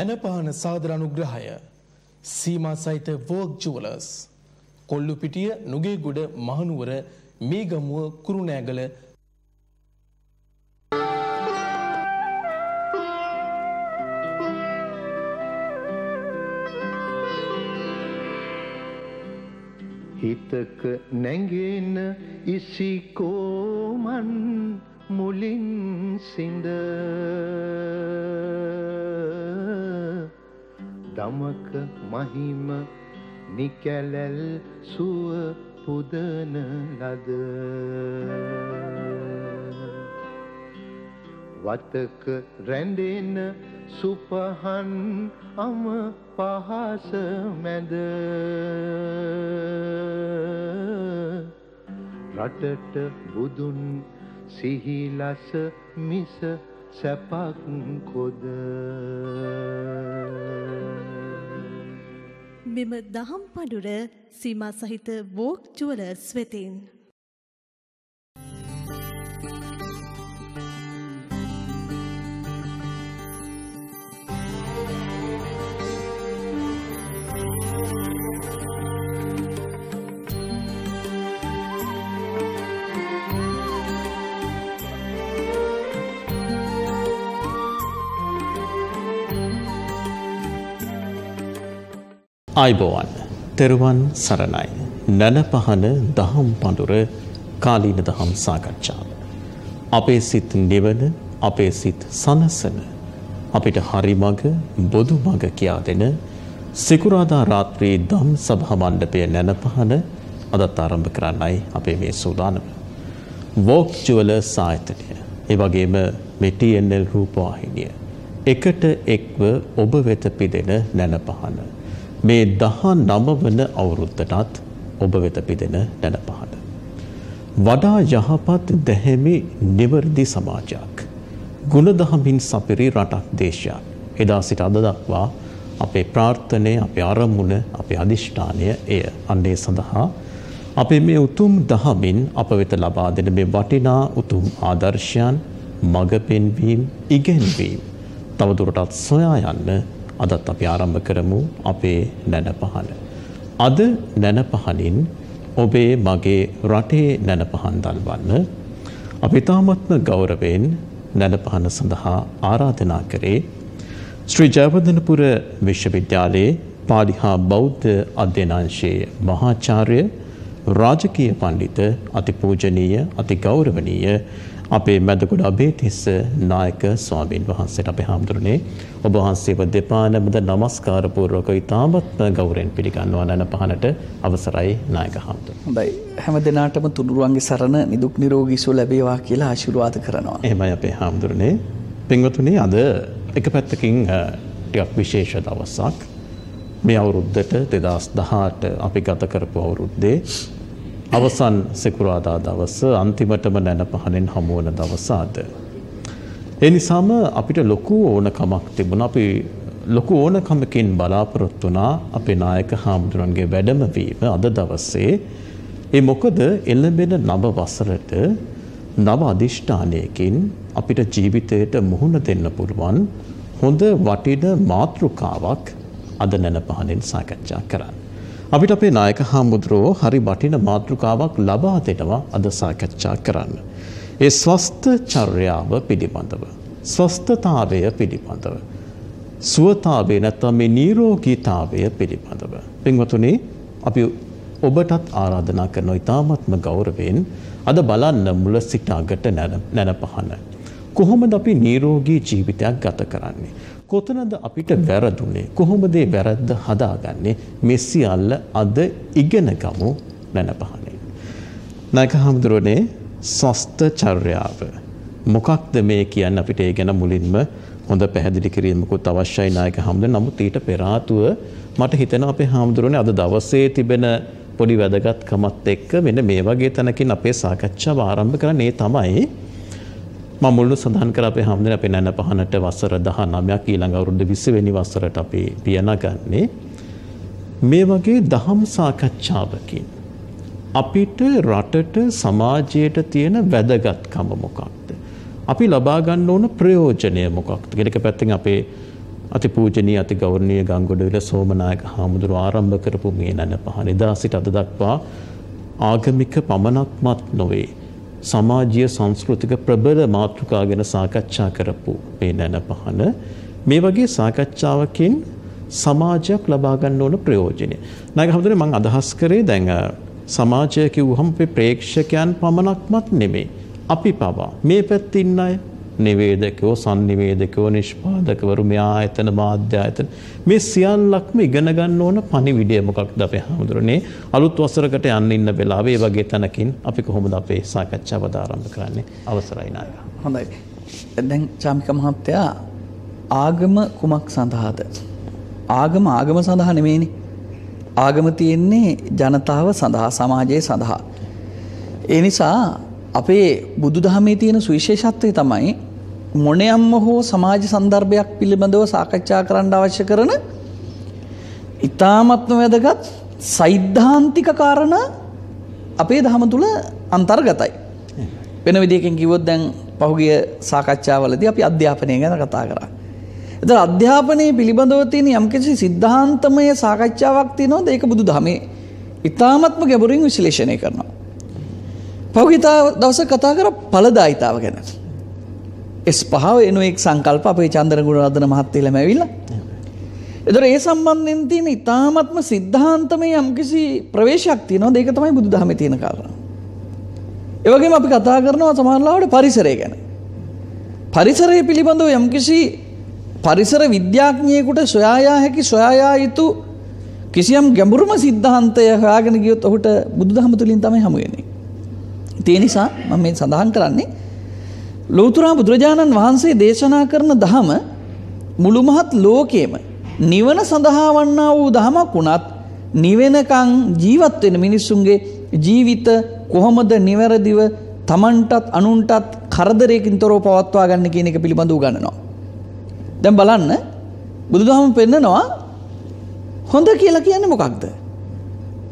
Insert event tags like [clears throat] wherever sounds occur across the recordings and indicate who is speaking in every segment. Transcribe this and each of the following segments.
Speaker 1: නැනපාන සාදර අනුග්‍රහය. සීමා සහිත වෝක් ජුවලර්ස් කොල්ලුපිටිය නුගේගොඩ මහනුවර මේගමුව කුරුණෑගල.
Speaker 2: හිතක නැගෙන ඉසිකෝමන් මුලින් සිඳ. දමක මහිම නිකැලැල් සුව පුදන ලද. වතක රැඳෙන සුපහන් අම පහස මැද. රටට බුදුන් සිහිලස මිස සැපක් කොද
Speaker 3: මෙම දහම් පඩුර සීමා සහිත වෝක් ජුවලර්ස් වෙතින්.
Speaker 4: අයිබෝවන් තෙරුවන් සරණයි. නැනපහන දහම් පඳුර කාලීන දහම් සාකච්ඡාව. අපේ සිත් නිවන අපේ සිත් සනසන අපිට හරි මග බොදු මග කියා දෙන සිකුරාදා රාත්‍රී දම් සභා මණ්ඩපය නැනපහන අදත් ආරම්භ කරන්නයි අපේ මේ සූදානම. වෝක් ජුවල සායතනය. ඒ වගේම මේ TNL රූපවාහිනිය. එකට එක්ව ඔබ වෙත පිදෙන නැනපහන. මේ දහා නම වන අවුරුද්දටත් ඔබ වෙත පිදෙන නැනපහන. වඩා යහපත් දැහැමි නිවර්දි සමාජයක්. ගුණදහමින් සපිරි රටක් දේශයක්. එදා සිට අද දක්වා අපේ ප්‍රාර්ථනය අපේ අරමුණ අපේ අධිෂ්ඨානය එය අන්නේ සඳහා අපේ මේ උතුම් දහමින් අප වෙත ලබා දෙන මේ වටිනා උතුම් ආදර්ශයන් මඟ පෙන්වීම් ඉගැන්වීම් තවදුරටත් සොයා යන්න අදත් අපි ආරම්භ කරමු අපේ නැනපහන. අද නැනපහනින් ඔබේ මගේ රටේ නැනපහන් දල්වන්න අපි තාමත්ම ගෞරවයෙන් නැනපහන සඳහා ආරාධනා කරේ ශ්‍රී ජයවර්ධනපුර විශ්වවිද්‍යාලයේ පාලි හා බෞද්ධ අධ්‍යනාංශයේ මහාචාර්ය රාජකීය පණ්ඩිත අතිපූජනීය අතිගෞරවනීය අපේ මැදගොඩ අබේතිස්ස නායක ස්වාමීන් වහන්සේට අපේ හාමුදුරනේ ඔබ වහන්සේව දෙපා නැමද নমස්කාර පූර්වක ඉතාමත්ම ගෞරවයෙන් පිළිගන්නවා නැන පහනට අවසරයි නායක හාමුදුර.
Speaker 5: හොඳයි හැම දිනාටම තුනුරුවන්ගේ සරණ නිදුක් නිරෝගී සුව ලැබේවා කියලා ආශිර්වාද කරනවා.
Speaker 4: එහෙමයි අපේ හාමුදුරනේ. පින්වතුනි අද එක පැත්තකින් ටිකක් විශේෂ දවසක්. මේ අවුරුද්දට 2018 අපි ගත කරපු අවුරුද්දේ අවසන් සෙකුරාදා දවස අන්තිමටම නැන පහනෙන් හමුවන දවස අද. ඒ නිසාම අපිට ලොකු ඕනකමක් තිබුණ අපි ලොකු ඕනකමකින් බලාපොරොත්තු වුණා අපේ නායක හාමුදුරන්ගේ වැඩමවීම අද දවසේ ඒ මොකද එළඹෙන නව වසරට නව අධිෂ්ඨානයකින් අපිට ජීවිතයට මුහුණ දෙන්න පුළුවන් හොඳ වටින මාතෘකාවක් අද නැන පහනෙන් සාකච්ඡා කරන්න. අපිට අපේ නායක හාමුදුරුවෝ හරි වටින මාතෘකාවක් ලබා දෙනවා අද සාකච්ඡා කරන්න. ඒ ස්වස්ථ චර්යාව පිළිබඳව. ස්වස්ථතාවය පිළිබඳව. සුවතාවේ නැත්තම් මේ නීරෝගීතාවය පිළිබඳව. පින්වතුනි අපි ඔබටත් ආරාධනා කරන ඉතාමත්ම ගෞරවයෙන් අද බලන්න මුල සිට අගට නැන පහන. කොහොමද අපි නීරෝගී ජීවිතයක් ගත කරන්නේ. කොතනද අපිට වැරදුනේ? කොහොමදේ වැරද්ද හදාගන්නේ? මෙස්සිියල්ල අද ඉගෙන ගමු නැනපහනේ. නැක හමුදුරුවනේ සස්ත චර්යාව. මොකක්ද මේ කියන්න අපිට? ඒ ගැන මුලින්ම හොඳ පැහැදිලි කිරීමකුත් අවශ්‍යයි නායක හමුද නමුත් ඊට පෙරාතුව මට හිතෙන අපේ හාමුදුරුවනේ අද දවසේ තිබෙන පොඩි වැදගත්කමත් එක්ක මෙන්න මේ වගේ තැනකින් අපේ සාකච්ඡාව ආරම්භ කරන්නේ. තමයි මම මුල්ලු සඳහන් කර අපේ හැමදෙන අපේ නැන පහනට වසර 19ක් ඊළඟ අවුරුදු 20 වෙනි වසරට අපි පියනගන්නේ මේ වගේ දහම් සාකච්ඡාවකින් අපිට රටට සමාජයට තියෙන වැදගත්කම මොකක්ද? අපි ලබා ගන්න ඕන ප්‍රයෝජනය මොකක්ද? කියලා එක පැත්තකින් අපේ අතිපූජනීය අති ගෞරවනීය ගංගොඩවිල සෝමනායක හාමුදුරුව ආරම්භ කරපු මේ නැන පහන එදා සිට අද දක්වා ආගමික පමණක්මත් නොවේ සමාජීය සංස්කෘතික ප්‍රබල මාතෘකා ගැන සාකච්ඡා කරපු මේ නැන පහන මේ වගේ සාකච්ඡාවකින් සමාජයක් ලබා ගන්න ඕන ප්‍රයෝජනය. නායක හමුදුනේ මම අදහස් කරේ දැන් සමාජය කිව්වහම අපේ ප්‍රේක්ෂකයන් පමණක්මත් නෙමෙයි. අපි පවා මේ පැත්තේ ඉන්න අය නිවේදකයෝ සංනිවේදකයෝ නිෂ්පාදකවරු මේ ආයතන මාධ්‍ය ආයතන මේ සියල්ලක්ම ඉගෙන ගන්න ඕන පණිවිඩය මොකක්ද අපේ හැමදෙරනේ අලුත් වසරකට යන්න ඉන්න වෙලාවේ මේ වගේ තැනකින් අපි කොහොමද අපේ සාකච්ඡාව ආරම්භ කරන්නේ අවසරයි නායක.
Speaker 5: හොඳයි. දැන් චාමික මහත්තයා ආගම කුමක් සඳහාද? ආගම ආගම සඳහා නෙමෙයිනේ. ආගම තියෙන්නේ ජනතාව සඳහා සමාජය සඳහා. ඒ නිසා අපේ බුදුදහමේ තියෙන සුවිශේෂත්වය තමයි මොනයම්ම හෝ සමාජ සන්දර්භයක් පිළිබඳව සාකච්ඡා කරන්න අවශ්‍ය කරන ඉතාමත්ම වැදගත් සෛද්ධාන්තික කාරණ අපේ දහම තුළ අන්තර්ගතයි. වෙන විදිකින් කිවොත් දැන් පහුගිය සාකච්ඡාවලදී අපි අධ්‍යාපනය ගැන කතා කරා. එත අධ්‍යාපනය පිළිබඳව තියෙන යම්කිසි සිද්ධාන්තමය සාකච්ඡාවක් තියනොද ඒක බුදු දහමේ ඉතාමත්ම ගැබුරින් විශ්ලේෂණය කරනවා. පෞගිතා දවස කතා කර පලදායිතාව ගැන. එස් පහව එනුවෙක් සංකල්ප අපේ චන්දරගුණ රදන මහත්තේල මැවිල්ල. එදර ඒ සම්බන්ධෙන් තියෙන ඉතාමත්ම සිද්ධාන්තමය යම්කිසි ප්‍රවේශයක් තියනවා දෙක තමයි බුදු දහම තියෙන කාරණ. ඒවගේම අපි කතා කරනවා සමාරලාවට පරිසරය ගැන. පරිසරය පිළිබඳව යම්කිසි පරිසර විද්‍යාඥයකුට සොයායා හැකි සොයායා යුතු කිසියම් ගැඹුරුම සිද්ධහන්තය හොයාගෙන ගියොත් ඔහුට බුදු දහම තුළින් තමයි හමුවෙන්නේ. තිය නිසා මම මේ සඳහන් කරන්නේ ලෝතුරා බුදුරජාණන් වහන්සේ දේශනා කරන දහම මුළුමහත් ලෝකේම නිවන සඳහා වන්නා වූ දහමක් වුණත් නිවෙනකං ජීවත්වෙන මිනිස්සුන්ගේ ජීවිත කොහොමද නිවැරදිව තමන්ටත් අනුන්ටත් කරදරයකින් තොරව පවත්වා ගන්න කියන එක පිළිබඳව ගණනවා. දැම් බලන්න බුදුදහම පෙන්නනවා හොඳ කියලා කියන්න මොකක්ද.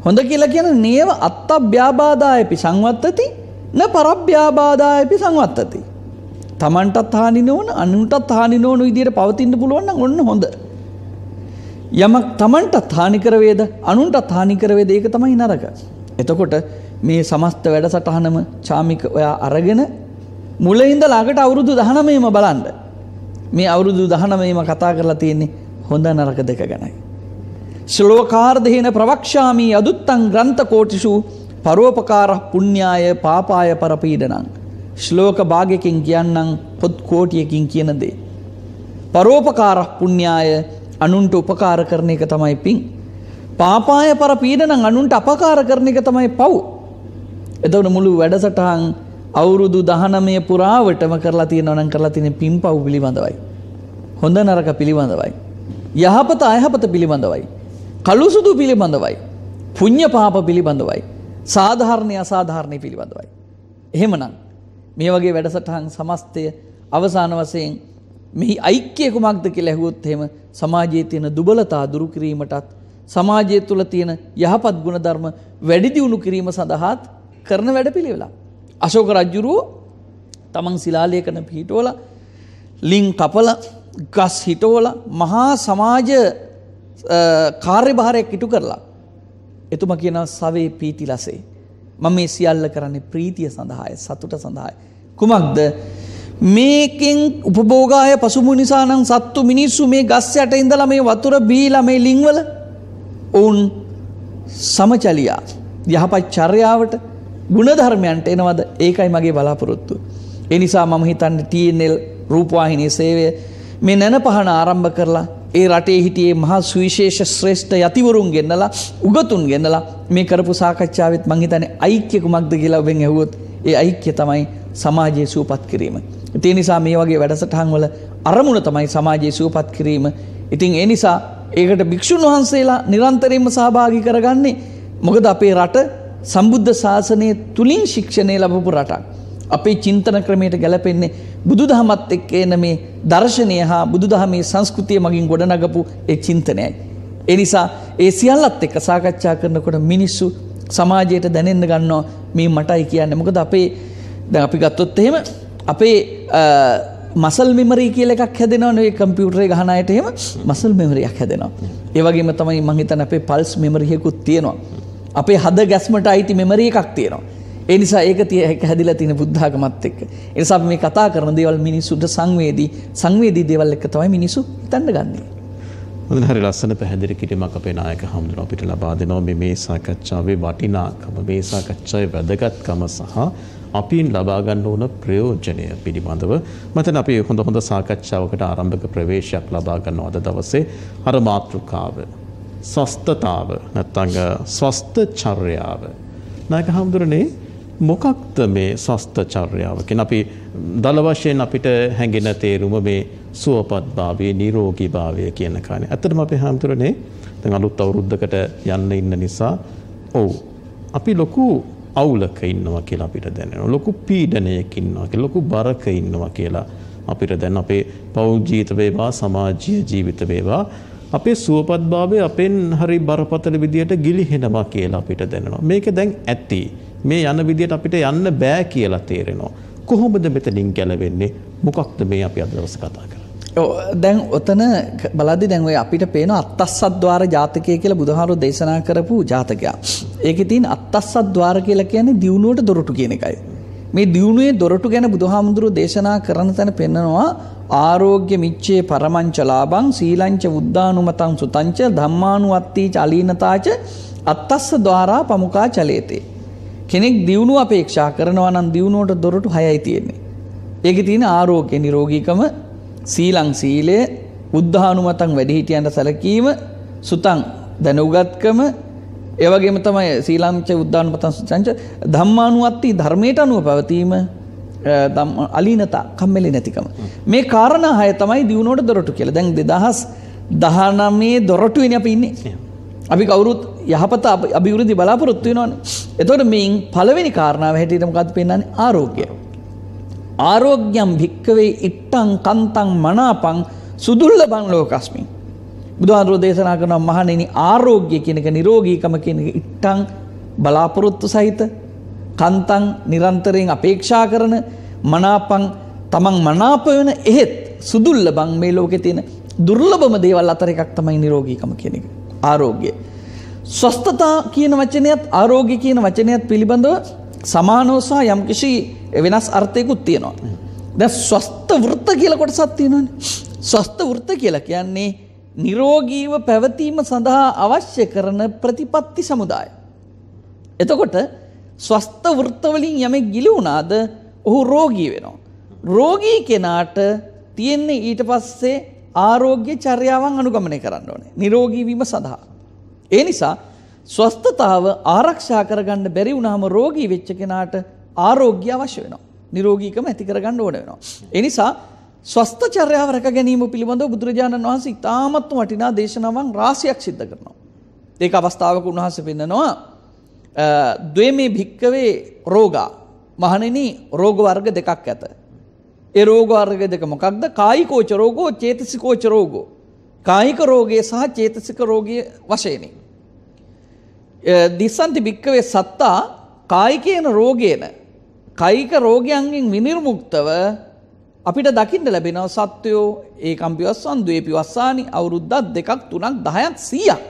Speaker 5: හොඳ කියලා කියන නේව අත්ත ්‍යාබාධායපි සංවත්තති න පරභ්‍යාබාධායපි සංවත්තති. තමන්ටත් හානි නොවන අනුන්ටත් හානි නොවන විදියට පවතින්න පුළුවන්න ඔන්න හොඳ. යමක් තමන්ටත් හානිකරවේද අනුන්ටත් හානිකරවේද ඒක තමයි නරක. එතකොට මේ සමස්ත වැඩ සටහනම චාමික ඔයා අරගෙන මුලහින්ද ලාකට අවුරුදු දහනමේම බලන්ඩ. මේ අවුරුදු දහනමේම කතා කරලා තියෙන්නේ හොඳ නරක දෙක ගැනයි. ශ්ලෝකාර්ධයන ප්‍රවක්ෂාමී අදුත්තං ග්‍රන්ථ කෝටිෂු පරෝපකාර පුුණ්ඥාය පාපාය පරපීඩනං. ශ්ලෝක භාගකින් කියන්නම් පොත් කෝටියකින් කියන දේ. පරෝපකාර පුුණ්ඥාය අනුන්ට උපකාර කරන එක තමයි පින්. පාපාය පර පීඩන අනුන්ට අපකාර කරන එක තමයි පව්. එතවන මුළු වැඩසටහන් අවුරුදු දහනමය පුරාවටම කරලා තියෙන ඕනන් කරලා තින පින් පව් පිළිබඳවයි. හොඳ නරක පිළිබඳවයි. යහපත අයහපත පිළිබඳවයි. කළුසුදු පිළිබඳවයි. පුං්ඥ පාප පිළිබඳවයි. සාධාරණය අසාධාරණය පිළිබඳවයි. එහෙමනම් මේ වගේ වැඩසටහන් සමස්තය අවසාන වසයෙන් මෙහි යික්‍යයකුමක්ද කියලා ඇහුවොත් එහෙම සමාජයේ තියෙන දුබලතා දුරු කිරීමටත් සමාජය තුළ තියෙන යහපත් ගුණධර්ම වැඩි දියුණු කිරීම සඳහාත් කරන වැඩපිළිවෙලා. අශෝක රජ්ජුරුවෝ තමන් සිලාලයකන පිහිටෝල ලිං කපල ගස් හිටෝල මහා සමාජ කාර්යභාරයක් ඉටු කරලා. එතුම කියන සවේ පීති ලසේ. මම මේ සියල්ල කරන්නේ ප්‍රීතිය සඳහාය සතුට සඳහාය. කුමක්ද මේකෙන් උපභෝගාය පසුමු නිසානං සත්තු මිනිස්සු මේ ගස් යට ඉඳලා මේ වතුර බීලා මේ ලිංවල ඔවුන් සමචලියා යහපත් චර්යාවට ගුණධර්මයන්ට එනවද ඒකයි මගේ බලාපොරොත්තු. ඒ නිසා මම හිතන්නේ TNL රූපවාහිනී සේවය මේ නැන පහන ආරම්භ කරලා ඒ රටේ හිටියේ මහා සුවිශේෂ ශ්‍රේෂ්ඨ යතිවරුන් ගෙන්නලා උගතුන් ගෙන්නලා මේ කරපු සාකච්ඡාවෙත් මං හිතන්නේ ඓක්‍ය කුමක්ද කියලා ඔබෙන් ඇහුවොත් ඒ ඓක්‍ය තමයි සමාජයේ සුවපත් කිරීම. ඒ නිසා මේ වගේ වැඩසටහන් වල අරමුණ තමයි සමාජයේ සුවපත් කිරීම. ඉතින් ඒ නිසා ඒකට භික්ෂුන් වහන්සේලා නිරන්තරයෙන්ම සහභාගී කරගන්නේ මොකද අපේ රට සම්බුද්ධ ශාසනය තුලින් ශික්ෂණය ලැබපු රටක්. අපේ චින්තන ක්‍රමයට ගැලපෙන්නේ බුදුදහමත් එක්ක එන මේ දර්ශනය හා බුදුදහමේ සංස්කෘතිය මගින් ගොඩනගපු ඒ චින්තනයයි. ඒ නිසා ඒ සියල්ලත් එක්ක සාකච්ඡා කරනකොට මිනිස්සු සමාජයට දැනෙන්න ගන්නවා මේ මටයි කියන්නේ. මොකද අපේ දැන් අපි ගත්තොත් එහෙම අපේ මසල් මෙමරී කියල එකක් හැදෙනවා නේ කම්පියුටරේ ගහන අයට එහෙම මසල් මෙමරියක් හැදෙනවා. ඒ වගේම තමයි මං හිතන්නේ අපේ පල්ස් මෙමරියකුත් තියෙනවා. අපේ හද ගැස්මට අයිති මෙමරි එකක් තියෙනවා. ඒ නිසා ඒක තිය හැදිලා තියෙන බුද්ධාගමත් එක්ක. ඒ නිසා අපි මේ කතා කරන දේවල් මිනිස්සුන්ට සංවේදී සංවේදී දේවල් එක්ක තමයි මිනිස්සු හිතන්න ගන්නේ.
Speaker 4: හොඳ හරි ලස්සන පැහැදිලි කිරීමක් අපේ නායක හමුදුර අපිට ලබා දෙනවා මේ මේ සාකච්ඡාවේ වටිනාකම මේ සාකච්ඡාවේ වැදගත්කම සහ අපින් ලබා ගන්න ඕන ප්‍රයෝජනය පිළිබඳව මතන අපි හොඳ හොඳ සාකච්ඡාවකට ආරම්භක ප්‍රවේශයක් ලබා ගන්න අද දවසේ අර මාතෘකාව ස්වස්ථතාව නැත්තං ස්වස්ථ චර්යාව නායක හමුදුරනේ මොකක්ද මේ ස්වස්ථ චර්යාවකෙන් අපි දළ වශයෙන් අපිට හැඟෙන තේරුම මේ සුවපත් භාවය නිරෝගී භාවය කියන කාන. ඇත්තටම අපි හාමුදුරනේ දැන් අලුත් අවුරුද්දකට යන්න ඉන්න නිසා ඔව් අපි ලොකු අවුලක ඉන්නවා කියලා අපිට දැනෙනවා. ලොකු පීඩනයක ඉන්නවා කියලා ලොකු බරක ඉන්නවා කියලා අපිට දැන් අපේ පෞල් ජීවිත වේවා සමාජීය ජීවිත වේවා අපේ සුවපත් භාවය අපෙන් හරි බරපතල විදියට ගිලිහෙනවා කියලා අපිට දැනෙනවා. මේක දැන් ඇති. මේ යන විදියට අපිට යන්න බෑ කියලා තේරෙනවා. කොහොමද මෙතනින් ගැලවෙන්නේ? මොකක්ද මේ අපි අද දවස් කතා කරන්නේ?
Speaker 5: දැන් ඔතන බලද්දි දැන් ඔය අපිට පේන අත්තස්සද්්වාර ජාතකය කියලා බුදුහාරු දේශනා කරපු ජාතකයක්. ඒකේ තියෙන අත්තස්සද්්වාර කියලා කියන්නේ දියුණුවට දොරටු කියන එකයි. මේ දියුණුවේ දොරටු ගැන බුදුහාමුදුරුවෝ දේශනා කරන තැන පෙන්නනවා ආරෝග්‍ය මිච්චේ පරමංච ලාභං සීලංච උද්දානුමතං සුතංච ධම්මානුවත්ති චලීනතාච අත්තස්ස ద్వාරා පමුකා චලේතේ. කෙනෙක් දියුණුව අපේක්ෂා කරනවා නම් දියුණුවට දොරටු හයයි තියෙන්නේ. ඒක තියෙන ආරෝග්‍ය නිරෝගීකම සීලං සීලය බුද්ධානුමතං වැඩිහිටියන්ට සැලකීම සුතං දැනුගත්කම ඒවගේම තමයි සීලාංච උද්දානුපතං සුතංච ධම්මානුවත්ති ධර්මයට අනුව පැවතීම අලීනතා කම්මැලි නැතිකම. මේ කාරණා හය තමයි දියුණුවට දොරටු කියලා. දැන් 2019 දොරටුවෙන් අපි ඉන්නේ. අපි කවුරුත් යහපත අභිවෘද්ධි බලාපොරොත්තු වෙනවානේ. එතකොට මේන් පළවෙනි කාරණාව හැටියට මොකද්ද පෙන්වන්නේ? ආරෝග්‍යය. ආරෝග්‍යම් භික්කවේ ඉට්ටං කන්තං මනාපං සුදුල්ලබං ලෝකස්මින්. බුදුහාමුදුරුවෝ දේශනා කරනවා මහණෙනි ආරෝග්‍ය කියන එක නිරෝගීකම කියන එක ඉට්ටං බලාපොරොත්තු සහිත කන්තං නිරන්තරයෙන් අපේක්ෂා කරන මනාපං තමන් මනාප වෙන එහෙත් සුදුල්ලබං මේ ලෝකේ තියෙන දුර්ලභම දේවල් අතර එකක් තමයි නිරෝගීකම කියන එක. ආරෝග්‍ය. ස්වස්ථතා කියන වචනයත් ආරෝග්‍ය කියන වචනයත් පිළිබඳව සමානව සහ යම්කිසි වෙනස් අර්ථයකුත් තියෙනවා. දැන් ස්වස්ථ වෘත්ත කියලා කොටසක් තියෙනවානේ. ස්වස්ථ වෘත්ත කියලා කියන්නේ නිරෝගීව පැවතීම සඳහා අවශ්‍ය කරන ප්‍රතිපත්ති සමුදාය. එතකොට ස්වස්ථ වෘත්තවලින් යමෙක් ගිලි වුණාද ඔහු රෝගී වෙනවා. රෝගී කෙනාට තියෙන්නේ ඊට පස්සේ ආරෝග්‍ය චර්යාවන් අනුගමනය කරන්න ඕනේ. නිරෝගී වීම සඳහා. ඒ නිසා ස්වස්ථතාව ආරක්ෂා කරගන්න බැරි වුණාම රෝගී වෙච්ච කෙනාට ආරෝග්‍ය අවශ්‍ය වෙනවා. නිරෝගීකම ඇති කරගන්න ඕන වෙනවා. ඒ නිසා ස්වස්ථ චර්යාව රැක ගැනීම පිළිබඳව බුදුරජාණන් වහන්සේ ඉතාමත්ම වටිනා දේශනාවන් රාශියක් සිද්ධ කරනවා. ඒක අවස්ථාවක උන්වහන්සේ පෙන්නනවා ද්වේමේ භික්කවේ රෝගා මහණෙනි රෝග වර්ග දෙකක් ඇත. ඒ රෝග වර්ග දෙක මොකක්ද? කායිකෝච රෝගෝ චේතසිකෝච රෝගෝ. කායික රෝගය සහ චේතසික රෝගය වශයෙන්. දිස්සන්ති භික්කවේ සත්තා කායිකේන රෝගේන කයික රෝගයන්ගෙන් විනිර්මුක්තව අපිට දකින්න ලැබෙනවා සත්වයෝ ඒකම් පිවස්සන් ද්වේ පිවස්සානි අවුරුද්දක් දෙකක් තුනක් දහයක් සීයක්.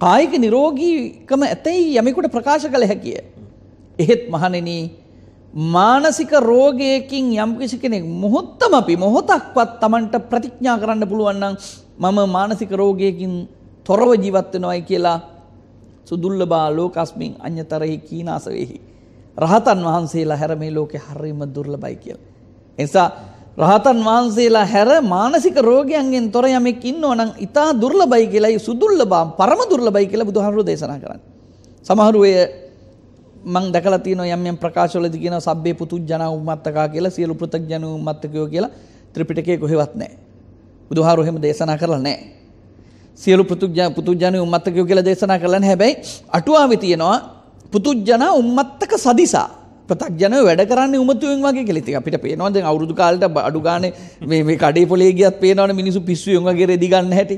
Speaker 5: කායික නිරෝගීකම ඇතැයි යමෙකුට ප්‍රකාශ කළ හැකිය. එහෙත් මහනෙන මානසික රෝගයකින් යම්කිසි කෙනෙක් මොහොත්තම අපි මොහොතක්වත් තමන්ට ප්‍රතිඥා කරන්න පුළුවන්නම් මම මානසික රෝගයකින් තොරව ජීවත්වෙනවයි කියලා සුදුල්ලබා ලෝකස්මින් අන්‍යතරෙහි කීනාසවෙහි. රහතන් වහන්සේලා හැර මේ ලෝකෙ හරිම දුර්ලභයි කියලා. එනිසා රහතන් වහන්සේලා හැර මානසික රෝගයන්ගෙන් තොර යමෙක් ඉන්නවා නම් ඊටා දුර්ලභයි කියලායි සුදුර්ලභම් පරම දුර්ලභයි කියලා බුදුහාමුදුරුවෝ දේශනා කරන්නේ. සමහරු එය මං දැකලා තියෙනවා යම් යම් ප්‍රකාශවලදී කියනවා සබ්බේ පුතුජනා උම්මත්තකා කියලා සියලු පෘථග්ජන උම්මත්තකයෝ කියලා ත්‍රිපිටකයේ කොහෙවත් නැහැ. බුදුහාමුදුරුවෝ එහෙම දේශනා කරලා නැහැ. සියලු පෘථග්ජන පුතුජන උම්මත්තකයෝ කියලා දේශනා කරලා නැහැ. හැබැයි අටුවාවේ තියෙනවා පුතුජනා උම්මත්තක සදිසා ප්‍රතක්ජනව වැඩ කරන්නේ උමතුවෙන් වගේ කියලා. ඉතින් අපිට පේනවා දැන් අවුරුදු කාලෙට අඩු ගානේ මේ මේ කඩේ පොලේ ගියත් පේනවනේ මිනිස්සු පිස්සුවෙන් වගේ රෙදි ගන්න හැටි.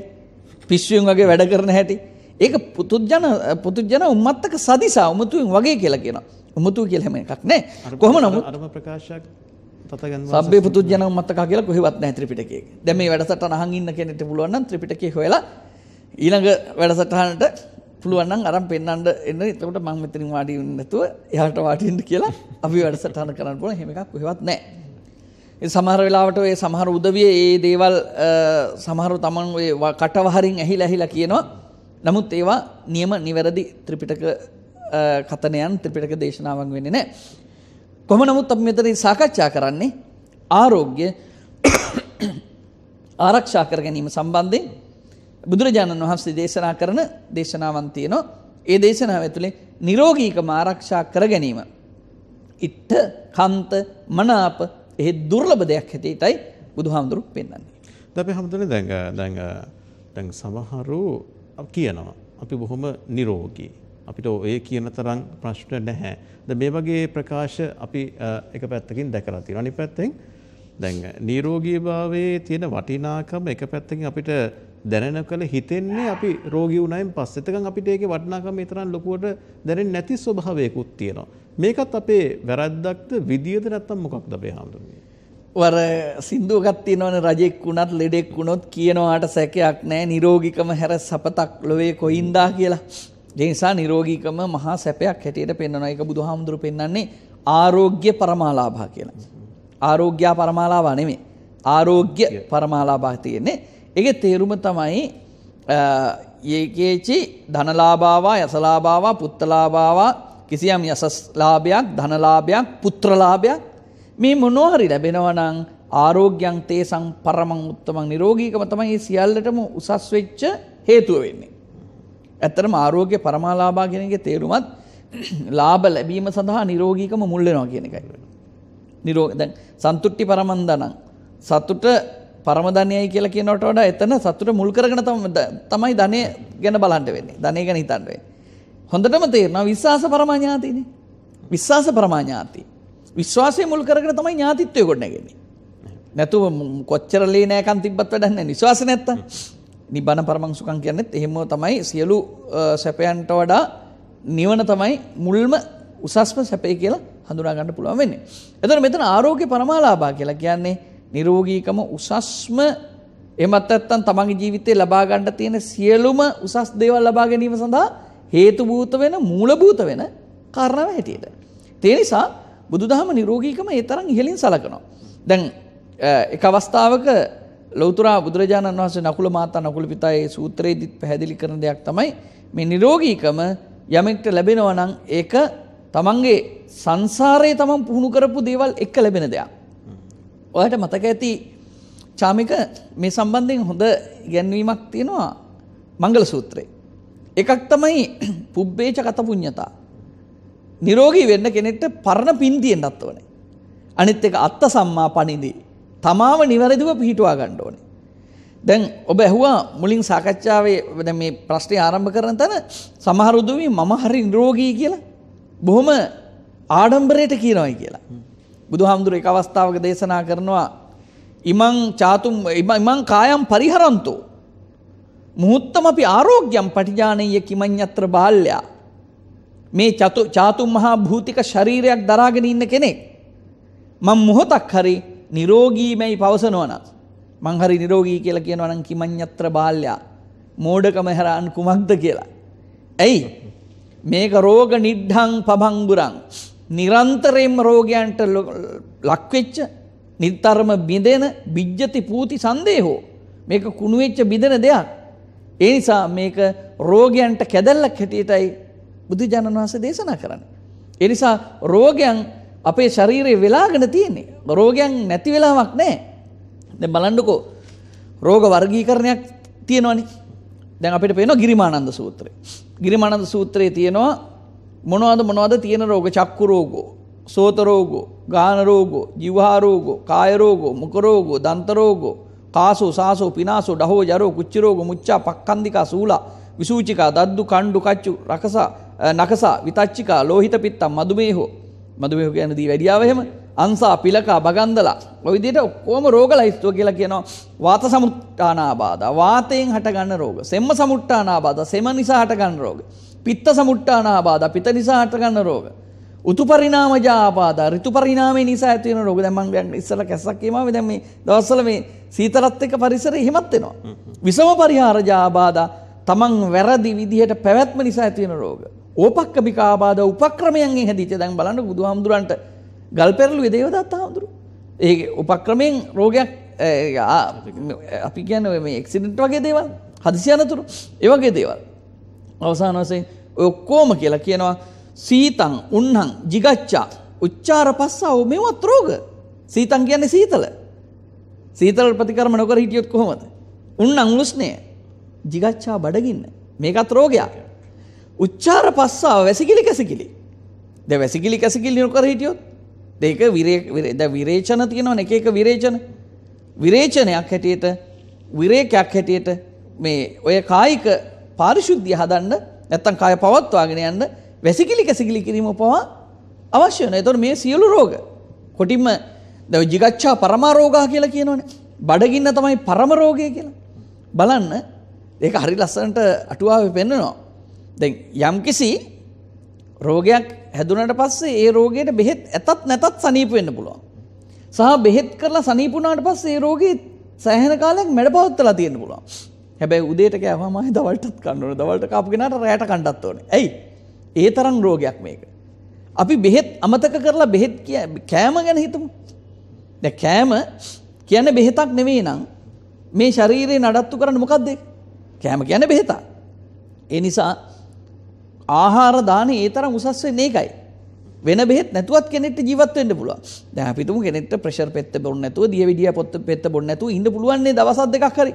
Speaker 5: පිස්සුවෙන් වගේ වැඩ කරන හැටි. ඒක පුතුජන පුතුජන උම්මත්තක සදිසා උමතුවෙන් වගේ කියලා කියනවා. උමතුව කියලා හැම එකක් නෑ. කොහොම නමුත්
Speaker 4: අරම ප්‍රකාශයක්
Speaker 5: සබ්බේ පුතුජන උම්මත්තක කියලා කොහෙවත් නැහැ ත්‍රිපිටකයේ. දැන් මේ වැඩසටහන අහන් ඉන්න කෙනෙක්ට පුළුවන් නම් ත්‍රිපිටකයේ හොයලා ඊළඟ වැඩසටහනට පුළුවන් නම් අරන් පෙන්වන්න එන්න. එතකොට මම මෙතනින් වාඩි වෙන්න නැතුව එහාට වාඩි වෙන්න කියලා අපි වැඩසටහන කරන්න පුළුවන්. එහෙම එකක් කොහෙවත් නැහැ. ඒ සමහර වෙලාවට ඔය සමහර උදවිය ඒ දේවල් සමහර තමන් ඔය කටවහරින් ඇහිලා ඇහිලා කියනවා. නමුත් ඒවා නියම නිවැරදි ත්‍රිපිටක අ, කතනයන් ත්‍රිපිටක දේශනාවන් වෙන්නේ නැහැ. කොහොම නමුත් අපි මෙතන සාකච්ඡා කරන්නේ ආරෝග්‍ය [coughs] ආරක්ෂා කර ගැනීම සම්බන්ධයෙන් බුදුරජාණන් වහන්සේ දේශනා කරන දේශනාවන් තියෙනවා. ඒ දේශනාව ඇතුලේ නිරෝගීකම ආරක්ෂා කර ගැනීම. ඉත්ත කන්ත මනාප ඒ දුර්ලභ දෙයක් හැටියටයි බුදුහාමුදුරු පෙන්වන්නේ.
Speaker 4: දැපේ හමුදුනේ දැන් දැන් දැන් සමහරු අප කියනවා අපි බොහොම නිරෝගී. අපිට ඔය කියන තරම් ප්‍රශ්න නැහැ. දැන් මේ වගේ ප්‍රකාශ අපි අ, එක පැත්තකින් දැකලා තියෙනවා. අනිත් පැත්තෙන් දැන් නිරෝගීභාවයේ තියෙන වටිනාකම එක පැත්තකින් අපිට දැනෙන කල හිතෙන්නේ අපි රෝගී වුණායින් පස්සේ. එතකන් අපිට ඒකේ වටිනාකම ඒ තරම් ලොකුවට දැනෙන්නේ නැති ස්වභාවයකුත් තියෙනවා. මේකත් අපේ වැරද්දක්ද විදියද නැත්තම් මොකක්ද අපේ හාමුදුරනේ?
Speaker 5: වර සින්දුවකත් තියෙනවනේ රජෙක් වුණත් ලෙඩෙක් වුණොත් කියනවාට සැකයක් නැහැ නිරෝගීකම හැර සපතක් ලොවේ කොයින්දා කියලා. ඒ නිසා නිරෝගීකම මහා සැපයක් හැටියට පෙන්වනවා. ඒක බුදුහාමුදුරු පෙන්වන්නේ ආරෝග්‍ය පරමාලාභා කියලා. ආරෝග්‍ය පරමාලාභා නෙමෙයි. ආරෝග්‍ය පරමාලාභා තියෙන්නේ. ඒකේ තේරුම තමයි යේකේචි ධනලාභාවා යසලාභාවා පුත්තලාභාවා කිසියම් යසස්ලාභයක් ධනලාභයක් පුත්‍රලාභයක් මේ මොනවා හරි ලැබෙනවා නම් ආරෝග්‍යං තේසං පරමං උත්තමං නිරෝගීකම තමයි මේ සියල්ලටම උසස් වෙච්ච හේතුව වෙන්නේ. ඇත්තටම ආරෝග්‍ය පරමාලාභා කියන එකේ තේරුමත් [clears throat] ලාභ ලැබීම සඳහා නිරෝගීකම මුල් වෙනවා කියන එකයි. නිරෝග දැන් සන්තුට්ටි පරමන්දනං සතුට පරමධනයයි කියලා කියනවට වඩා එතන සතුට මුල් කරගෙන තම- ද- තමයි ධනය ගැන බලන්න වෙන්නේ. ධනය ගැන හිතන්න වෙන්නේ. හොඳටම තේරෙනවා විශ්වාස පරමාඥාතිනේ. විශ්වාස පරමාඥාති. විශ්වාසය මුල් කරගෙන තමයි ඥාතිත්වය ගොඩනැගෙන්නේ. නැතුව ම්- කොච්චර ලේනෑකන් තිබ්බත් වැඩක් නැහැ. විශ්වාස නැත්තම් නිබන පරමං සුඛං කියන්නේත් එහෙම තමයි සියලු අ, සැපයන්ට වඩා නිවන තමයි මුල්ම උසස්ම සැපේ කියලා හඳුනා ගන්න පුළුවන් වෙන්නේ. එතකොට මෙතන ආරෝග්‍ය පරමාලාභා කියලා කියන්නේ නිරෝගීකම උසස්ම එමත් නැත්තම් තමන්ගේ ජීවිතේ ලබා ගන්න තියෙන සියලුම උසස් දේවල් ලබා ගැනීම සඳහා හේතුභූත වෙන මූලභූත වෙන කාරණාව හැටියට. ඒ නිසා බුදුදහම නිරෝගීකම ඒ තරම් ඉහළින් සලකනවා. දැන් අ, එක අවස්ථාවක ලෞතුරා බුදුරජාණන් වහන්සේ නකුල මාතා නකුල පිතා ඒ සූත්‍රයේදීත් පැහැදිලි කරන දෙයක් තමයි මේ නිරෝගීකම යමෙක්ට ලැබෙනවා නම් ඒක තමන්ගේ සංසාරයේ තමන් පුහුණු කරපු දේවල් එක්ක ලැබෙන දෙයක්. ඔයාට මතක ඇති චාමික මේ සම්බන්ධයෙන් හොඳ ගැන්වීමක් තියෙනවා මංගල සූත්‍රයේ. එකක් තමයි පුබ්බේච කත පුඤ්ඤතා. නිරෝගී වෙන්න කෙනෙක්ට පරණ පින් තියෙන්නත් ඕනේ. අනිත් එක අත්ත සම්මා පණිදි. තමාව නිවැරදිව පිහිටුවා ගන්න ඕනේ. දැන් ඔබ ඇහුවා මුලින් සාකච්ඡාවේ දැන් මේ ප්‍රශ්නේ ආරම්භ කරන තැන සමහර උදවිය මම හරි නිරෝගී කියලා බොහොම ආඩම්බරයට කියනවායි කියලා. බුදුහාමුදුර එක අවස්ථාවක දේශනා කරනවා ඉමං චාතුම් ඉම- ඉමං කායම් පරිහරන්තෝ මුහුත්තම අපි ආරෝග්‍යම් පටිජානීය කිමඤ්ඤත්‍ර බාල්‍යා මේ චතු චාතුම් මහා භූතික ශරීරයක් දරාගෙන ඉන්න කෙනෙක්. මං මොහොතක් හරි නිරෝගීමයි පවසනවන මං හරි නිරෝගී කියලා කියනවා නම් කිමඤ්ඤත්‍ර බාල්‍යා මෝඩකම හැරාන් කුමක්ද කියලා. ඇයි? මේක රෝග නිඩ්ඩං පබංගුරං නිරන්තරයෙන්ම රෝගයන්ට ලො- ලක්වෙච්ච නිතරම බිඳෙන බිජ්ජති පූති සන්දේහෝ මේක කුණුවෙච්ච බිඳෙන දෙයක්. ඒ නිසා මේක රෝගයන්ට කැදැල්ලක් හැටියටයි බුදුජාණන් වහන්සේ දේශනා කරන්නේ එනිසා රෝගයන් අපේ ශරීරයේ වෙලාගෙන තියෙන්නේ. රෝගයන් නැති වෙලාවක් නෑ. දැන් බලන්නකෝ රෝග වර්ගීකරණයක් තියෙනවනේ. දැන් අපිට පේනවා ගිරිමානන්ද සූත්‍රය. ගිරිමානන්ද සූත්‍රයේ තියෙනවා මොනවද මොනවද තියෙන රෝග චක්කු රෝගෝ, සෝත රෝගෝ, ගාන රෝගෝ, ජීවහා රෝගෝ, කාය රෝගෝ, මුඛ රෝගෝ, දන්ත රෝගෝ, කාසෝ සාසෝ පිනාසෝ ඩහෝ ජරෝ කුච්චි රෝගෝ, මුච්චා පක්කන්දිකා සූලා, විසූචිකා දද්දු කණ්ඩු කච්චු රකසා නකසා විතච්චිකා ලෝහිත පිත්තම් මදුමේහෝ මදුමේහෝ කියන දී වැඩියාව එහෙම අන්සා පිලකා බගන්දලා ඔය විදිහට ඔක්කොම රෝග ලයිස්තුව කියලා කියනවා වාත සමුට්ඨානාබාධ වාතයෙන් හටගන්න රෝග සෙම්ම සමුට්ඨානාබාධ සෙම නිසා හටගන්න රෝග පිත්ත සමුට්ඨානාබාධ පිත නිසා හටගන්න රෝග උතු පරිනාමජාපාද රිතු පරිනාමය නිසා ඇති වෙන රෝග දැන් මම දැන් ඉස්සලා කැස්සක් කියමාවේ දැන් මේ දවස්වල මේ සීතලත් එක්ක පරිසරය හිමත් වෙනවා. විසම පරිහාර ජාබාධ තමන් වැරදි විදිහට පැවැත්ම නිසා ඇති වෙන රෝග ඕපක්කමිකාබාධ උපක්‍රමයන්ගෙන් හැදිච්ච දැන් බලන්න බුදුහාමුදුරන්ට ගල් පෙරළුවේ දේවදත්ත හාමුදුරු. ඒ උපක්‍රමයෙන් රෝගයක් අපි කියන්න මේ එක්සිඩන්ට් වගේ දේවල් හදිසි අනතුරු ඒ වගේ දේවල්. අවසාන වශයෙන් ඔය ඔක්කොම කියලා කියනවා සීතං උන්හං jigaccha උච්චාර පස්සාව මෙවත් රෝග. සීතං කියන්නේ සීතල. සීතල ප්‍රතිකර්ම නොකර හිටියොත් කොහොමද? උන්හං උස්නේ jigaccha බඩගින්න. මේකත් රෝගයක්. උච්චාර පස්සාව වැසිකිලි කැසිකිලි. දැන් වැසිකිලි කැසිකිලි නොකර හිටියොත් දෙක ද විරේචන තියෙනවන එක එක විරේචන විරේචනයක් හැටියට විරේකයක් හැටියට මේ ඔය කායික පාරිශුද්ධිය හදන්න නැත්තම් කාය පවත්වාගෙන යන්න වැසිකිලි කැසිකිලි කිරීම පවා අවශ්‍ය වෙනවා. ඒතකොට මේ සියලු රෝග කොටින්ම දැන් ජිගච්ඡා පරමාරෝගා කියලා කියනවනේ. බඩගින්න තමයි පරම රෝගය කියලා. බලන්න ඒක හරි ලස්සනට අටුවාවේ පෙන්නනවා. දැන් යම්කිසි රෝගයක් හැදුනට පස්සේ ඒ රෝගයට බෙහෙත් ඇතත් නැතත් සනීප වෙන්න පුළුවන්. සහ බෙහෙත් කරලා සනීපුණාට පස්සේ ඒ රෝගේ සෑහෙන කාලයක් මැඩ පවත්තලා තියෙන්න පුළුවන්. හැබැයි උදේට කෑවම ආයෙ දවල්ටත් කන්න ඕනේ. දවල්ට කාපු කෙනාට රැයට කන්නත් ඕනේ. ඇයි? ඒ තරම් රෝගයක් මේක. අපි බෙහෙත් අමතක කරලා බෙහෙත් කෑම ගැන හිතමු. දැන් කෑම කියන්නේ බෙහෙතක් නෙවෙයි නම් මේ ශරීරේ නඩත්තු කරන්න මොකද්ද ඒක? කෑම කියන්නේ බෙහෙතක්. ඒ නිසා ආහාර දාන ඒ තරම් උසස් වෙන්නේ ඒකයි. වෙන බෙහෙත් නැතුවත් කෙනෙක්ට ජීවත් වෙන්න පුළුවන්. දැන් අපි තුමු කෙනෙක්ට ප්‍රෙෂර් පෙත්ත බොන්න නැතුව දියවිඩිය පොත්ත පෙත්ත බොන්න නැතුව ඉන්න පුළුවන් නේ දවස් දෙකක් හරි.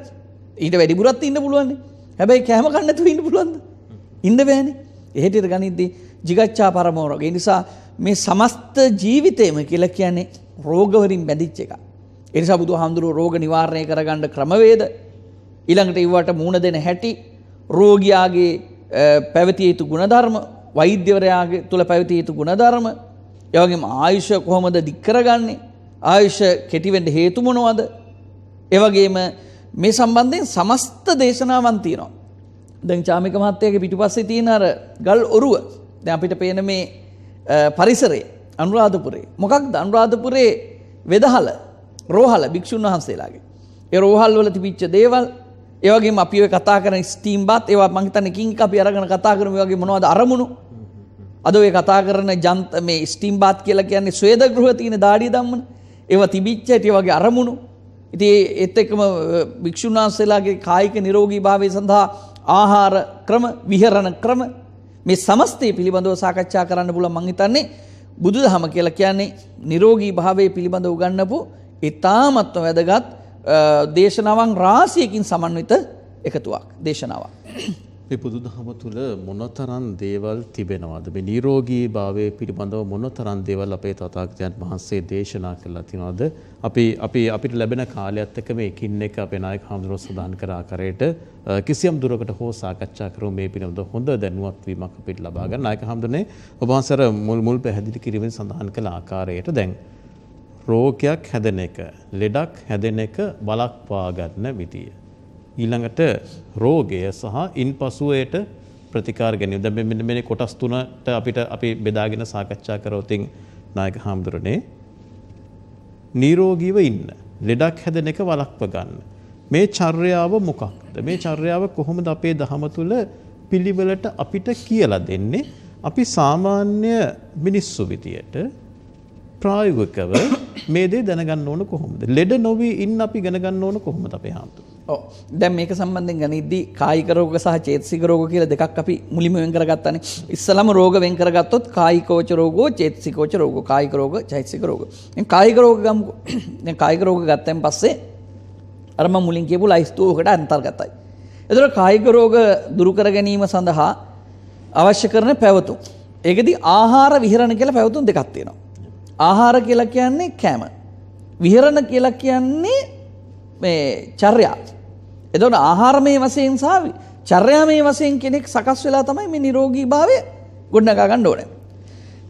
Speaker 5: ඊට වැඩිපුරත් ඉන්න පුළුවන් නේ. හැබැයි කෑම කන්න නැතුව ඉන්න පුළුවන්ද? ඉන්න බෑනේ. එහෙටියට ගනිද්දී jigaccha paramoro. ඒ නිසා මේ සමස්ත ජීවිතේම කියලා කියන්නේ රෝග වලින් බැඳිච්ච එකක්. ඒ නිසා බුදුහාමුදුරුවෝ රෝග නිවාරණය කරගන්න ක්‍රමවේද ඊළඟට ඉවට මූණ දෙන හැටි රෝගයාගේ පැවතිය යුතු ගුණධර්ම වෛද්‍යවරයාගේ තුළ පැවතිය යුතු ගුණධර්ම එවගේම ආයුෂ කොහොමද දික්කරගන්නේ ආයුෂ කෙටිවෙන්ට හේතුමොනවද එවගේම මේ සම්බන්ධයෙන් සමස්ත දේශනාවන් තියෙනවා. දැන් චාමික මහත්තයගේ පිටිපස්සේ තියෙන අර ගල් ඔරුව දැන් අපිට පේන මේ පරිසරේ අනුරාධපුරේ මොකක්ද අනුරාධපුරේ වෙදහල රෝහල භික්ෂුන් වහන්සේලාගේ. ඒ රෝහල් වල තිබිච්ච දේවල් ඒවගේ අපි කතා කරන ස්ටීම් බත් ඒවා මංහිතන කින් අපි අරගෙන කතා කරම වගේ මොනවද අරමුණු? අද ඔය කතා කරන ජන්ත මේ ස්ටීම් බාත් කියලා කියන්නේ ස්වේද ගෘහ තියෙන දාඩිය දම්මන. ඒවා තිබිච්ච ඇති වගේ අරමුණු. ඉති එත් එක්කම භික්‍ෂුන් වහන්සේලාගේ කායික නිරෝගී භාවය සඳහා ආහාර ක්‍රම විහරණ ක්‍රම මේ සමස්තය පිළිබඳව සාකච්ඡා කරන්න පුල මංහිතන්නේ බුදු දහම කියලා කියන්නේ නිරෝගී භාවය පිළිබඳ උගන්නපු ඉතාමත්ව වැදගත් දේශනාවන් රාසියකින් සමන්විත එකතුවක්. දේශනාවක්.
Speaker 4: මේ බුදුදහම තුළ මොනතරම් දේවල් තිබෙනවද? මේ නිරෝගී භාවය පිළිබඳව මොනතරම් දේවල් අපේ තථාගතයන් වහන්සේ දේශනා කළා තියනවද අපි අපි අපිට ලැබෙන කාලයත් එක්ක මේ එකින් එක අපේ නායක හඳුරෝ සඳහන් කර ආකාරයට කිසියම් දුරකට හෝ සාකච්ඡා කරමු මේ පිළිබඳව හොඳ දැනුවත් වීමක් අපිට ලබා ගන්න. නායක හඳුනේ ඔබ වහන්සේ මුල් මුල් පැහැදිලි කිරීමෙන් සඳහන් කළ ආකාරයට දැන් රෝගයක් හැදෙන එක ලෙඩක් හැදෙන එක බලක්වා ගන්න විදිය. ඊළඟට රෝගය සහ ඉන් පසුවයට ප්‍රතිකාර ගැනීම. දැන් මෙන්න මේ කොටස් තුනට අපිට අපි බෙදාගෙන සාකච්ඡා කරවතින් නායක හාමුදුරනේ නිරෝගීව ඉන්න. ලෙඩක් හැදෙන එක වළක්ව ගන්න. මේ චර්යාව මොකක්ද? මේ චර්යාව කොහොමද අපේ දහම තුල පිළිවෙලට අපිට කියලා දෙන්නේ? අපි සාමාන්‍ය මිනිස්සු විදියට ප්‍රායෝගිකව මේ දේ දැනගන්න ඕන කොහොමද? ලෙඩ නොවි ඉන්න අපි දැනගන්න ඕන කොහොමද අපේ හාමුදුරුවෝ?
Speaker 5: ඔව්. දැන් මේක සම්බන්ධයෙන් ගනිද්දී කායික රෝග සහ චේතසික රෝග කියලා දෙකක් අපි මුලින්ම වෙන් කරගත්තානේ. ඉස්සලම රෝග වෙන් කරගත්තොත් කායිකෝච රෝගෝ චේතසිකෝච රෝගෝ කායික රෝග චෛතසික රෝග. දැන් කායික රෝග ගමුකෝ. [coughs] දැන් කායික රෝග ගත්තන් පස්සේ අර මම මුලින් කියපු ලයිස්තුවකට අන්තර්ගතයි. එතකොට කායික රෝග දුරු කර ගැනීම සඳහා අවශ්‍ය කරන පැවතුම්. ඒකදී ආහාර විහරණ කියලා පැවතුම් දෙකක් තියෙනවා. ආහාර කියලා කියන්නේ කෑම. විහරණ කියලා කියන්නේ මේ චර්යා. එතකොට ආහාරමය වශයෙන් සහ චර්යාමය වශයෙන් කෙනෙක් සකස් වෙලා තමයි මේ නිරෝගී භාවය ගොඩනගා ගන්න ඕනේ.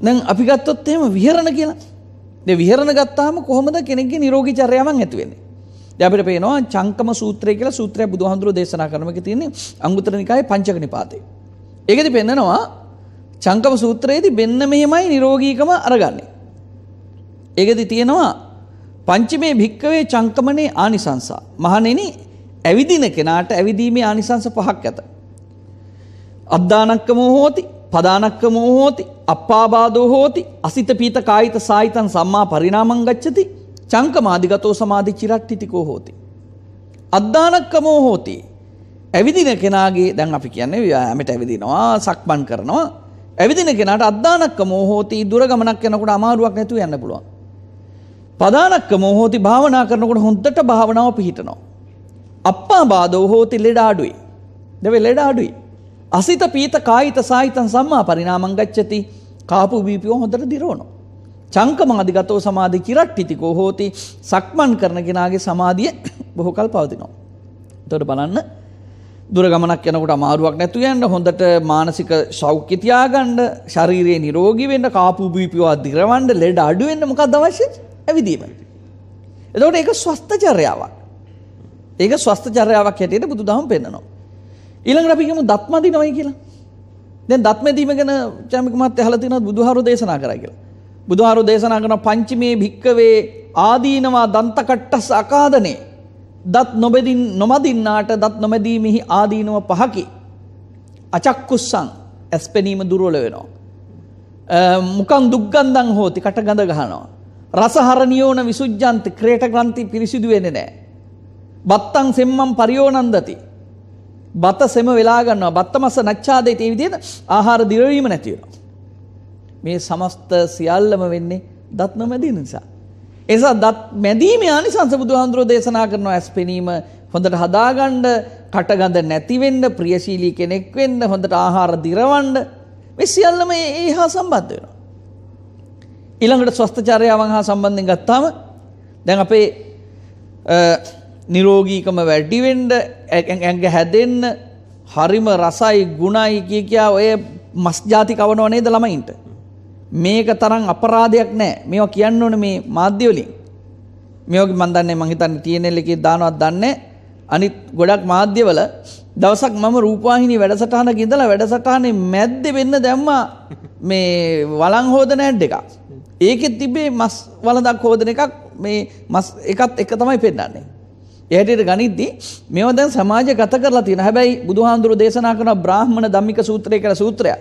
Speaker 5: දැන් අපි ගත්තොත් එහෙම විහරණ කියලා. දැන් විහරණ ගත්තාම කොහොමද කෙනෙක්ගේ නිරෝගී චර්යාවන් ඇති වෙන්නේ? දැන් අපිට පේනවා චංකම සූත්‍රය කියලා සූත්‍රය බුදුහාඳුරෝ දේශනා කරන එක තියෙන්නේ අංගුත්තර නිකායේ පංචක නිපාතේ. ඒකෙදි පෙන්නනවා චංකම සූත්‍රයේදී මෙන්න මෙහෙමයි නිරෝගීකම අරගන්නේ. ඒකෙදි තියෙනවා පංචමේ භික්කවේ චංකමනේ ආනිසංසා. මහණෙනි ඇවිදින කෙනාට ඇවිදීමේ ආනිසංස පහක් ඇත. අද්දානක්කමෝ හෝති පදානක්කමෝ හෝති අප්පාබාධෝ හෝති අසිත පීත කායිත සාහිතන් සම්මා පරිනාමං ගච්ඡති චංකමාදිගතෝ සමාධි චිරට්ටිතිකෝ හෝති. අද්දානක්කමෝ හෝති ඇවිදින කෙනාගේ දැන් අපි කියන්නේ ව්‍යායාමයට ඇවිදිනවා සක්මන් කරනවා ඇවිදින කෙනාට අද්දානක්කමෝ හෝති දුර ගමනක් යනකොට අමාරුවක් නැතුව යන්න පුළුවන්. පදානක්කමෝ හෝති භාවනා කරනකොට හොඳට භාවනාව පිහිටනවා. අප්පා බාධෝ හෝති ලෙඩ අඩුයි. දෙව ලෙඩ අඩුයි. අසිත පීත කායිත සාහිතන් සම්මා පරිනාමං ගච්ඡති කාපු බීපියෝ හොඳට දිරවනවා. චංකමාදිගතෝ සමාධි චිරට්ටිතිකෝ හෝති සක්මන් කරන කෙනාගේ සමාධිය [coughs] බොහෝ කල් පවතිනවා. එතකොට බලන්න දුර ගමනක් යනකොට අමාරුවක් නැතු යන්න හොඳට මානසික සෞඛ්‍ය තියාගන්න ශරීරයේ නිරෝගී වෙන්න කාපු බීපියෝ දිරවන්න ලෙඩ අඩු වෙන්න මොකක්ද අවශ්‍ය? ඇවිදීම. එතකොට ඒක ස්වස්ථචර්යාවක්. ඒක ස්වස්ථචර්යාවක් හැටියට බුදුදහම පෙන්නනවා. ඊළඟට අපි කියමු දත් මදිනවයි කියලා. දැන් දත් මැදීම ගැන චාමික මහත්තයා අහලා තියෙනවද බුදුහාරෝ දේශනා කරා කියලා. බුදුහාරෝ දේශනා කරන පංචමේ භික්කවේ ආදීනවා දන්තකට්ටස් අකාදනේ. දත් නොබෙදින් නොමදින්නාට දත් නොමැදීමෙහි ආදීනව පහකි. අචක්කුස්සං ඇස් පෙනීම දුර්වල වෙනවා. මුකන් දුක්ගන්දන් හෝති කට ගඳ ගහනවා. රසහරණියෝන විසුජ්ජන්ත ක්‍රේට ග්‍රන්ථි පිරිසිදු වෙන්නේ නැහැ. බත්තං සෙම්මම් පරියෝනන්දති. බත සෙම වෙලා ගන්නවා. බත්ත මස නැච්ඡාදේ තේ විදිහට ආහාර දිරවීම නැති වෙනවා. මේ සමස්ත සියල්ලම වෙන්නේ දත් නොමැදීම නිසා. එසා දත් මැදීමේ ආනිසංස බුදුහාඳුරෝ දේශනා කරනවා ඇස් පෙනීම හොඳට හදාගන්න කටගඳ නැති වෙන්න ප්‍රියශීලී කෙනෙක් වෙන්න හොඳට ආහාර දිරවන්න මේ සියල්ලම ඒ හා සම්බන්ධ වෙනවා. ඊළඟට ස්වස්ථචර්යාවන් හා සම්බන්ධයෙන් ගත්තාම දැන් අපේ නිරෝගීකම වැඩි වෙන්න ඇඟ හැදෙන්න හරිම රසයි ගුණයි කිය කියා ඔය මස් ಜಾති කවනව නේද ළමයින්ට? මේක තරම් අපරාධයක් නෑ. මේවා කියන්න ඕනේ මේ මාධ්‍ය වලින්. මේක මන් දන්නේ මං හිතන්නේ TNL එකේ දානවත් දන්නේ අනිත් ගොඩක් මාධ්‍යවල දවසක් මම රූපවාහිනී වැඩසටහනක ඉඳලා වැඩසටහනේ මැද්දේ වෙන්න දැම්මා මේ වළං හොදන ඇඩ් එකක්. ඒකෙත් තිබේ මස් වලදක් හෝදන එකක් මේ මස් එකත් එක තමයි පෙන්න්නන්නේ. ඒටට ගනිද්දි මෙව දැන් සමාජ ගත කරලා තියෙන හැබැයි බුදුහාන්දුරු දේශනා කරන බ්‍රහ්මණ ධම්මික සූත්‍රය කළ සූත්‍රය.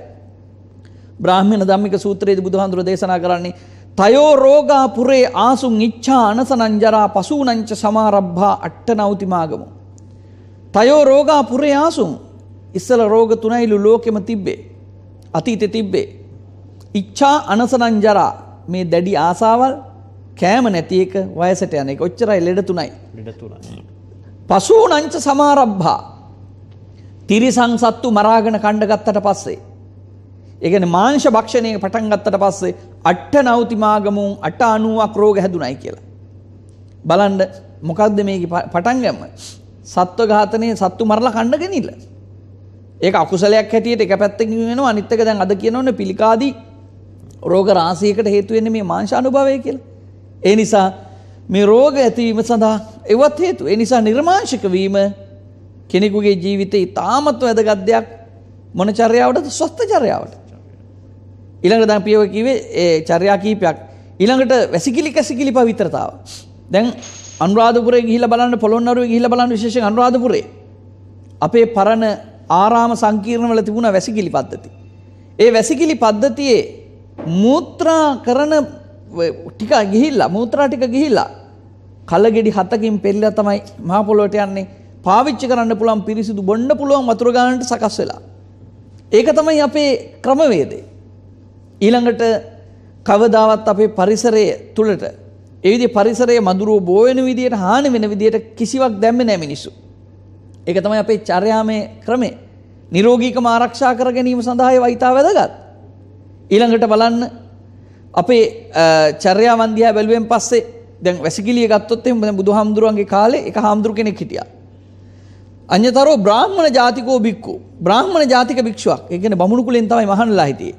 Speaker 5: බ්‍රහ්මණ ධම්මික සූත්‍රයේදී බුදුහාන්දුරු දේශනා කරන්නේ තයෝ රෝගා පුරේ ආසුන් ඉච්ඡා අනසනංජරා පසූනංච සමාරබ්භා අට්ට නවතිමාගමු. තයෝ රෝගා පුරේ ආසුන් ඉස්සල රෝග තුනයිලු ලෝකෙම තිබ්බේ. අතීතෙ තිබ්බේ. ඉච්ඡා අනසනංජරා මේ දැඩි ආසාවල් කෑම නැති එක වයසට යන එක ඔච්චරයි ලෙඩ තුනයි.
Speaker 4: ලෙඩ තුනයි.
Speaker 5: පසූනංච සමාරබ්භා තිරිසං සත්තු මරාගෙන කණ්ඩ ගත්තට පස්සේ. ඒගැන මාංශ භක්ෂණය පටන් ගත්තට පස්සේ අට්ට නවතිමාගමුන් අට අනුවක් රෝග හැදුනයි කියලා. බලන්ඩ මොකක්ද මේ පටන්ගම්ම. සත්ව ඝාතනය සත්තු මරල කණ්ඩ ගෙනිල්ල. ඒක අකුසලයක් හැටියට එක පැත්තකින් වෙනවා අනිත්තක දැන් අද කියනවන්න පිළිකාදී රෝග රාසියකට හේතුවෙන්නේ මේ මාංශ අනුභවය කියලා. ඒ නිසා මේ රෝග ඇතිවීම සඳහා එවත් හේතු. ඒ නිසා නිර්මාංශක වීම කෙනෙකුගේ ජීවිතේ ඉතාමත් වැදගත් දෙයක් මොන චර්යාවටද ස්වස්ථ චර්යාවට. ඊළඟට දැන් පියව කිව්වේ ඒ චර්යා කීපයක්. ඊළඟට වැසිකිලි කැසිකිලි පවිත්‍රතාව. දැන් අනුරාධපුරේ ගිහිල්ලා බලන්න පොළොන්නරුවේ ගිහිල්ලා බලන්න විශේෂයෙන් අනුරාධපුරේ අපේ පරණ ආරාම සංකීර්ණවල තිබුණ වැසිකිලි පද්ධති. ඒ වැසිකිලි පද්ධතියේ මූත්‍රා කරන ටික ගිහිල්ලා මූත්‍රා ටික ගිහිල්ලා කලගෙඩි හතකින් පෙරලා තමයි මහ පොළොවට යන්නේ පාවිච්චි කරන්න පුළුවන් පිරිසිදු බොන්න පුළුවන් වතුර ගන්නට සකස් වෙලා. ඒක තමයි අපේ ක්‍රමවේදය. ඊළඟට කවදාවත් අපේ පරිසරය තුළට ඒවිදි පරිසරයේ මදුරුව බෝවෙන විදියට හානි වෙන විදියට කිසිවක් දැම්ම නෑ මිනිස්සු. ඒක තමයි අපේ චර්යාමය ක්‍රමේ නිරෝගීකම ආරක්ෂා කර ගැනීම සඳහා වයිතා වැදගත්. ඊළඟට බලන්න අපේ චර්යාවන්දියා බැලුවෙන් පස්සේ දැන් වැසිකිලිය ගත්තොත් එහෙම දැන් බුදුහාමුදුරුවන්ගේ කාලේ එක හාමුදුරු කෙනෙක් හිටියා. අඤ්‍යතරෝ බ්‍රාහ්මණ ජාතිකෝ බික්කු. බ්‍රාහ්මණ ජාතික භික්ෂුවක්. ඒ කියන්නේ බමුණු කුලෙන් තමයි මහන්නලා හිටියේ.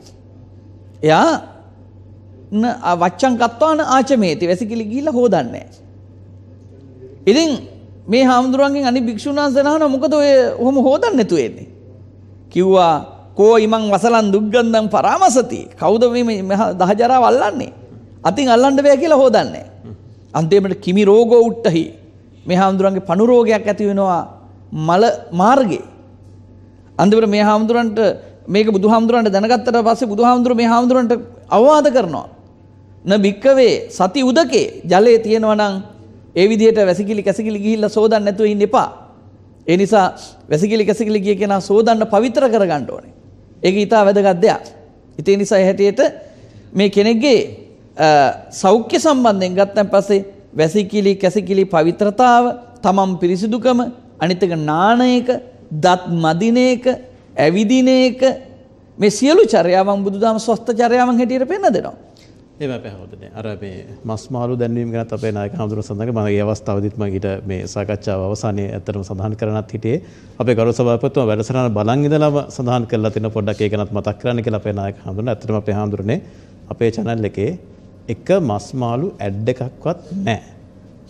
Speaker 5: එයා වච්චන් කත්වාන ආචමේති වැසිකිලි ගිහිල්ලා හොදන්නේ ඉතින් මේ හාමුදුරුවන්ගෙන් අනිත් භික්ෂුන් වහන්සේ අහනවා මොකද ඔය ඔහොම හොදන්නේ නැතුව එන්නේ? කිව්වා කෝ ඉමං වසලන් දුක්ගන්ධම් පරාමසති. කවුද මේ දහජරාව අල්ලන්නේ? අතින් අල්ලන්න බෑ කියලා හොදන්නේ. අන්තිමට කිමි රෝගෝ උට්ටහි. මේ හාමුදුරන්ගේ පණු රෝගයක් ඇති වෙනවා මල මාර්ගේ. අන්තිමට මේ හාමුදුරන්ට මේක බුදුහාමුදුරන්ට දැනගත්තට පස්සේ බුදුහාමුදුර මේ හාමුදුරන්ට අවවාද කරනවා. න භික්කවේ සති උදකේ ජලයේ තියෙනවා නම් ඒ විදිහට වැසිකිලි කැසිකිලි ගිහිල්ලා සෝදන්න නැතුව ඉන්න එපා. ඒ නිසා වැසිකිලි කැසිකිලි ගිය කෙනා සෝදන්න පවිත්‍ර කරගන්න ඕනේ. ඒක ඊටා වැදගත් දෙයක්. ඉතින් නිසා ඒ හැටියට මේ කෙනෙක්ගේ සෞඛ්‍ය සම්බන්ධයෙන් ගත්තන් පස්සේ වැසිකිලි කැසිකිලි පවිත්‍රතාව තමන් පිරිසිදුකම අනිත් එක නානයක දත් මදිනේක ඇවිදිනේක මේ සියලු චර්යාවන් බුදුදහම ස්වස්ථ චර්යාවන් හැටියට පෙන්න දෙනවා.
Speaker 4: ඒම පැහවදන අර මේ මස් මාලු දැන්වීම ගැන අපේ නායක හමුදුර සඳඟ මගේ අවස්ථාවදිත්ම ඊට මේ සාකච්ඡාව අවසානය ඇතරම සඳහන් කරනත් හිටියේ. අපේ ගරු සභාපතිතුමා වැඩසටහන බලන් ඉඳලාම සඳහන් කරලා තින පොඩ්ඩක් ඒකනත් මතක් කරන්න කියලා අපේ නායක හඳුන ඇත්තටම අපේ හඳුරන්නේ අපේ channel එකේ එක මස් මාලු ඇඩ් එකක්වත් නැහැ.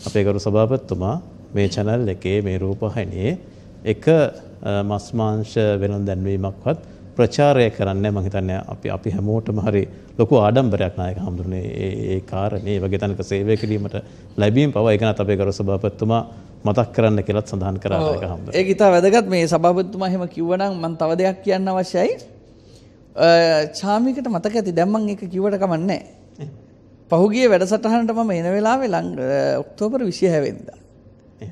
Speaker 4: අපේ ගරු සභාපතිතුමා මේ channel එකේ මේ රූපවාහිනියේ එක මස් මාංශ වෙනත් දැන්වීමක්වත් ප්‍රචාරය කරන්න මං හිතන්නේ අපි අපි හැමෝටම හරි ලොකු ආඩම්බරයක් නායක හඳුරන්නේ ඒ කාරණේ වගේ තැනක සේවය කිරීමට ලැබීම පව ඒකනත් අපේ ගරු සභාපතිතුමා මතක් කරන්න කියලත් සඳහන් කරා නායක හඳුරන්නේ.
Speaker 5: ඒක ඉතා වැදගත් මේ සභාපතිතුමා එහෙම කිව්වනම් මම තව දෙයක් කියන්න අවශ්‍යයි. චාමිකට මතක ඇති දැන් මම ඒක කිව්වට කමක් නැහැ. පහුගිය වැඩසටහනට මම එන වෙලාවේ ලං ඔක්තෝබර් 26 වෙනිදා.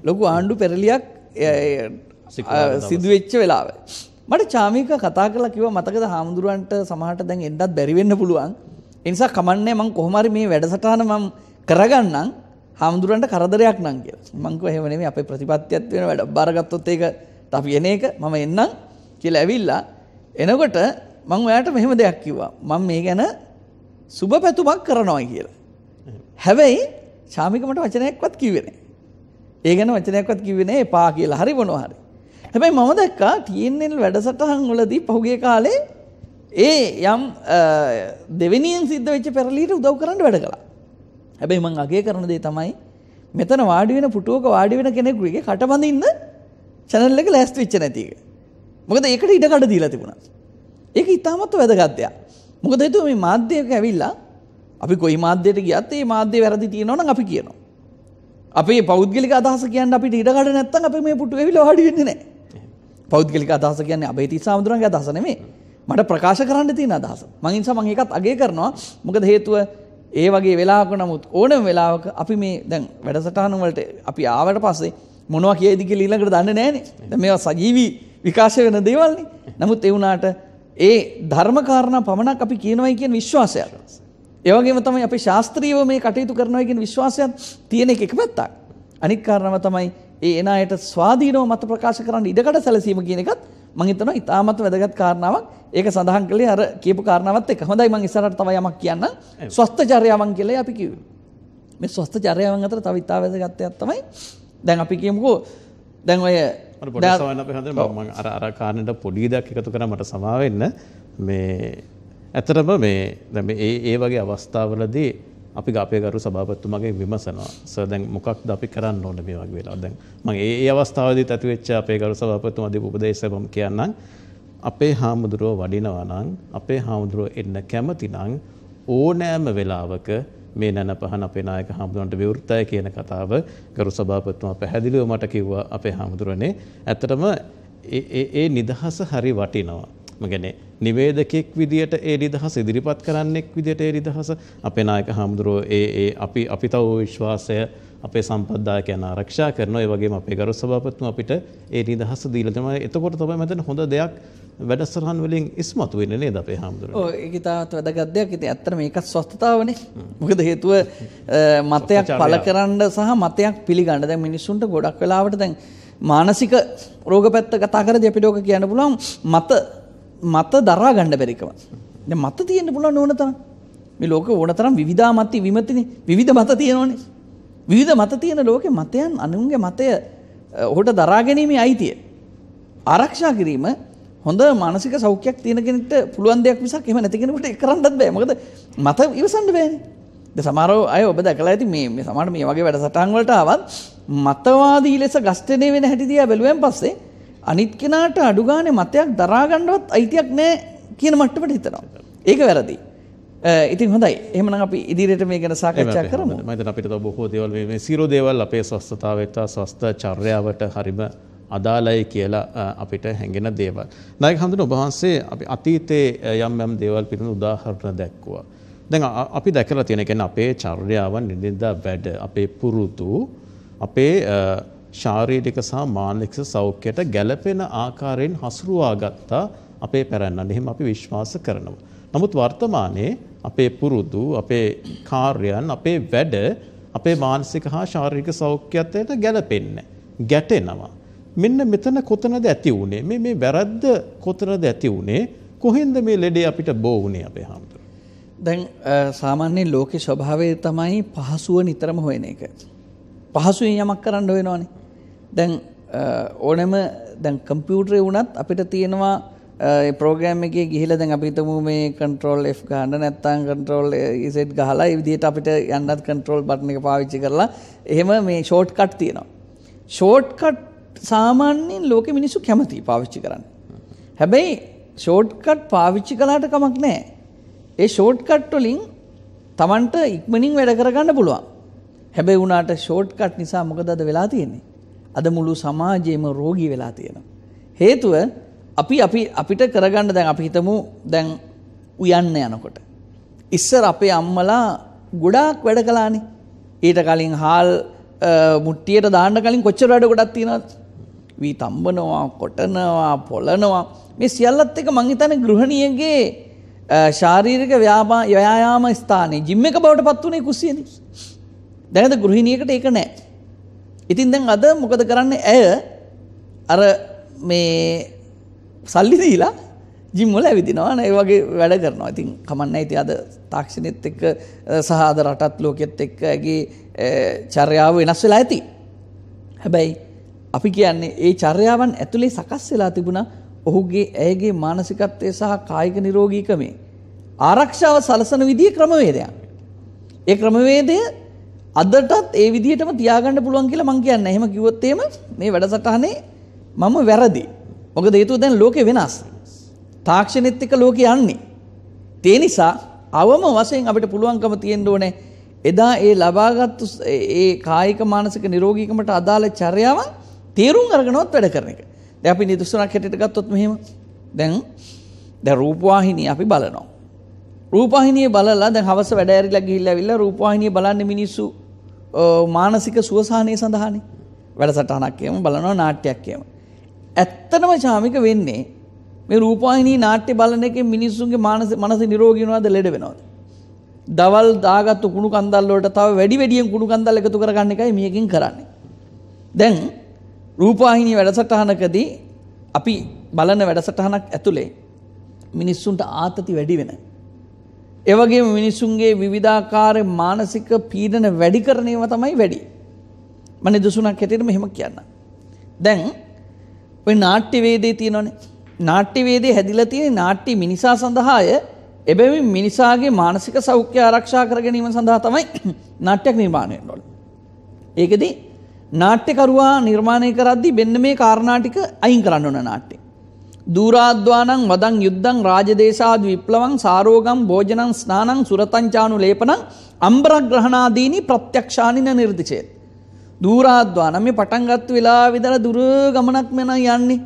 Speaker 5: ලොකු ආණ්ඩු පෙරලියක් සිදුවෙච්ච වෙලාවේ. මට චාමික කතා කරලා කිව්වා මතකද හාමුදුරුවන්ට සමහරට දැන් එන්නත් බැරි වෙන්න පුළුවන්. ඒ නිසා කමන්නේ මං කොහොම හරි මේ වැඩසටහන මම කරගන්නම් හාමුදුරන්ට කරදරයක් නම් කියලා. මං කිව්වා එහෙම නෙමෙයි අපේ ප්‍රතිපත්තියත් වෙන වැඩ බාරගත්තොත් ඒක අපි එන එක මම එන්නම් කියලා ඇවිල්ලා එනකොට මං ඔයාට මෙහෙම දෙයක් කිව්වා. මම මේ ගැන සුබ පැතුමක් කරනවා කියලා. හැබැයි ශාමික මට වචනයක්වත් කිව්වේ නැහැ. ඒ ගැන වචනයක්වත් කිව්වේ නැහැ එපා කියලා. හරි මොනවා හරි. හැබැයි මම දැක්කා TNL වැඩසටහන් වලදී පහුගිය කාලේ ඒ යම් දෙවෙනියෙන් සිද්ධ වෙච්ච පෙරලීට උදව් කරන්න වැඩ කළා. හැබැයි මං අගය කරන දේ තමයි මෙතන වාඩි වෙන පුටුවක වාඩි වෙන කෙනෙකුගේ කටබඳින්න channel එක ලෑස්ති වෙච්ච නැති එක. මොකද ඒකට ඉඩ කඩ දීලා තිබුණා. ඒක ඉතාමත් වැදගත් දෙයක්. මොකද හේතුව මේ මාධ්‍යයක ඇවිල්ලා අපි කොයි මාධ්‍යයට ගියත් ඒ මාධ්‍ය වැරදි තියෙනවා නම් අපි කියනවා. අපේ පෞද්ගලික අදහස කියන්න අපිට ඉඩ කඩ නැත්නම් අපි මේ පුටුවේ ඇවිල්ලා වාඩි වෙන්නේ නැහැ. පෞද්ගලික අදහස කියන්නේ අබේතිස් සාමුදුරන්ගේ අදහස නෙමෙයි. මට ප්‍රකාශ කරන්න තියෙන අදහස. මං නිසා මං ඒකත් අගය කරනවා. මොකද හේතුව ඒ වගේ වෙලාවක නමුත් ඕනම වෙලාවක අපි මේ දැන් වැඩසටහන වලට අපි ආවට පස්සේ මොනවා කියයිද කියලා ඊළඟට දන්නේ නැහනේ. දැන් මේවා සජීවී විකාශය වෙන දේවල්නේ. නමුත් ඒ වුණාට ඒ ධර්ම කාරණා පමණක් අපි කියනවායි කියන විශ්වාසයක්. ඒ වගේම තමයි අපි ශාස්ත්‍රීයව මේ කටයුතු කරනවා කියන විශ්වාසයක් තියෙන එක එක පැත්තක්. අනිත් කාරණාව තමයි ඒ එන අයට ස්වාධීනව මත ප්‍රකාශ කරන්න ඉඩකඩ සැලසීම කියන එකත් මම හිතනවා ඉතාමත් වැදගත් කාරණාවක්. ඒක සඳහන් කළේ අර කියපු කාරණාවත් එක්ක. හොඳයි මම ඉස්සරහට තව යමක් කියන්නම්. ස්වස්ථ චර්යාවන් කියලා අපි කිව්වේ. මේ ස්වස්ථ චර්යාවන් අතර තව ඉතා වැදගත් එකක් තමයි දැන් අපි කියමුකෝ දැන් ඔය
Speaker 4: පොඩ සවන්න අප හඳ ම අර අර කාරණට පොඩි දෙයක් එකතු කර මට සමාවෙන්න මේ ඇතරම මේ ඒ ඒ වගේ අවස්ථාවලදී අපි අපේ ගරු සභාපත්තුමගේ විමසනවා. සදැන් මොකක් ද අපි කරන්න ඕන මේ වගේ වෙලා දැන් මං ඒ අවස්ථාවදී ඇතිවෙච්ච අපේ ගරු සභාපත්තුම අධි උපදේශබම් කියන්නම්. අපේ හාමුදුරුව වඩිනවනං අපේ හාමුදුරුව එන්න කැමතිනං ඕනෑම වෙලාවක මේ නැන පහන අපේ නායක හාමුදුරන්ට විවෘත්තය කියන කතාව ගරු සභාපත්තුම පැහැදිලිව මට කිව්වා අපේ හාමුදුරනේ. ඇත්තටම ඒ නිදහස හරි වටිනවා. මගැන නිවේදකෙක් විදිට ඒ නිදහස ඉදිරිපත් කරන්නෙක් විදිට ඒ නිදහස අපේ නායක හාමුදුරුව ඒ අපි අපි තව විශ්වාසය අපේ සම්පත්දායකයන් ආරක්ෂා කරනවා. ඒ වගේම අපේ ගරු සභාපතිතුමා අපිට ඒ නිදහස දීලා තමයි. එතකොට තමයි මම හොඳ දෙයක් වැඩසටහන් වලින් ඉස්මතු වෙන්නේ නේද අපේ හාමුදුරුවෝ.
Speaker 5: ඔව් ඒක තාත් වැදගත් දෙයක්. ඉතින් ඇත්තට මේකත් ස්වස්ථතාවනේ. මොකද හේතුව මතයක් පළ කරන්න සහ මතයක් පිළිගන්න. දැන් මිනිස්සුන්ට ගොඩක් වෙලාවට දැන් මානසික රෝග පැත්ත කතා කරද්දී අපිට ඕක කියන්න පුළුවන් මත මත දරා ගන්න බැරිකම. දැන් මත තියෙන්න පුළුවන් ඕන තරම්. මේ ලෝක ඕන තරම් විවිධා මත විමතිනේ. විවිධ මත තියෙනවනේ. විවිධ මත තියෙන ලෝකේ මතයන් අනුන්ගේ මතය ඔහුට දරා ගැනීමේ අයිතිය ආරක්ෂා කිරීම හොඳ මානසික සෞඛ්‍යයක් තියෙන කෙනෙක්ට පුළුවන් දෙයක් මිසක් එහෙම නැති කෙනෙකුට ඒක කරන්නත් බෑ. මොකද මත ඉවසන්න බෑනේ. ද සමහර අය ඔබ දැකලා ඇති මේ මේ සමහර මේ වගේ වැඩසටහන් වලට ආවත් මතවාදී ලෙස ගස්ඨණය වෙන හැටි දිහා බැලුවෙන් පස්සේ අනිත් කෙනාට අඩු ගානේ මතයක් දරා ගන්නවත් අයිතියක් නැහැ කියන මට්ටමට හිතනවා. ඒක වැරදි. ඉතින් හොඳයි. එහෙමනම් අපි ඉදිරියට මේ ගැන සාකච්ඡා කරමු.
Speaker 4: මම හිතන අපිට තව බොහෝ දේවල් මේ සියලු දේවල් අපේ ස්වස්ථතාවයට ස්වස්ථ චර්යාවට හරිම අදාළයි කියලා අපිට හැඟෙන දේවල්. නායක හඳුන ඔබ වහන්සේ අපි අතීතයේ යම් යම් දේවල් පිළිබඳ උදාහරණ දැක්වුවා. දැන් අපි දැකලා තියෙන කියන්නේ අපේ චර්යාවන් නිදින්දා වැඩ අපේ පුරුදු අපේ ශාරීරික සහ මානසික සෞඛ්‍යයට ගැළපෙන ආකාරයෙන් හසුරුවා ගත්තා අපේ පැරැන්නන්. එහෙම අපි විශ්වාස කරනවා. නමුත් වර්තමානයේ අපේ පුරුදු අපේ කාර්යයන් අපේ වැඩ අපේ මානසික හා ශාරීරික සෞඛ්‍යත්වයට ගැලපෙන්නේ ගැටෙනවා. මෙන්න මෙතන කොතනද ඇති වුණේ මේ මේ වැරද්ද කොතනද ඇති වුණේ කොහෙන්ද මේ ලෙඩේ අපිට බෝ වුණේ අපේ හාමුදුරුවෝ.
Speaker 5: දැන් සාමාන්‍යයෙන් ලෝකේ ස්වභාවය තමයි පහසුව නිතරම හොයන එක. පහසුවෙන් යමක් කරන්න වෙනවනේ. දැන් ඕනෑම දැන් කම්පියුටරේ වුණත් අපිට තියෙනවා ප්‍රෝග්‍රෑම් එකේ ගිහිල්ලා දැන් අපි හිතමු මේ control F ගන්න නැත්නම් control Z ගහලා ඒ විදිහට අපිට යන්නත් control button එක පාවිච්චි කරලා එහෙම මේ shortcut තියෙනවා. shortcut සාමාන්‍යයෙන් ලෝකෙ මිනිස්සු කැමතියි පාවිච්චි කරන්න. හැබැයි shortcut පාවිච්චි කළාට කමක් නැහැ. ඒ shortcut වලින් Tamanට ඉක්මනින් වැඩ කරගන්න පුළුවන්. හැබැයි උනාට shortcut නිසා මොකද අද වෙලා තියෙන්නේ? අද මුළු සමාජයේම රෝගී වෙලා තියෙනවා. හේතුව අපි අපි අපිට කරගන්න දැන් අපි හිතමු දැන් උයන්න යනකොට. ඉස්සර අපේ අම්මලා ගොඩාක් වැඩ කලානේ. ඊට කලින් හාල් මුට්ටියට දාන්න කලින් කොච්චර වැඩ ගොඩක් තියෙනවද? වී තම්බනවා, කොටනවා, පොළනවා. මේ සියල්ලත් එක මං හිතන්නේ ගෘහණියගේ ශාරීරික ව්‍යායාම ස්ථානයේ ජිම් එක බවට පත් වුණේ කුස්සියනේ. දැනද ගෘහිණියකට ඒක නැහැ. ඉතින් දැන් අද මොකද කරන්නේ ඇය අර මේ සල්ලි දීලා ජිම් වල ඇවිදිනවා නේ වගේ වැඩ කරනවා. ඉතින් කමන්නේ ඉතින් අද තාක්ෂණෙත් එක්ක සහ අද රටත් ලෝකෙත් එක්ක ඇගේ චර්යාව වෙනස් වෙලා ඇති. හැබැයි අපි කියන්නේ ඒ චර්යාවන් ඇතුලේ සකස් වෙලා තිබුණා ඔහුගේ ඇයගේ මානසිකත්වය සහ කායික නිරෝගීකමේ ආරක්ෂාව සලසන විදිය ක්‍රමවේදයක්. ඒ ක්‍රමවේදය අදටත් ඒ විදිහටම තියාගන්න පුළුවන් කියලා මං කියන්නේ. එහෙම කිව්වොත් එහෙම මේ වැඩසටහනේ මම වැරදි. මොකද හේතුව දැන් ලෝකෙ වෙනස්. තාක්ෂණෙත් එක්ක ලෝකෙ යන්නේ. ඒ නිසා අවම වශයෙන් අපිට පුළුවන්කම තියෙන්න ඕනේ එදා ඒ ලබාගත්තු ඒ කායික මානසික නිරෝගීකමට අදාළ චර්යාවන් තේරුම් අරගෙනවත් වැඩ කරන එක. දැන් අපි නිදසුනක් හැටියට ගත්තොත් මෙහෙම දැන් දැන් රූපවාහිනිය අපි බලනවා. රූපවාහිනිය බලලා දැන් හවස වැඩ ඇරිලා ගිහිල්ලා ඇවිල්ලා රූපවාහිනිය බලන්නේ මිනිස්සු මානසික සුවසහනය සඳහානේ. වැඩසටහනක් කියමු බලනවා නාට්‍යයක් කියමු. ඇත්තනම චාමික වෙන්නේ මේ රූපවාහිනී නාට්‍ය බලන එකෙන් මිනිස්සුන්ගේ මානස මනස නිරෝගී වෙනවද ලෙඩ වෙනවද? දවල් දාගත්තු කුණු කන්දල් වලට තව වැඩි වැඩියෙන් කුණු කන්දල් එකතු කරගන්න එකයි මේකෙන් කරන්නේ. දැන් රූපවාහිනී වැඩසටහනකදී අපි බලන වැඩසටහනක් ඇතුලේ මිනිස්සුන්ට ආතති වැඩි වෙන. ඒ වගේම මිනිස්සුන්ගේ විවිධාකාර මානසික පීඩන වැඩි කරන ඒවා තමයි වැඩි. මම දුසුණක් හැටියට මෙහෙම කියන්න. දැන් ඔය නාට්‍යවේදේ තියෙනවනේ. නාට්‍යවේදේ හැදිලා තියෙන නාට්‍ය මිනිසා සඳහාය එබැවින් මිනිසාගේ මානසික සෞඛ්‍ය ආරක්ෂා කර ගැනීම සඳහා තමයි [clears throat] නාට්‍යයක් නිර්මාණය වෙන්න ඕනේ. ඒකෙදි නාට්‍යකරුවා නිර්මාණය කරද්දී මෙන්න මේ කාරණා ටික අයින් කරන්න ඕන නාට්‍ය. දූරාද්වානං වදං යුද්ධං රාජදේශාද් විප්ලවං සාරෝගම් භෝජනං ස්නානං සුරතංචානු ලේපනං අම්බරග්‍රහණාදීනි ප්‍රත්‍යක්ෂානින නිර්දිචේත්. දූරාද්වාන මේ පටන්ගත්තු වෙලා විදල දුර ගමනක් මෙන යන්නේ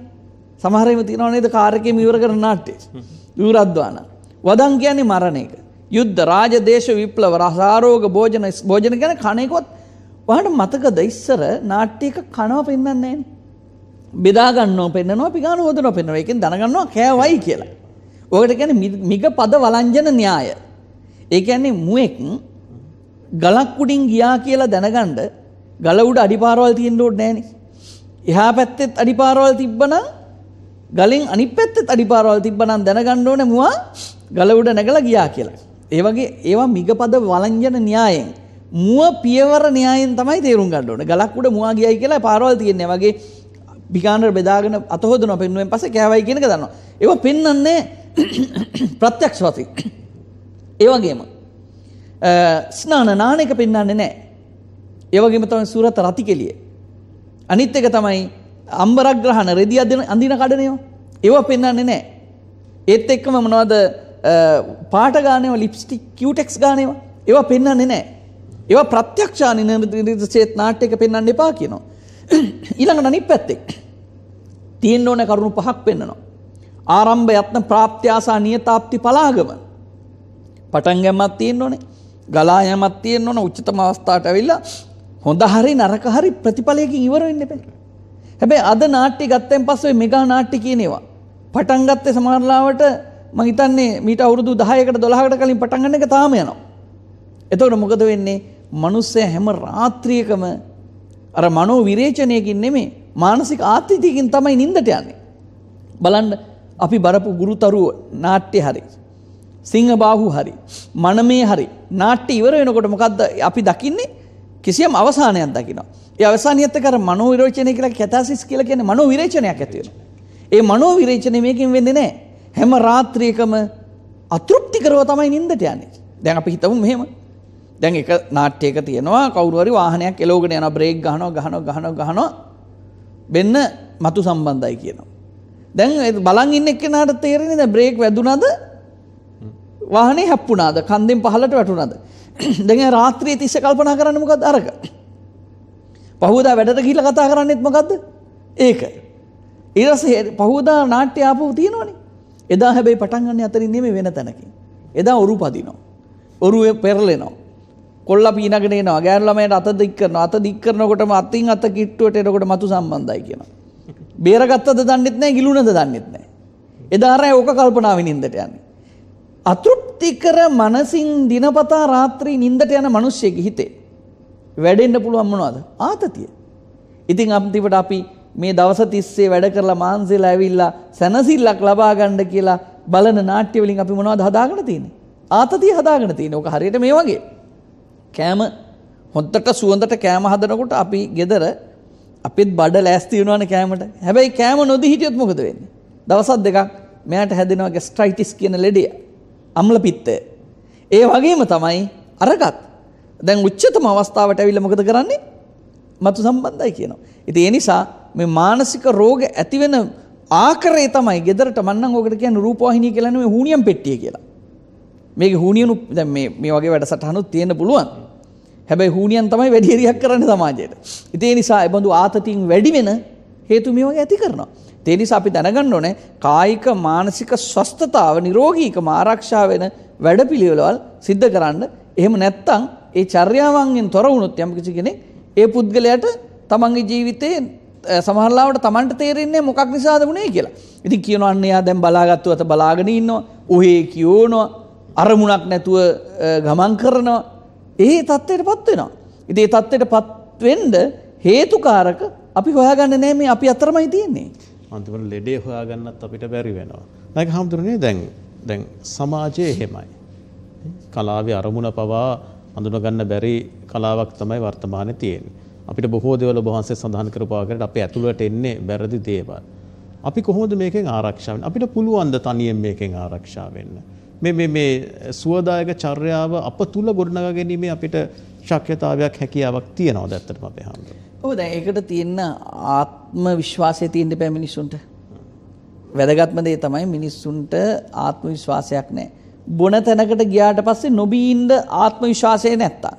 Speaker 5: සමහරම තිනවනේද කාරකය මිවර කර නාට්ටේ දූරද්වාන. වදන් කියන්නේ මරණ එක. යුද්ධ රාජදේශ විප්ලව රසාරෝග භෝජන භෝජන ගැන කනෙකොත් වාට මතකද ඉස්සර නාට්‍යයක කනව පෙන්න්නන්නේ නෑනේ. බෙදාගන්න පෙන්න්නවා පිගාන ෝදන පෙන්ව එකින් දනගන්නවා කෑවයි කියලා. ඕකට ගැන මිග පද වලංජන න්‍යාය. ඒකන්නේ මුවෙක් ගලක්කුඩින් ගියා කියලා දැනගණ්ඩ ගල උඩ අඩිපාරවල් තියෙන් ෝඩ් නෑන. එහා පැත්තෙත් අඩිපාරවල් තිබ්බන ගලින් අනි පැත්තෙත් අඩිපාරවල් තිබ්බනන් දැනගණ්ඩෝන මවා ගල උඩ නැගල ගියා කියලා. ඒවගේ ඒවා මිගපද වලංජන න්‍යායෙන්. මුව පියවර න්‍යායෙන් තමයි තේරුම් ගන්නඩෝන ගලක්කුඩ මවා ගියයි කියලා පාරවල් තියෙන්නේ වගේ පිකානර බෙදාගෙන අතහොදන පෙන්ුවෙන් පස කෑවයි කියෙනක දන්නවා. ඒව පෙන්නන්නේ [coughs] ප්‍රත්‍යක්ෂ වති. ඒවගේම ස්නාන නානක පෙන්න්නන්නේ නෑ. ඒවගේම තමයි සූරත රති කෙලිය. අනිත් එක තමයි අම්බරග්‍රහණ රෙදි අදන අඳින කඩනයෝ ඒව පෙන්න්නන්නේ නෑ. ඒත් එක්කම මනවාද පාට ගානව ලිප්ස්ටික් කියටෙක්ස් ගානවා ඒව පෙන්න්නන්නේ නෑ. ඒව ප්‍රත්‍යක්ෂාන සේත් නාට්‍යක පෙන්න්න එපා කියනවා. [coughs] ඊළඟ නනි පැත්තෙක්. තියෙන් ඕන කරුණු පහක් පෙන්න්නනවා. ආරම්භ යත්න ප්‍රාප්ත්‍යාසා නියතාප්ති පලාගම. පටන් ගැම්මත් තියෙන් ඕනේ ගලා යමත් තියෙන් ඕන උච්චතම අවස්ථාට ඇවිල්ලා හොඳ හරි නරක හරි ප්‍රතිඵලයකින් ඉවර වෙන්න එපේ. හැබැයි අද නාට්‍ය ගත්තෙන් පස්සේ මෙගා නාට්‍ය කියනවා. පටන් ගත්තේ සමහරලාවට මම හිතන්නේ මීට අවුරුදු 10කට 12කට කලින් පටන් ගන්න එක තාම යනවා. එතකොට මොකද වෙන්නේ? මිනිස්සයා හැම රාත්‍රියකම අර මනෝ විරේචනයකින් නෙමෙයි මානසික ආතතියකින් තමයි නිින්දට යන්නේ. බලන්න අපි බරපු ගුරුතරුව නාට්‍ය හරි සිංහ බාහු හරි මනමේ හරි නාට්‍ය ඉවර වෙනකොට මොකක්ද අපි දකින්නේ කිසියම් අවසානයක් දකිනවා. ඒ අවසානියත් කර මනෝ විරෝචනය කියලා කැතාසිස් කියලා කියන්නේ මනෝ විරේචනයක් ඇති වෙනවා. ඒ මනෝ විරේචනය මේකෙන් වෙන්නේ නැහැ. හැම රාත්‍රියකම අතෘප්තිකරව තමයි නිින්දට යන්නේ. දැන් අපි හිතමු මෙහෙම. දැන් එක නාට්‍යයක තියෙනවා කවුරු හරි වාහනයක් එලවගෙන යනවා බ්‍රේක් ගහනවා ගහනවා ගහනවා ගහනවා වෙන්න මතු සම්බන්ධයි කියනවා. දැන් බලන් ඉන්න එක්කෙනාට තේරෙන්නේ දැන් බ්‍රේක් වැදුනද? වාහනේ හැප්පුණාද? කන්දෙන් පහලට වැටුණාද? දැන් රාත්‍රියේ තිස්සේ කල්පනා කරන්න මොකද්ද? අරක. පහුවදා වැඩට ගිහිල්ලා කතා කරන්නෙත් මොකද්ද? ඒක. ඊට පස්සේ පහුවදා නාට්‍ය ආපහු තියෙනවනේ. එදා හැබැයි පටන් ගන්න අතරින් නෙමෙයි වෙන තැනකින්. එදා ඔරු පදිනවා. ඔරුවේ පෙරලෙනවා. කොල්ල පීනගෙන එනවා ගෑනු ළමයට අත දික් කරනවා අත දික් කරනකොටම අතින් අත කිට්ටුවට එනකොට මතු සම්බන්ධයි කියනවා බේරගත්තද දන්නෙත් නැහැ ගිලුණද දන්නෙත් නැහැ එදා අර ඕක කල්පනාවෙන් ඉඳට යන්නේ අතෘප්තිකර මනසින් දිනපතා රාත්‍රී නින්දට යන මිනිස්සෙක හිතේ වැඩෙන්න පුළුවන් මොනවද ආතතිය. ඉතින් අන්තිමට අපි මේ දවස තිස්සේ වැඩ කරලා මාන්සිලා ඇවිල්ලා සැනසිල්ලක් ලබා ගන්න කියලා බලන නාට්‍ය වලින් අපි මොනවද හදාගෙන තියෙන්නේ? ආතතිය හදාගෙන තියෙන්නේ. ඕක හරියට මේ වගේ. කෑම හොද්දට සුවඳට කෑම හදනකොට අපි ගෙදර අපිත් බඩ ලෑස්ති වෙනවනේ කෑමට. හැබැයි කෑම නොදී හිටියොත් මොකද වෙන්නේ? දවසක් දෙකක් මෙයාට හැදෙනවා ගැස්ට්‍රයිටිස් කියන ලෙඩේ. අම්ල පිත්තය. ඒ වගේම තමයි අරගත්. දැන් උච්චතම අවස්ථාවට ඇවිල්ල මොකද කරන්නේ මතු සම්බන්ධයි කියනවා. ඉති එනිසා මේ මානසික රෝග ඇතිවෙන ආකරේ තමයි ගෙදරට මන්න ඕකට කියන රූපවාහිනී කියලන මේ හුනියම් පෙට්ටිය කියලා. මේක හුනියනු මේ වගේ වැඩ සටහනුත් තියෙන පුළුවන්. හැබැයි හුනියන් තමයි වැඩියරියක් කරන්න සමාජයට. ඉතිේ නිසා එබඳු ආතතින් වැඩි වෙන හේතු මේ වගේ ඇති කරනවා. ඒ නිසා අපි දැනගන්න ඕනේ කායික මානසික ස්වස්ථතාව නිරෝගීකම ආරක්ෂා වෙන වැඩපිළිවෙළවල් සිද්ධ කරන්න. එහෙම නැත්තම් ඒ චර්යාවන්ගෙන් තොර වුණොත් යම් කිසි කෙනෙක් ඒ පුද්ගලයාට තමන්ගේ ජීවිතේ සමහරලාවට තමන්ට තේරෙන්නේ මොකක් නිසාද වුණේ කියලා. ඉතින් කියනවා අන්න එයා දැන් බලාගත්තු අත බලාගෙන ඉන්නවා. ඔහේ කියෝනවා අරමුණක් නැතුව ගමන් කරනවා. ඒ தත්ත්වයටපත් වෙනවා. ඉතින් ඒ தත්ත්වයටපත් වෙන්න හේතුකාරක අපි හොයාගන්න නෑ මේ අපි අතරමයි තියෙන්නේ.
Speaker 4: අන්තිමට ලෙඩේ හොයාගන්නත් අපිට බැරි වෙනවා. නැක හාමුදුරනේ දැන් දැන් සමාජයේ එහෙමයි. කලාවේ අරමුණ පවා අඳුනගන්න බැරි කලාවක් තමයි වර්තමානයේ තියෙන්නේ. අපිට බොහෝ දේවල් ඔබ වහන්සේ සඳහන් කරපුවාකට අපේ ඇතුළට එන්නේ බැරදි දේවල්. අපි කොහොමද මේකෙන් ආරක්ෂා වෙන්නේ? අපිට පුළුවන් ද තනියෙන් මේකෙන් ආරක්ෂා වෙන්න? මේ මේ මේ සුවදායක චර්යාව අප තුල ගොඩනගා ගැනීමේ අපිට ශක්්‍යතාවයක් හැකියාවක් තියෙනවද ඇත්තටම අපේ හැමෝටම?
Speaker 5: ඔව් දැන් ඒකට තියෙන ආත්ම විශ්වාසය තියෙන්න බෑ මිනිස්සුන්ට. වැදගත්ම දේ තමයි මිනිස්සුන්ට ආත්ම විශ්වාසයක් නැහැ. බොන තැනකට ගියාට පස්සේ නොබී ඉන්න ආත්ම විශ්වාසය නැත්තම්.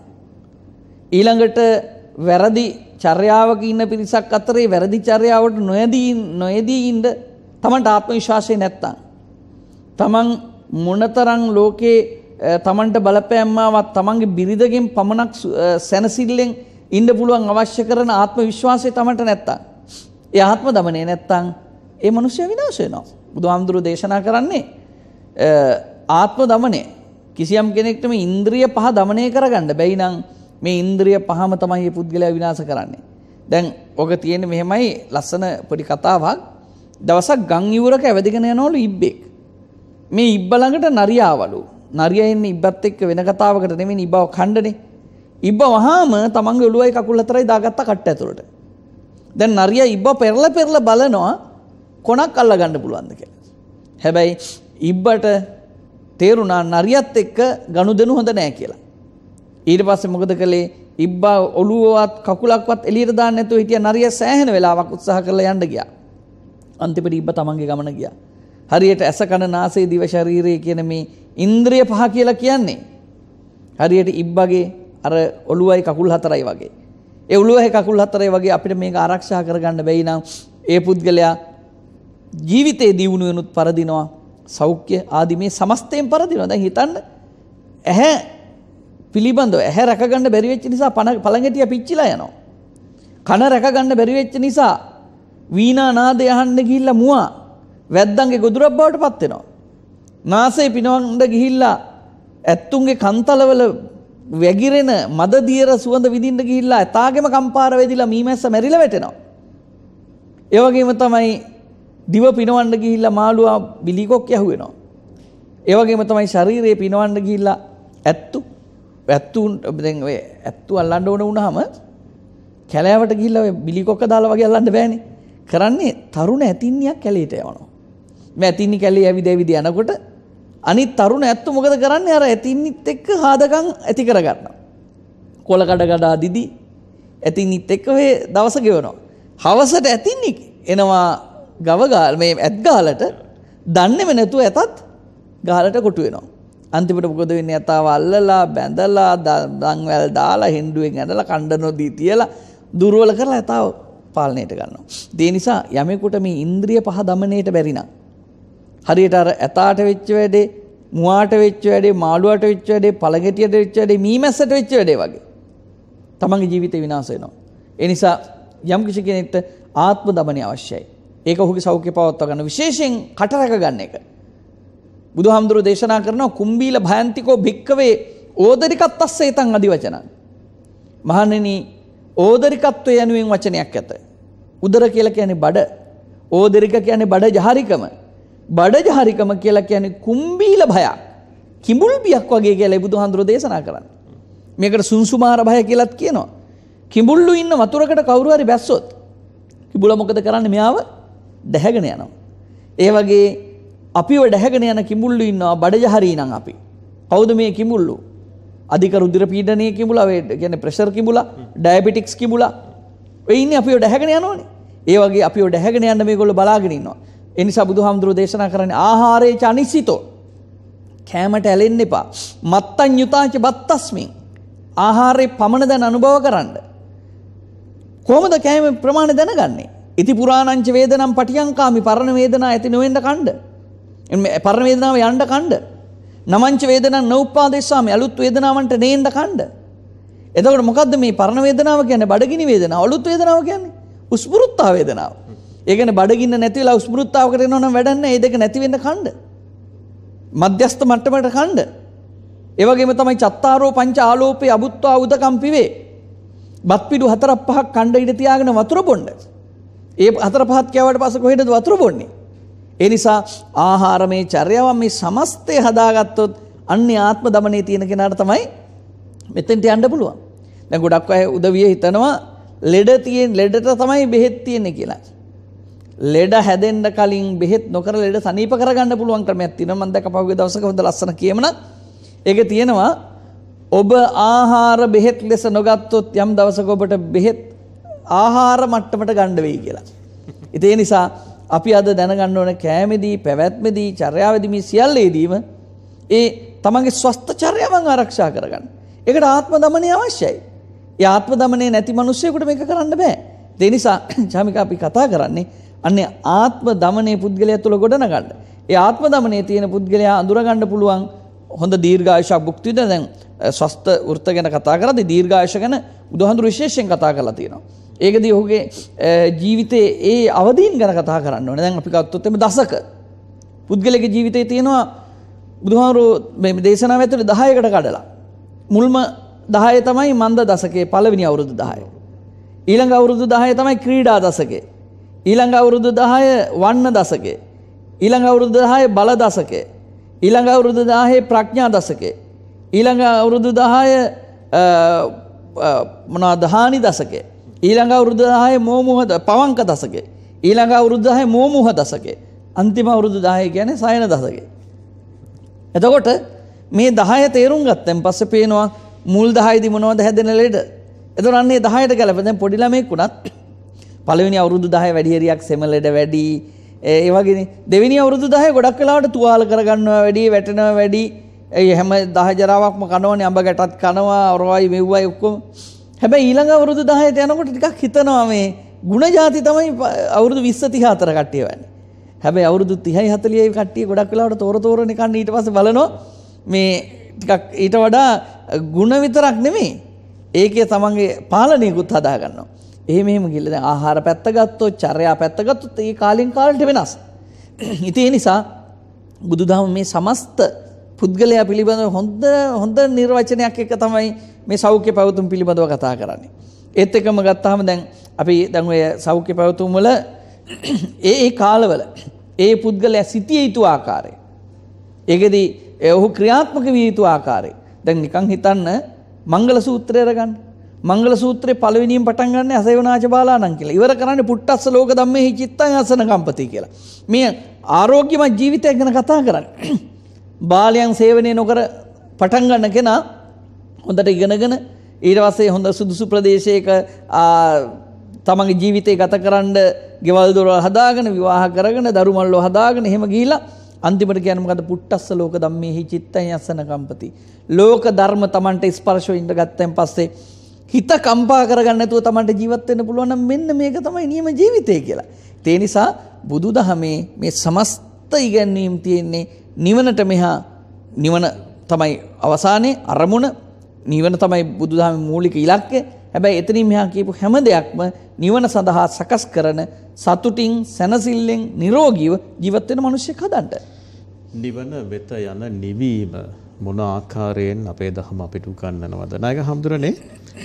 Speaker 5: ඊළඟට වැරදි චර්යාවක ඉන්න පිරිසක් අතරේ වැරදි චර්යාවට නොයදී නොයදී ඉන්න තමන්ට ආත්ම විශ්වාසය නැත්තම්. තමන් මොනතරම් ලෝකේ තමන්ට බලපෑම්මාවත් තමන්ගේ බිරිඳගෙන් පමණක් සැනසෙල්ලෙන් ඉන්න පුළුවන් අවශ්‍ය කරන ආත්ම විශ්වාසය තමට නැත්තම්. ඒ ආත්ම දමනය නැත්තං ඒ මනුෂ්‍ය විනාශයනවා. බුදු හාමුදුරුව දේශනා කරන්නේ ආත්ම දමනය කිසියම් කෙනෙක්ටම ඉන්ද්‍රිය පහ දමනය කරගන්න බැයි නම් මේ ඉන්ද්‍රිය පහම තමයි පුද්ගලයා විනාශ කරන්නේ. දැන් ඕක තියෙන මෙහෙමයි ලස්සන පොඩි කතාවක් දවසක් ගං ඉවුරක ඇවදිගෙන යනවලු ඉබ්බෙක්. මේ ඉබ්බ ළඟට නරියාවලු. නරියා එන්නේ ඉබ්බත් එක්ක වෙන කතාවකට නෙමෙයි ඉබ්බව කණ්ඩනේ. ඉබ්බ වහාම තමන්ගේ ඔළුවයි කකුල් හතරයි දාගත්ත කට්ට ඇතුළට. දැන් නරියා ඉබ්බ පෙරලා පෙරලා බලනවා කොනක් අල්ලගන්න පුළුවන්ද කියලා. හැබැයි ඉබ්බට තේරුණා නරියත් එක්ක ගනුදෙනු හොඳ නෑ කියලා. ඊට පස්සේ මොකද කළේ ඉබ්බා ඔළුවවත් කකුලක්වත් එළියට දාන්න නැතුව හිටිය නරිය සෑහෙන වෙලාවක් උත්සාහ කරලා යන්න ගියා. අන්තිමට ඉබ්බ තමන්ගේ ගමන ගියා. හරියට ඇස කන නාසය දිව ශරීරය කියන මේ ඉන්ද්‍රිය පහ කියලා කියන්නේ. හරියට ඉබ්බගේ අර ඔළුවයි කකුල් හතරයි වගේ. ඒ ඔළුවයි කකුල් හතරයි වගේ අපිට මේක ආරක්ෂා කරගන්න බැයි නම් ඒ පුද්ගලයා ජීවිතේ දියුණු වෙනුත් පරදිනවා සෞඛ්‍ය ආදී මේ සමස්තයෙන් පරදිනවා. දැන් හිතන්න ඇහැ පිළිබඳව ඇහැ රැකගන්න බැරි වෙච්ච නිසා පළඟටිය පිච්චිලා යනවා. කන රැකගන්න බැරි වෙච්ච නිසා වීණා නාදය අහන්න ගිහිල්ලා මුවා වැද්දන්ගේ ගොදුරක් බවට පත් වෙනවා. නාසය පිනවන්න ගිහිල්ලා ඇත්තුන්ගේ කන්තලවල වැගිරෙන මද දියර සුවඳ විඳින්න ගිහිල්ලා ඇතාගෙම කම්පාර වෙදිලා මීමැස්ස මැරිලා වැටෙනවා. ඒ වගේම තමයි දිව පිනවන්න ගිහිල්ලා මාළුවා බිලිකොක් යහුවෙනවා. ඒ වගේම තමයි ශරීරයේ පිනවන්න ගිහිල්ලා ඇත්තු ඇත්තුන් දැන් ඔය ඇත්තු අල්ලන්න ඕන වුණාම කැලෑවට ගිහිල්ලා ඔය බිලිකොක්ක දාලා වගේ අල්ලන්න බෑනේ. කරන්නේ තරුණ ඇතින්නියක් කැලේට යවනවා. මේ ඇතින්නි කැලේ ඇවිද ඇවිද යනකොට අනිත් තරුණ ඇත්තු මොකද කරන්නේ අර ඇතින්නිත් එක්ක හාදකම් ඇති කරගන්නවා. කොල කඩ කඩා දිදි ඇතින්නිත් එක්ක ඔය දවස ගෙවනවා. හවසට ඇතින්නි එනවා ගවගාල් මේ ඇත් ගාලට දන්නේම නැතුව ඇතත් ගාලට කොටු වෙනවා. අන්තිමට මොකද වෙන්නේ ඇතාව අල්ලලා බැඳලා දන්වැල් දාලා හින්දුවෙන් ඇදලා කණ්ඩ නොදී තියලා දුර්වල කරලා ඇතාව පාලනයට ගන්නවා. ඒ නිසා යමෙකුට මේ ඉන්ද්‍රිය පහ දමනයට බැරි නම් හරියට අර ඇතාට වෙච්ච වැඩේ, මුවාට වෙච්ච වැඩේ, මාළුවාට වෙච්ච වැඩේ, පළගෙටියට වෙච්ච වැඩේ, මීමැස්සට වෙච්ච වැඩේ වගේ. තමන්ගේ ජීවිතේ විනාශ වෙනවා. ඒ නිසා යම් කිසි කෙනෙක්ට ආත්ම දමනය අවශ්‍යයි. ඒක ඔහුගේ සෞඛ්‍ය පවත්වා ගන්න විශේෂයෙන් කට රැක ගන්න එක. බුදුහාමුදුරුව දේශනා කරනවා කුම්බීල භයන්තිකෝ භික්කවේ ඕදරිකත්තස්ස ඒතන් අධි වචනන්. මහණෙනි ඕදරිකත්වය යනුවෙන් වචනයක් ඇත. උදර කියලා කියන්නේ බඩ. ඕදරික කියන්නේ බඩ ජහරිකම. බඩ ජහරිකම කියලා කියන්නේ කුම්බීල භයක්. කිඹුල් බියක් වගේ කියලා බුදුහාමුදුරුව දේශනා කරන්නේ. මේකට සුන්සුමාර භය කියලාත් කියනවා. කිඹුල්ලු ඉන්න වතුරකට කවුරු හරි බැස්සොත් කිඹුල මොකද කරන්නේ මෙයාව දැහැගෙන යනවා. ඒ වගේ අපිව දැහැගෙන යන කිඹුල්ලු ඉන්නවා බඩජහරී නම් අපි. කවුද මේ කිඹුල්ලු? අධික රුධිර පීඩනයේ කිඹුලා වේ කියන්නේ ප්‍රෙෂර් කිඹුලා, ඩයබටික්ස් කිඹුලා. ඔය ඉන්නේ අපිව දැහැගෙන යනෝනේ. ඒ වගේ අපිව දැහැගෙන යන්න මේගොල්ලෝ බලාගෙන ඉන්නවා. ඒ නිසා බුදුහාමුදුරුවෝ දේශනා කරන්නේ ආහාරේ චනිසිතෝ. කෑමට ඇලෙන්න එපා. මත්තන් යුතාච බත්තස්මින්. ආහාරේ පමණ දැන් අනුභව කරන්න. කොහොමද කෑම ප්‍රමාණය දැනගන්නේ? ඉති පුරාණංච වේදනම් පටියංකාමි පරණ වේදනා ඇති නොවෙන්න කණ්ඩ. පරණ වේදනාව යන්න කණ්ඩ. නමංච වේදනං නෞපාදේශාමි අලුත් වේදනාවන්ට නේන්න කණ්ඩ. එතකොට මොකද්ද මේ පරණ වේදනාව කියන්නේ බඩගිනි වේදනාව අලුත් වේදනාව කියන්නේ උස්පෘත්තා වේදනාව. ඒ කියන්නේ බඩගින්න නැති වෙලා උස්පෘත්තාවකට එනවා නම් වැඩක් නැහැ. ඒ දෙක නැති වෙන්න කණ්ඩ. මධ්‍යස්ථ මට්ටමට කණ්ඩ. ඒ වගේම තමයි චත්තාරෝ පංච ආලෝපේ අබුත්වා උදකම් පිවේ. බත් පිඩු හතරක් පහක් කණ්ඩ ඉඳ තියාගෙන වතුර බොන්න. ඒ හතර පහත් කෑවට පස්සේ කොහෙද වතුර බොන්නේ? ඒ නිසා ආහාරමේ චර්යාවන් මේ සමස්තය හදාගත්තොත් අන්නේ ආත්ම දමනයේ තියෙන කෙනාට තමයි මෙතෙන්ට යන්න පුළුවන්. දැන් ගොඩක් අය උදවිය හිතනවා ලෙඩ තියෙන ලෙඩට තමයි බෙහෙත් තියෙන්නේ කියලා. ලෙඩ හැදෙන්න කලින් බෙහෙත් නොකර ලෙඩ සනීප කරගන්න පුළුවන් ක්‍රමයක් තියෙනවා. මම දැක්ක පහුගිය දවසක හොඳ ලස්සන කියමනක්. ඒක තියෙනවා ඔබ ආහාර බෙහෙත් ලෙස නොගත්තොත් යම් දවසක ඔබට බෙහෙත් ආහාර මට්ටමට ගණ්ඩ වෙයි කියලා. ඉතිේ නිසා අපි අද දැනගන්න ඕන කෑමෙදී පැවැත්මදී චර්යාවදමි සියල්ලේදීම ඒ තමන්ගේ ස්වස්ථ චර්යාවන් ආරක්ෂා කරගන්න. එකට ආත්ම දමනය අවශ්‍යයි. ඒ ආත්ම දමනය නැති මනුස්සයකුට මේක කරන්න බෑ. දෙනිසා ජාමික අපි කතා කරන්නේ අන්නේ ආත්ම දමනය පුද්ගලය තුළ ගොඩනගන්න. ඒ ආත්ම දමනය තියෙන පුද්ගලයා අඳුරගණ්ඩ පුළුවන් හොඳ දීර්ඝායුෂක් භුක්ති විඳ දැන් ස්වස්ථ වෘත්ත ගැන කතා කරද්දී දීර්ඝායුෂ ගැන බුදුහාඳුරු විශේෂයෙන් කතා කරලා තියෙනවා. ඒකදී ඔහුගේ ජීවිතයේ ඒ අවදීන් ගැන කතා කරන්න ඕනේ. දැන් අපි ගත්තොත් එimhe දසක පුද්ගලගේ ජීවිතයේ තියෙනවා බුදුහාමුදුරු මේ දේශනාව ඇතුළේ 10කට කඩලා. මුල්ම 10 තමයි මන්ද දසකයේ පළවෙනි අවුරුදු 10. ඊළඟ අවුරුදු 10 තමයි ක්‍රීඩා දසකේ. ඊළඟ අවුරුදු 10 වන්න දසකේ. ඊළඟ අවුරුදු 10 බල දසකේ. ඊළඟ අවුරුදු 10 ප්‍රඥා දසකේ. ඊළඟ අවුරුදු 10 මොනවද දහානි දසකේ. ඊළඟ අවුරුදු 10 මෝමුහ පවංක දසකේ. ඊළඟ අවුරුදු 10 මෝමුහ දසකේ. අන්තිම අවුරුදු 10 කියන්නේ සයන දසකේ. එතකොට මේ 10 තේරුම් ගත්තන් පස්සේ පේනවා මුල් 10 දි මොනවද හැදෙන ලෙඩ. එතකොට අන්නේ 10ට ගැලපෙන දැන් පොඩි ළමෙක් වුණත් පළවෙනි අවුරුදු දහය වැඩිහරියක් සෙමලෙඩ වැඩි ඒවගෙන දෙවිනි අවුරුදු දහය ගොඩක් කලාට තුවාල කරගන්නවා වැඩි වැටනවා වැඩි. ඒ හැම දහජරාවක්ම කනවනේ අඹ ගැටත් කනවා ඔරවයි මෙව්වයි ඔක්කොම. හැබැයි ඊළඟ අවුරුදු 10ට යනකොට ටිකක් හිතනවා මේ ಗುಣ જાති තමයි අවුරුදු 20 34 කට්ටිය වෙන්නේ. හැබැයි අවුරුදු 30යි 40යි කට්ටිය ගොඩක් වෙලාවට තොර තොරන කන්න ඊට පස්සේ බලනවා. මේ ටිකක් ඊට වඩා ಗುಣ විතරක් නෙමෙයි. ඒකේ තමන්ගේ පාලනයකුත් හදා ගන්නවා. එහෙම එහෙම ගිහලා දැන් ආහාර පැත්ත ගත්තොත් චර්යා පැත්ත ගත්තොත් ඒ කාලෙන් කාලට වෙනස්. ඉතින් ඒ නිසා බුදුදහම මේ සමස්ත පුද්ගලයා පිළිබඳව හොඳ හොඳ නිර්වචනයක් එක තමයි මේ සෞඛ්‍ය පැවතුම් පිළිබඳව කතා කරන්නේ. ඒත් එකම ගත්තාම දැන් අපි දැන් ඔය සෞඛ්‍ය පැවතුම් වල ඒ ඒ කාලවල ඒ පුද්ගලයා සිටිය යුතු ආකාරය. ඒකෙදී ඔහු ක්‍රියාත්මක විය යුතු ආකාරය. දැන් නිකන් හිතන්න මංගල සූත්‍රය අරගන්න. මංගල සූත්‍රයේ පළවෙනියෙන් පටන් ගන්න අසේවනාච බාලාණන් කියලා. ඉවර කරන්නේ පුට්ටස්ස ලෝක ධම්මේ චිත්තං අසන කම්පති කියලා. මේ ආරෝග්‍යමත් ජීවිතයක් ගැන කතා කරන්නේ. [clears throat] බාලයන් සේවනය නොකර පටන් ගන්න කෙනා හොඳට ඉගෙනගෙන ඊට පස්සේ හොඳ සුදුසු ප්‍රදේශයක තමගේ ජීවිතය ගත කරන්න ගෙවල් දොරවල් හදාගෙන විවාහ කරගෙන දරුමල්ලෝ හදාගෙන එහෙම ගිහිලා අන්තිමට කියන්නේ මොකද පුට්ටස්ස ලෝක ධම්මේහි චිත්තං යස්සන කම්පති ලෝක ධර්ම Tamanට ස්පර්ශව ඉඳ ගත්තන් පස්සේ හිත කම්පා කරගන්න නැතුව Tamanට ජීවත් වෙන්න පුළුවන් නම් මෙන්න මේක තමයි නියම ජීවිතය කියලා. ඒ නිසා බුදුදහමේ මේ සමස්ත ඉගැන්වීම් තියෙන්නේ නිවනට මෙහා නිවන තමයි අවසානයේ අරමුණ නිවන තමයි බුදුදහමේ මූලික ඉලක්කය. හැබැයි එතනින් මෙහා කියපු හැම දෙයක්ම නිවන සඳහා සකස් කරන සතුටින් සැනසිල්ලෙන් නිරෝගීව ජීවත් වෙන මිනිස්සෙක් හදන්න.
Speaker 4: නිවන වෙත යන නිවීම මොන ආකාරයෙන් අපේ දහම අපිට උගන්වනවද? නායක හම්දුරනේ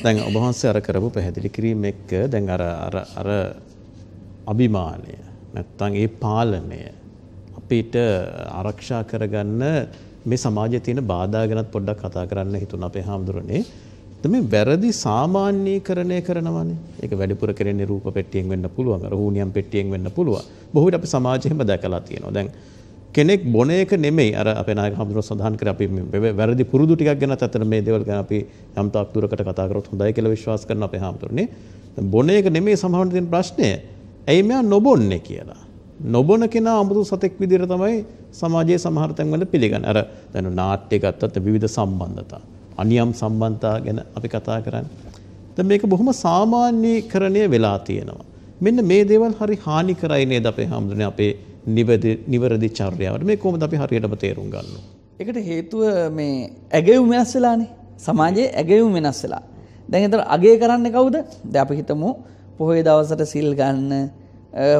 Speaker 4: දැන් ඔබ වහන්සේ අර කරපු පැහැදිලි කිරීම එක්ක දැන් අර අර අර අභිමානය නැත්තම් ඒ පාලනය අපිට ආරක්ෂා කරගන්න මේ සමාජයේ තියෙන බාධා ගැනත් පොඩ්ඩක් කතා කරන්න හිතුණා අපේ හාමුදුරනේ. මේ වැරදි සාමාන්‍යීකරණය කරනවානේ. ඒක වැඩිපුර කරන්නේ රූප පෙට්ටියෙන් වෙන්න පුළුවන්. අර හුනියම් පෙට්ටියෙන් වෙන්න පුළුවන්. බොහෝ විට අපි සමාජෙම දැකලා තියෙනවා. දැන් කෙනෙක් බොන එක නෙමෙයි අර අපේ නායක හඳුනන සඳහන් කර අපි වැරදි පුරුදු ටිකක් ගැන අතන මේ දේවල් ගැන අපි යම් තාක් දුරකට කතා කරොත් හොඳයි කියලා විශ්වාස කරන අපේ හාමුදුරනේ. බොන එක නෙමෙයි සමහරවිට තියෙන ප්‍රශ්නය. ඇයි මෙයා නොබොන්නේ කියලා. නොබොන කෙනා අමුතු සතෙක් විදිහට තමයි සමාජයේ සමහර තැන්වල පිළිගන්නේ. අර දැන් නාට්‍ය ගත්තත් විවිධ සම්බන්ධතා, අනියම් සම්බන්ධතා ගැන අපි කතා කරන්නේ. දැන් මේක බොහොම සාමාන්‍යීකරණය වෙලා තියෙනවා. මෙන්න මේ දේවල් හරි හානිකරයි නේද අපේ හැමදෙන්නේ අපේ නිවැරදි චර්යාවට. මේ කොහොමද අපි හරියටම තේරුම් ගන්නේ?
Speaker 5: ඒකට හේතුව මේ ඇගයුම් වෙනස් වෙලානේ. සමාජයේ ඇගයුම් වෙනස් වෙලා. දැන් එතන අගය කරන්නේ කවුද? දැන් අපි හිතමු පොහොය දවසට සිල් ගන්න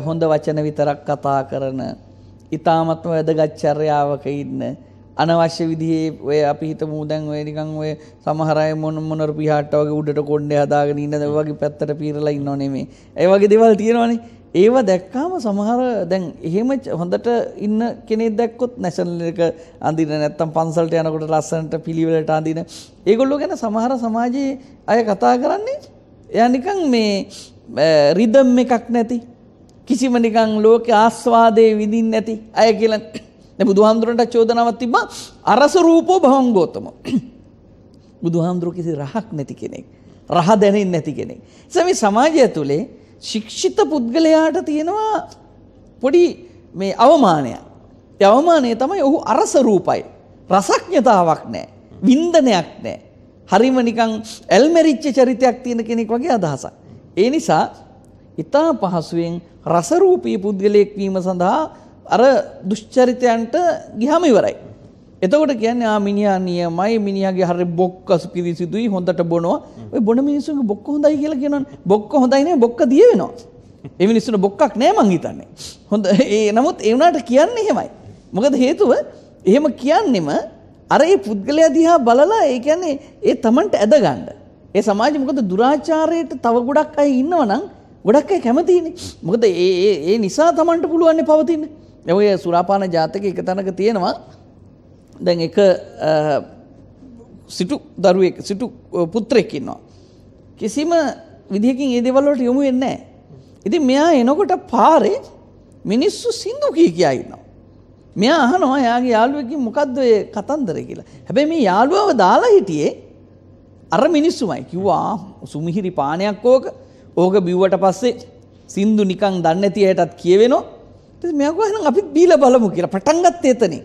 Speaker 5: හොඳ වචන විතරක් කතා කරන ඉතාමත්ම වැදගත් චර්යාවක ඉන්න අනවශ්‍ය විදිහේ ඔය අපි හිතමු දැන් ඔය නිකන් ඔය සමහර අය මොන මොනර පිහාට්ට වගේ උඩට කොණ්ඩේ හදාගෙන ඉන්න ඒ වගේ පැත්තට පීරලා ඉන්නව නෙමෙයි. ඒ වගේ දේවල් තියෙනවනේ. ඒව දැක්කාම සමහර දැන් එහෙම හොඳට ඉන්න කෙනෙක් දැක්කොත් නැෂනල් එක අඳින නැත්තම් පන්සලට යනකොට ලස්සනට පිළිවෙලට අඳින ඒගොල්ලෝ ගැන සමහර සමාජයේ අය කතා කරන්නේ එයා නිකන් මේ රිදම් එකක් නැති කිසිම නිකං ලෝක ආස්වාදය විඳින් නැති අය කියලන් [coughs] බුදුහාමුදුරන්ට චෝදනාවත් තිබා අරස රූපෝ භවංගෝතම. [coughs] බුදුහාමුදුරු කිසි රහක් නැති කෙනෙක්. රහ දැනින් නැති කෙනෙක්. සැමි සමාජය තුළේ ශික්ෂිත පුද්ගලයාට තියෙනවා පොඩි මේ අවමානය. අවමානය තමයි ඔහු අරස රූපයි. රසඥතාවක් නෑ. වින්දනයක් නෑ. හරිම නිකං ඇල්මැරිච්ච චරිතයක් තියෙන කෙනෙක් වගේ අදහසක්. ඒ නිසා ඉතා පහසුවෙන් රසරූපී පුද්ගලයෙක් වීම සඳහා අර දුෂ්චරිතයන්ට ගිහම ඉවරයි. එතකොට කියන්නේ ආ මිනිහා නියමයි මිනිහාගේ හරි බොක්කස් පිරිසිදුයි හොඳට බොනවා. ඔය බොන මිනිස්සුන්ගේ බොක්ක හොඳයි කියලා කියනවනේ. බොක්ක හොඳයි නේ බොක්ක දිය වෙනවා. ඒ මිනිස්සුන්ට බොක්කක් නෑ මං හිතන්නේ. හොඳ [laughs] ඒ නමුත් ඒ වුණාට කියන්නේ එහෙමයි. මොකද හේතුව? එහෙම කියන්නෙම අර ඒ පුද්ගලයා දිහා බලලා ඒ කියන්නේ ඒ Tamanට ඇද ගන්න ඒ සමාජෙ මොකද දුරාචාරයට තව ගොඩක් අය ඉන්නවනම් ගොඩක් අය කැමතිනේ මොකද ඒ ඒ ඒ නිසා Tamanට පුළුවන් පවතින්න. ඔය සුරාපාන ජාතක එක තැනක තියෙනවා දැන් එක සිටු දරුවෙක් සිටු පුත්‍රෙක් ඉන්නවා. කිසිම විදිහකින් ඒ දේවල් වලට යොමු වෙන්නේ නැහැ. ඉතින් මෙයා එනකොට පාරේ මිනිස්සු සින්දු කී කියා ඉන්නවා. මෙයා අහනවා එයාගේ යාළුවෙක්ගෙන් මොකද්ද ඔය කතන්දරය කියලා. හැබැයි මේ යාළුවව දාලා හිටියේ අර මිනිස්සුමයි. කිව්වා සුමිහිරි පානයක් ඕක. ඕක බිව්වට පස්සේ සින්දු නිකන් දන්නේ නැති අයටත් කියවෙනවා. ඉතින් මෙයා කිව්වා එහෙනම් අපිත් බීලා බලමු කියලා. පටන් ගත්තේ එතනින්.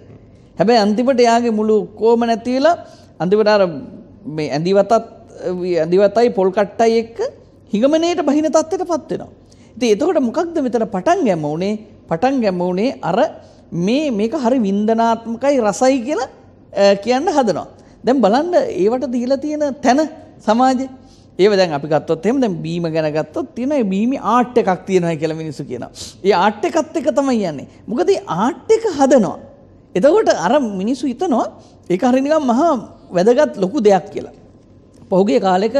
Speaker 5: හැබැයි අන්තිමට එයාගේ මුළු කෝම නැති වෙලා අන්තිමට අර මේ ඇඳිවතත් ඇඳිවතයි පොල් කට්ටයි එක්ක හිඟමනේට බහින තත්ත්වයටපත් වෙනවා. ඉතින් එතකොට මොකක්ද මෙතන පටන් ගැම්ම උනේ? පටන් ගැම්ම උනේ අර මේ මේක හරි වින්දනාත්මකයි රසයි කියලා කියන්න හදනවා. දැන් බලන්න ඒවට දීලා තියෙන තැන සමාජේ ඒව දැන් අපි ගත්තොත් එහෙම දැන් බීම ගැන ගත්තොත් තියෙන ඒ බීමේ ආර්ට් එකක් තියෙනවා කියලා මිනිස්සු කියනවා. ඒ ආර්ට් එකත් එක තමයි යන්නේ. මොකද ඒ ආර්ට් එක හදනවා. එතකොට අර මිනිස්සු හිතනවා ඒක හරි නිකන් මහා වැදගත් ලොකු දෙයක් කියලා. පහුගිය කාලෙක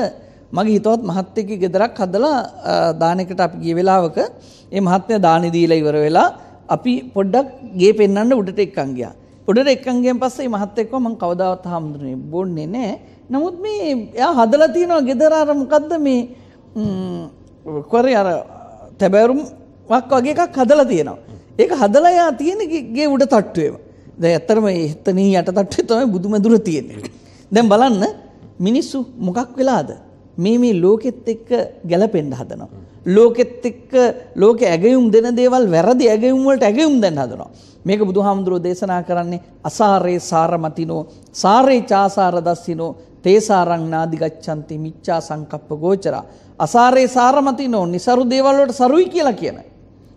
Speaker 5: මගේ හිතවත් මහත්තයෙක්ගේ ගෙදරක් හදලා දානෙකට අපි ගිය වෙලාවක ඒ මහත්මයා දානි දීලා ඉවර වෙලා අපි පොඩ්ඩක් ගේ පෙන්වන්න උඩට එක්කන් ගියා. උඩට එක්කන් ගියන් පස්සේ මහත්තයෙක්ව මම කවදාවත් හම්දුනේ බොන්නේ නැහැ. නමුත් මේ එයා හදලා තියෙනවා ගෙදර අර මොකද්ද මේ කොරේ අර තැබෑරුම් වක් වගේ එකක් හදලා තියෙනවා. ඒක හදලා එයා තියෙන ගේ උඩ තට්ටුවේම. දැන් ඇත්තටම එතනින් යට තට්ටුවේ තමයි බුදුමැදුර තියෙන්නේ. දැන් බලන්න මිනිස්සු මොකක් වෙලාද? මේ මේ ලෝකෙත් එක්ක ගැලපෙන්න හදනවා. ලෝකෙත් එක්ක ලෝක ඇගයුම් දෙන දේවල් වැරදි ඇගයුම් වලට ඇගයුම් දෙන්න හදනවා. මේක බුදුහාමුදුරුවෝ දේශනා කරන්නේ අසාරේ සාරමතිනෝ සාරේ චාසාර දස්සිනෝ තේසාරං නාදි ගච්ඡanti මිච්ඡා සංකප්ප ගෝචරා අසාරේ සාරමතිනෝ નિසරු දේවල් වලට සරුයි කියලා කියන.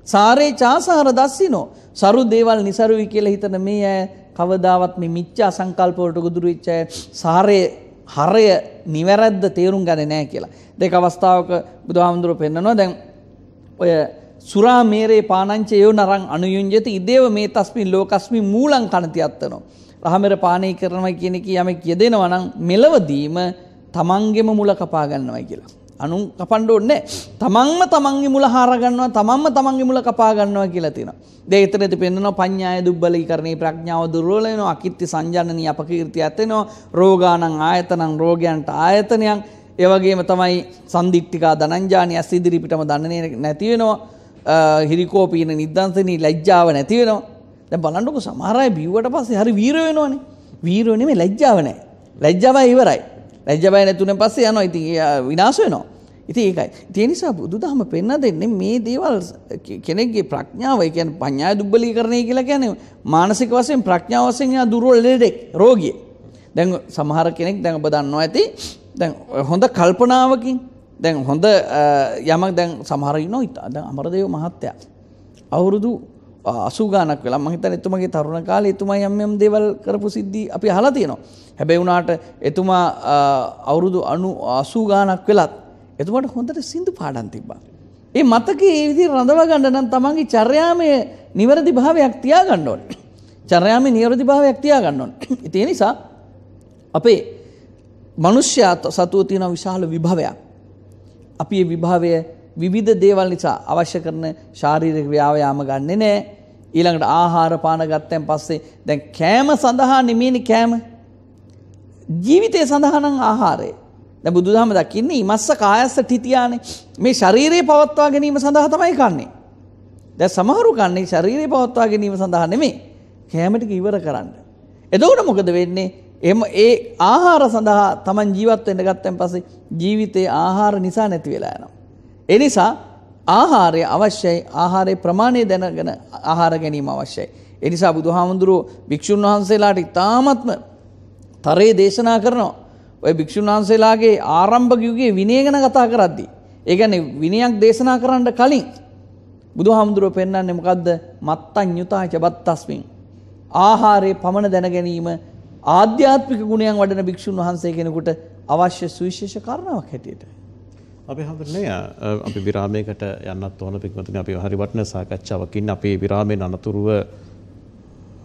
Speaker 5: සාරේ චාසාර දස්සිනෝ සරු දේවල් નિසරුයි කියලා හිතන මේ අය කවදාවත් මේ මිච්ඡා සංකල්ප වලට ගොදුරු වෙච්ච අය සාරේ හරය නිවැරද්ද තේරුම් ගන්නේ නැහැ කියලා. දෙක අවස්ථාවක බුදුහාමුදුරුවෝ පෙන්නනවා දැන් ඔය සුරා මේරේ පානංච යෝ නරං අනුයුංජති ඉදේව මේ තස්මින් ලෝකස්මින් මූලං කනති අත්තනෝ. රහමෙර පානය කරනවා කියන එක යමෙක් යෙදෙනවා නම් මෙලවදීම තමන්ගෙම මුල කපා ගන්නවා කියලා. අනුන් කපන්න ඕනේ තමන්ම තමන්ගේ මුල හාර ගන්නවා තමන්ම තමන්ගේ මුල කපා ගන්නවා කියලා තියෙනවා. දැන් එතනදී පෙන්වනවා පඤ්ඤාය දුබ්බලීකරණේ ප්‍රඥාව දුර්වල වෙනවා අකිත්‍ය සංජානනීය අපකීර්තිය ඇතෙනවා රෝගානං ආයතනං රෝගයන්ට ආයතනයන් ඒ වගේම තමයි සන්දිට්ඨිකා ධනංජානි ඇස් ඉදිරි පිටම දන්නේ නැති වෙනවා හිරිකෝපීන නිද්දන්සනී ලැජ්ජාව නැති වෙනවා. දැන් බලන්නකො සමහර අය බිව්වට පස්සේ හරි වීර වෙනවනේ. වීරෝ නෙමෙයි ලැජ්ජාව නැහැ. ලැජ්ජාවයි ඉවරයි. ලැජ්ජාවයි නැතුණෙන් පස්සේ යනවා. ඉතින් විනාශ වෙනවා. ඉතින් ඒකයි. ඒ නිසා බුදුදහම පෙන්න දෙන්නේ මේ දේවල් කෙනෙක්ගේ ප්‍රඥාව, ඒ කියන්නේ පඤ්ඤා දුබ්බලීකරණය කියලා කියන්නේ මානසික වශයෙන් ප්‍රඥාව වශයෙන් යා දුර්වල ලෙඩෙක්, රෝගියෙක්. දැන් සමහර කෙනෙක් දැන් ඔබ දන්නවා ඇති දැන් හොඳ කල්පනාවකින් දැන් හොඳ යමක් දැන් සමහර ඉන්නවා ඉතින් දැන් අමරදේව මහත්තයා අවුරුදු 80 ගානක් වෙලා මම හිතන්නේ එතුමාගේ තරුණ කාලේ එතුමා යම් යම් දේවල් කරපු සිද්ධි අපි අහලා තියෙනවා. හැබැයි වුණාට එතුමා අවුරුදු 80 ගානක් වෙලත් එතුමාට හොඳට සින්දු පාඩම් තිබ්බා. ඒ මතකේ ඒ විදිහට රඳව ගන්න නම් තමන්ගේ චර්යාමය නිවැරදි භාවයක් තියාගන්න ඕනේ. චර්යාමය නිවැරදි භාවයක් තියාගන්න ඕනේ. ඒ නිසා අපේ මිනිස්යා සතුව තියෙන විශාල විභවයක්. අපි මේ විභවය විවිධ දේවල් නිසා අවශ්‍ය කරන ශාරීරික ව්‍යායාම ගන්නෙ නෑ. ඊළඟට ආහාර පාන ගත්තන් පස්සේ දැන් කෑම සඳහා නෙමෙයිනේ කෑම. ජීවිතය සඳහා නම් ආහාරය. දැන් බුදුදහම දකින්නේ ඉමස්ස කායස්ස තිතියානේ. මේ ශරීරය පවත්වා ගැනීම සඳහා තමයි කන්නේ. දැන් සමහරු කන්නේ ශරීරය පවත්වා ගැනීම සඳහා නෙමෙයි. කෑම ටික ඉවර කරන්න. එතකොට මොකද වෙන්නේ? එම ඒ ආහාර සඳහා තමන් ජීවත් වෙන්න ගත්තන් පස්සේ ජීවිතයේ ආහාර නිසා නැති වෙලා යනවා. ඒ නිසා ආහාරය අවශ්‍යයි ආහාරයේ ප්‍රමාණය දැනගෙන ආහාර ගැනීම අවශ්‍යයි. ඒ නිසා බුදුහාමුදුරුවෝ භික්ෂුන් වහන්සේලාට ඉතාමත්ම තරේ දේශනා කරනවා. ඔය භික්ෂුන් වහන්සේලාගේ ආරම්භක යුගයේ විනය ගැන කතා කරද්දී. ඒ කියන්නේ විනයක් දේශනා කරන්න කලින් බුදුහාමුදුරුවෝ පෙන්වන්නේ මොකද්ද? මත්තඤ්ඤුතා ච බත්තස්මින්. ආහාරයේ පමණ දැන ගැනීම ආධ්‍යාත්මික ගුණයන් වඩන භික්ෂුන් වහන්සේ කෙනෙකුට අවශ්‍ය සුවිශේෂ කාරණාවක් හැටියට.
Speaker 4: අපි හඳුන්නේ අපි විරාමයකට යන්නත් ඕන. පික්මතුනි අපි හරි වටින සාකච්ඡාවක් ඉන්න. අපේ විරාමයෙන් අනතුරුව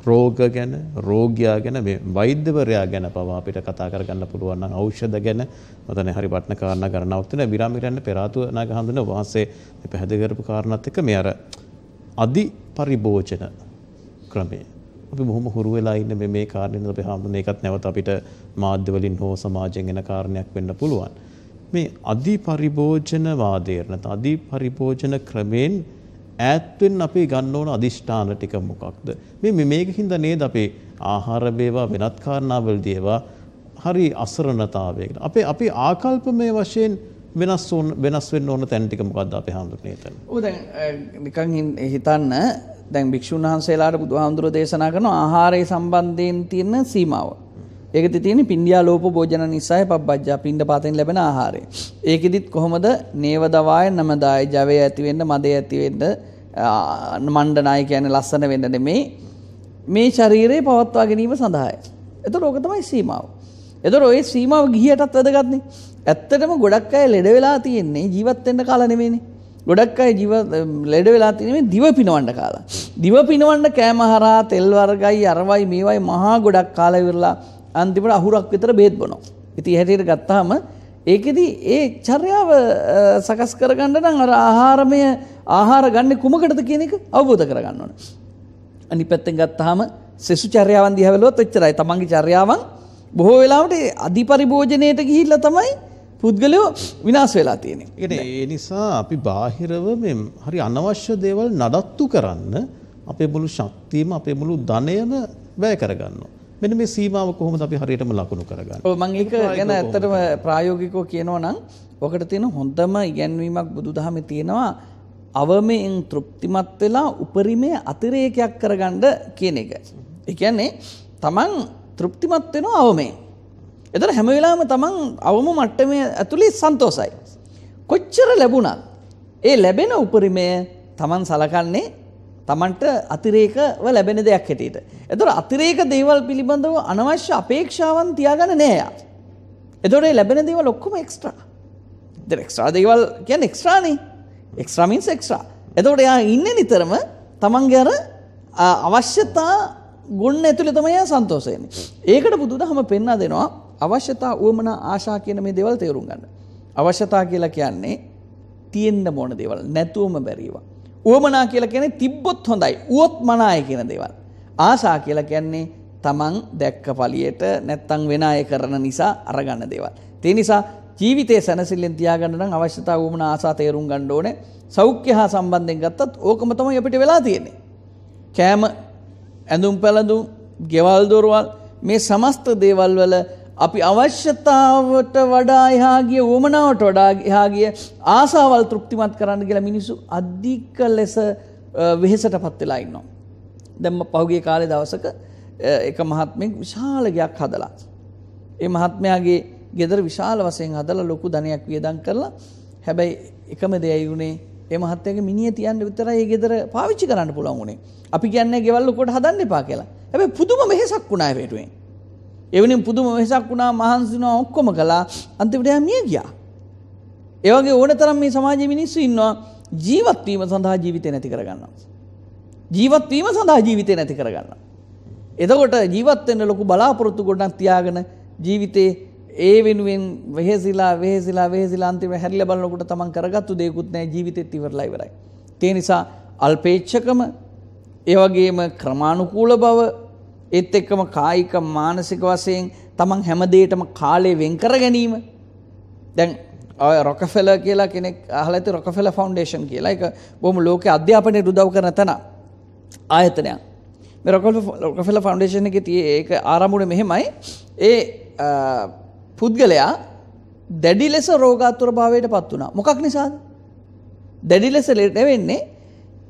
Speaker 4: රෝග ගැන රෝගයා ගැන මේ වෛද්‍යවරයා ගැන පවා අපිට කතා කරගන්න පුළුවන් නම් ඖෂධ ගැන. මතන හරි වටින කාරණා ගණනාවක් තියෙනවා. විරාමයට පෙරාතුව නාග හඳුන වහන්සේ මේ පැහැදිලි කරපු කාරණාත් එක්ක මේ අර අදි පරිභෝජන ක්‍රමය. අපි බොහොම හුරු වෙලා ඉන්න මේ මේ කාරණේ අපි හඳුන ඒකත් නැවත අපිට මාධ්‍ය වලින් හෝ සමාජයෙන් එන කාරණයක් වෙන්න පුළුවන්. මේ අදි පරිභෝජන වාදයට නැත්නම් අදි පරිභෝජන ක්‍රමෙන් ඈත්වෙන් අපි ගන්න ඕන අදිෂ්ඨාන ටික මොකක්ද? මේ මේකින්ද නේද අපේ ආහාර වේවා වෙනත් කාරණාවලදී ඒවා හරි අසරණතාවයකට අපේ අපි ආකල්පමය වශයෙන් වෙනස් ඕන වෙනස් වෙන්න ඕන තැන් ටික මොකද්ද අපේ හාමුදුරනේ එතන
Speaker 5: ඔව් දැන් නිකන් හිතන්න. දැන් භික්ෂුන් වහන්සේලාට බුදුහාමුදුරෝ දේශනා කරන ආහාරය සම්බන්ධයෙන් තියෙන සීමාව. ඒකෙදි තියෙන්නේ පින්ඩියා ලෝප භෝජන නිසාය පබ්බජ්ජා පින්ඩ පාතෙන් ලැබෙන ආහාරය. ඒකෙදිත් කොහොමද නේව දවාය නමදාය ජවය ඇති වෙන්න මදය ඇති වෙන්න මණ්ඩනාය කියන්නේ ලස්සන වෙන්න නෙමේ මේ ශරීරය පවත්වා ගැනීම සඳහායි. එතකොට ඕක තමයි සීමාව. එතකොට ওই සීමාව ගිහියටත් වැදගත්නේ. ඇත්තටම ගොඩක් අය ලෙඩ වෙලා තියෙන්නේ ජීවත් වෙන්න කාලා නෙමෙයිනේ. ගොඩක් අය ජීව ලෙඩ වෙලා තියෙන්නේ දිව පිනවන්න කාලා. දිව පිනවන්න කෑම හරහා තෙල් වර්ගයි අරවයි මේවයි මහා ගොඩක් කාලා ඉවරලා අන්තිමට අහුරක් විතර බේත් බොනවා. ඉතින් හැටියට ගත්තාම ඒකෙදි ඒ චර්යාව සකස් කරගන්න නම් අර ආහාරමය ආහාර ගන්න කුමකටද කියන එක අවබෝධ කරගන්න ඕන. අනිත් පැත්තෙන් ගත්තාම සෙසු චර්යාවන් දිහා බැලුවොත් එච්චරයි. තමන්ගේ චර්යාවන් බොහෝ වෙලාවට අධිපරිභෝජනයට ගිහිල්ලා තමයි පුද්ගලයෝ විනාශ වෙලා තියෙන්නේ.
Speaker 4: ඒ නිසා අපි බාහිරව මේ හරි අනවශ්‍ය දේවල් නඩත්තු කරන්න අපේ මුළු ශක්තියම අපේ මුළු ධනයම වැය කරගන්නවා. මෙන්න මේ සීමාව කොහොමද අපි හරියටම ලකුණු කරගන්නේ?
Speaker 5: ඔව් මම ඒක ගැන ඇත්තටම ප්‍රායෝගිකව කියනවා නම් ඔකට තියෙන හොඳම ඉගැන්වීමක් බුදුදහමේ තියෙනවා අවමෙන් තෘප්තිමත් වෙලා උපරිමයේ අතිරේකයක් කරගන්න කියන එක. ඒ කියන්නේ තමන් තෘප්තිමත් වෙනවා අවමෙන්. එතන හැම වෙලාවෙම තමන් අවම මට්ටමේ ඇතුලේ සන්තෝසයි. කොච්චර ලැබුණත් ඒ ලැබෙන උපරිමය තමන් සලකන්නේ තමන්ට අතිරේකව ලැබෙන දෙයක් හැටියට. එතකොට අතිරේක දේවල් පිළිබඳව අනවශ්‍ය අපේක්ෂාවන් තියාගන්න නෑ යා. එතකොට ලැබෙන දේවල් ඔක්කොම එක්ස්ට්‍රා. දැන් එක්ස්ට්‍රා දේවල් කියන්නේ එක්ස්ට්‍රානේ. Extra means extra. එතකොට එයා ඉන්නේ නිතරම තමන්ගේ අර අවශ්‍යතා ගුණ ඇතුළේ තමයි එයා සන්තෝෂ වෙන්නේ. ඒකට බුදුදහම පෙන්වා දෙනවා අවශ්‍යතා උවමනා ආශා කියන මේ දේවල් තේරුම් ගන්න. අවශ්‍යතා කියලා කියන්නේ තියෙන්න ඕන දේවල් නැතුවම බැරිවා. උවමනා කියලා කියන්නේ තිබ්බොත් හොඳයි. උවොත් මනාය කියන දේවල්. ආසා කියලා කියන්නේ තමන් දැක්ක පලියට නැත්තම් වෙන අය කරන නිසා අරගන්න දේවල්. ඒ නිසා ජීවිතයේ සැනසෙල්ලෙන් තියාගන්න නම් අවශ්‍යතාව වුණ ආසා තේරුම් ගන්න ඕනේ. සෞඛ්‍ය හා සම්බන්ධයෙන් ගත්තත් ඕකම තමයි අපිට වෙලා තියෙන්නේ. කෑම ඇඳුම් පැළඳුම් ගෙවල් දොරවල් මේ සමස්ත දේවල් වල අපි අවශ්‍යතාවට වඩා එහා ගිය උවමනාවට වඩා එහා ගිය ආසාවල් තෘප්තිමත් කරන්න කියලා මිනිස්සු අධික ලෙස වෙහෙසට පත් වෙලා ඉන්නවා. දැන් පහුගිය කාලේ දවසක එක මහත්මයෙක් විශාල ගයක් හදලා. ඒ මහත්මයාගේ ගෙදර විශාල වශයෙන් හදලා ලොකු ධනයක් වියදම් කරලා හැබැයි එකම දෙයයි උනේ ඒ මහත්තයාගේ මිනිහ තියන්න විතරයි ඒ ගෙදර පාවිච්චි කරන්න පුළුවන් උනේ. අපි කියන්නේ ගෙවල් ලොකුවට හදන්න එපා කියලා. හැබැයි පුදුම වෙහෙසක් වුණා ඒ වෙටුවෙන්. එවනින් පුදුම වෙහසක් වුණා මහන්සිනවා ඔක්කොම කළා අන්තිමට එයා මිය ගියා. ඒ වගේ ඕන තරම් මේ සමාජයේ මිනිස්සු ඉන්නවා ජීවත් වීම සඳහා ජීවිතේ නැති කරගන්නවා. ජීවත් වීම සඳහා ජීවිතේ නැති කරගන්නවා. එතකොට ජීවත් වෙන්න ලොකු බලාපොරොත්තු ගොඩක් තියාගෙන ජීවිතේ ඒ වෙනුවෙන් වෙහෙසිලා වෙහෙසිලා වෙහෙසිලා අන්තිමට හැරිලා බලනකොට තමන් කරගත්තු දේකුත් නැහැ ජීවිතෙත් ඉවරලා ඉවරයි. ඒ නිසා අල්පේච්ඡකම ඒ වගේම ක්‍රමානුකූල බව ඒත් එක්කම කායික මානසික වශයෙන් තමන් හැමදේටම කාලේ වෙන් කර ගැනීම. දැන් ඔය රොකෆෙල කියලා කෙනෙක් අහලා ඇති රොකෆෙල ෆවුන්ඩේෂන් කියලා. ඒක බොහොම ලෝකේ අධ්‍යාපනයට උදව් කරන තැන ආයතනයක්. මේ රොකෆෙල ෆවුන්ඩේෂන් එකේ tie ඒක ආරම්භුනේ මෙහෙමයි. ඒ පුද්ගලයා දැඩි ලෙස රෝගාතුර භාවයට පත් වුණා. මොකක් නිසාද? දැඩි ලෙස ලෙඩ වෙන්නේ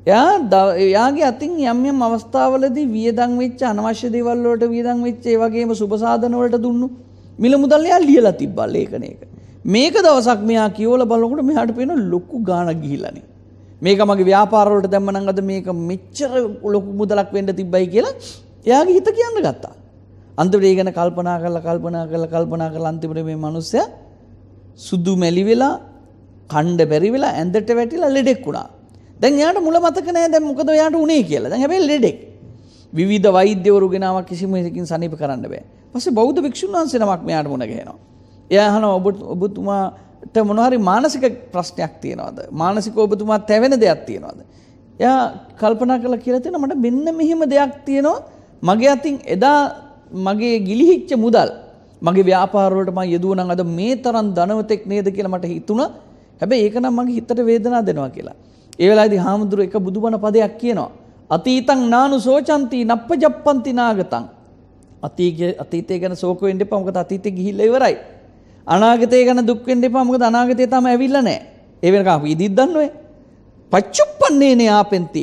Speaker 5: එයා එයාගේ අතින් යම් යම් අවස්ථාවලදී වියදම් වෙච්ච අනවශ්‍ය දේවල් වලට වියදම් වෙච්ච ඒ වගේම සුබ සාධන වලට දුන්නු මිල මුදල් එයා ලියලා තිබ්බා ලේඛන එක. මේක දවසක් මෙයා කියවලා බලනකොට මෙයාට පේන ලොකු ගාණක් ගිහිලානේ. මේක මගේ ව්‍යාපාර වලට දැම්ම නම් අද මේක මෙච්චර ලොකු මුදලක් වෙන්න තිබ්බයි කියලා එයාගේ හිත කියන්න ගත්තා. අන්තිමට ඒ ගැන කල්පනා කරලා කල්පනා කරලා කල්පනා කරලා අන්තිමට මේ මිනිස්සයා සුදු මැලි වෙලා කණ්ඩ බැරි වෙලා ඇඳට වැටිලා ලෙඩෙක් වුණා. දැන් එයාට මුල මතක නැහැ දැන් මොකද එයාට උනේ කියලා. දැන් හැබැයි ලෙඩෙක්. විවිධ වෛද්‍යවරු ගෙනාවක් කිසිම එකකින් සනීප කරන්න බෑ. පස්සේ බෞද්ධ භික්ෂුන් වහන්සේ නමක් මෙයාට මුණ ගැහෙනවා. එයා අහනවා ඔබ ඔබතුමාට මොන හරි මානසික ප්‍රශ්නයක් තියෙනවද? මානසික ඔබතුමා තැවෙන දෙයක් තියෙනවද? එයා කල්පනා කරලා කියලා තියෙනවා මට මෙන්න මෙහෙම දෙයක් තියෙනවා. මගේ අතින් එදා මගේ ගිලිහිච්ච මුදල් මගේ ව්‍යාපාරවලට මම යෙදුවනම් අද මේ තරම් ධනවතෙක් නේද කියලා මට හිතුණා. හැබැයි ඒක නම් මගේ හිතට වේදනාවක් දෙනවා කියලා. ඒ වෙලාවේදී හාමුදුරු එක බුදුබණ පදයක් කියනවා. අතීතං නානු සෝචන්ති නප්පජප්පන්ති නාගතං. අතීතය ගැන සෝක වෙන්න එපා මොකද අතීතේ ගිහිල්ලා ඉවරයි. අනාගතය ගැන දුක් වෙන්න එපා මොකද අනාගතය තාම ඇවිල්ලා නැහැ. ඒ වෙනකම් අපි ඉදිත් දන්නෝනේ. පච්චුප්පන්නේනේ ආපෙන්ති.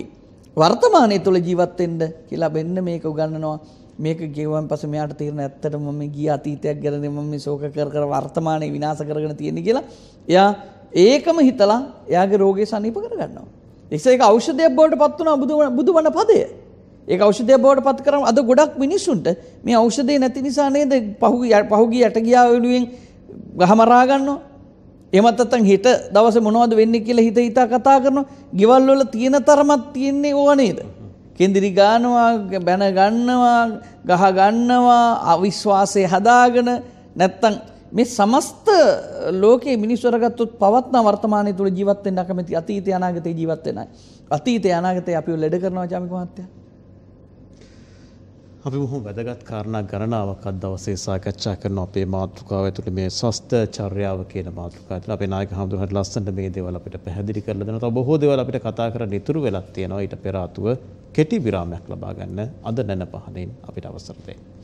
Speaker 5: වර්තමානයේ තුල ජීවත් වෙන්න කියලා බෙන්න මේක උගන්වනවා. මේක ගෙවන් පස්සේ මෙයාට තේරෙන ඇත්තට මම ගිය අතීතයක් ගැන මම මේ ශෝක කර කර වර්තමානයේ විනාශ කරගෙන තියෙන්නේ කියලා. එයා ඒකම හිතලා එයාගේ රෝගේ සනීප කරගන්නවා. එසේ ඒක ඖෂධයක් බවට පත් වුණා බුදු බුදුබණ පදය. ඒක ඖෂධයක් බවට පත් කරාම අද ගොඩක් මිනිස්සුන්ට මේ ඖෂධය නැති නිසා නේද පහුගිය පහුගිය යට ගියා වෙනුවෙන් ගහමරා ගන්නවා. එහෙමත් නැත්නම් හෙට දවසේ මොනවද වෙන්නේ කියලා හිත හිතා කතා කරනවා. ගෙවල් වල තියෙන තරමක් තියෙන්නේ ඕවා නේද? කෙන්දිරි ගානවා, බැන ගන්නවා, ගහ ගන්නවා, අවිශ්වාසය හදාගෙන නැත්තම් මේ සමස්ත ලෝකයේ මිනිස්සුර ගත්තොත් පවත්න වර්තමානයේ තුල ජීවත් වෙන්න අකමැති අතීතය අනාගතේ ජීවත් වෙනයි. අතීතය අනාගතේ අපිව ලෙඩ කරනවා ජාමික මහත්තයා.
Speaker 4: අපි බොහොම වැදගත් කාරණා ගණනාවක් අද දවසේ සාකච්ඡා කරන අපේ මාතෘකාව ඇතුළේ මේ ස්වස්ථ චර්යාව කියන මාතෘකාව ඇතුළේ අපේ නායක හඳුනන ලස්සනට මේ දේවල් අපිට පැහැදිලි කරලා දෙනවා. තව බොහෝ දේවල් අපිට කතා කරන්න ඉතුරු වෙලක් තියෙනවා. ඊට පෙර ආතුව කෙටි විරාමයක් ලබා ගන්න අද නැන පහනෙන් අපිට අවසර දෙන්න.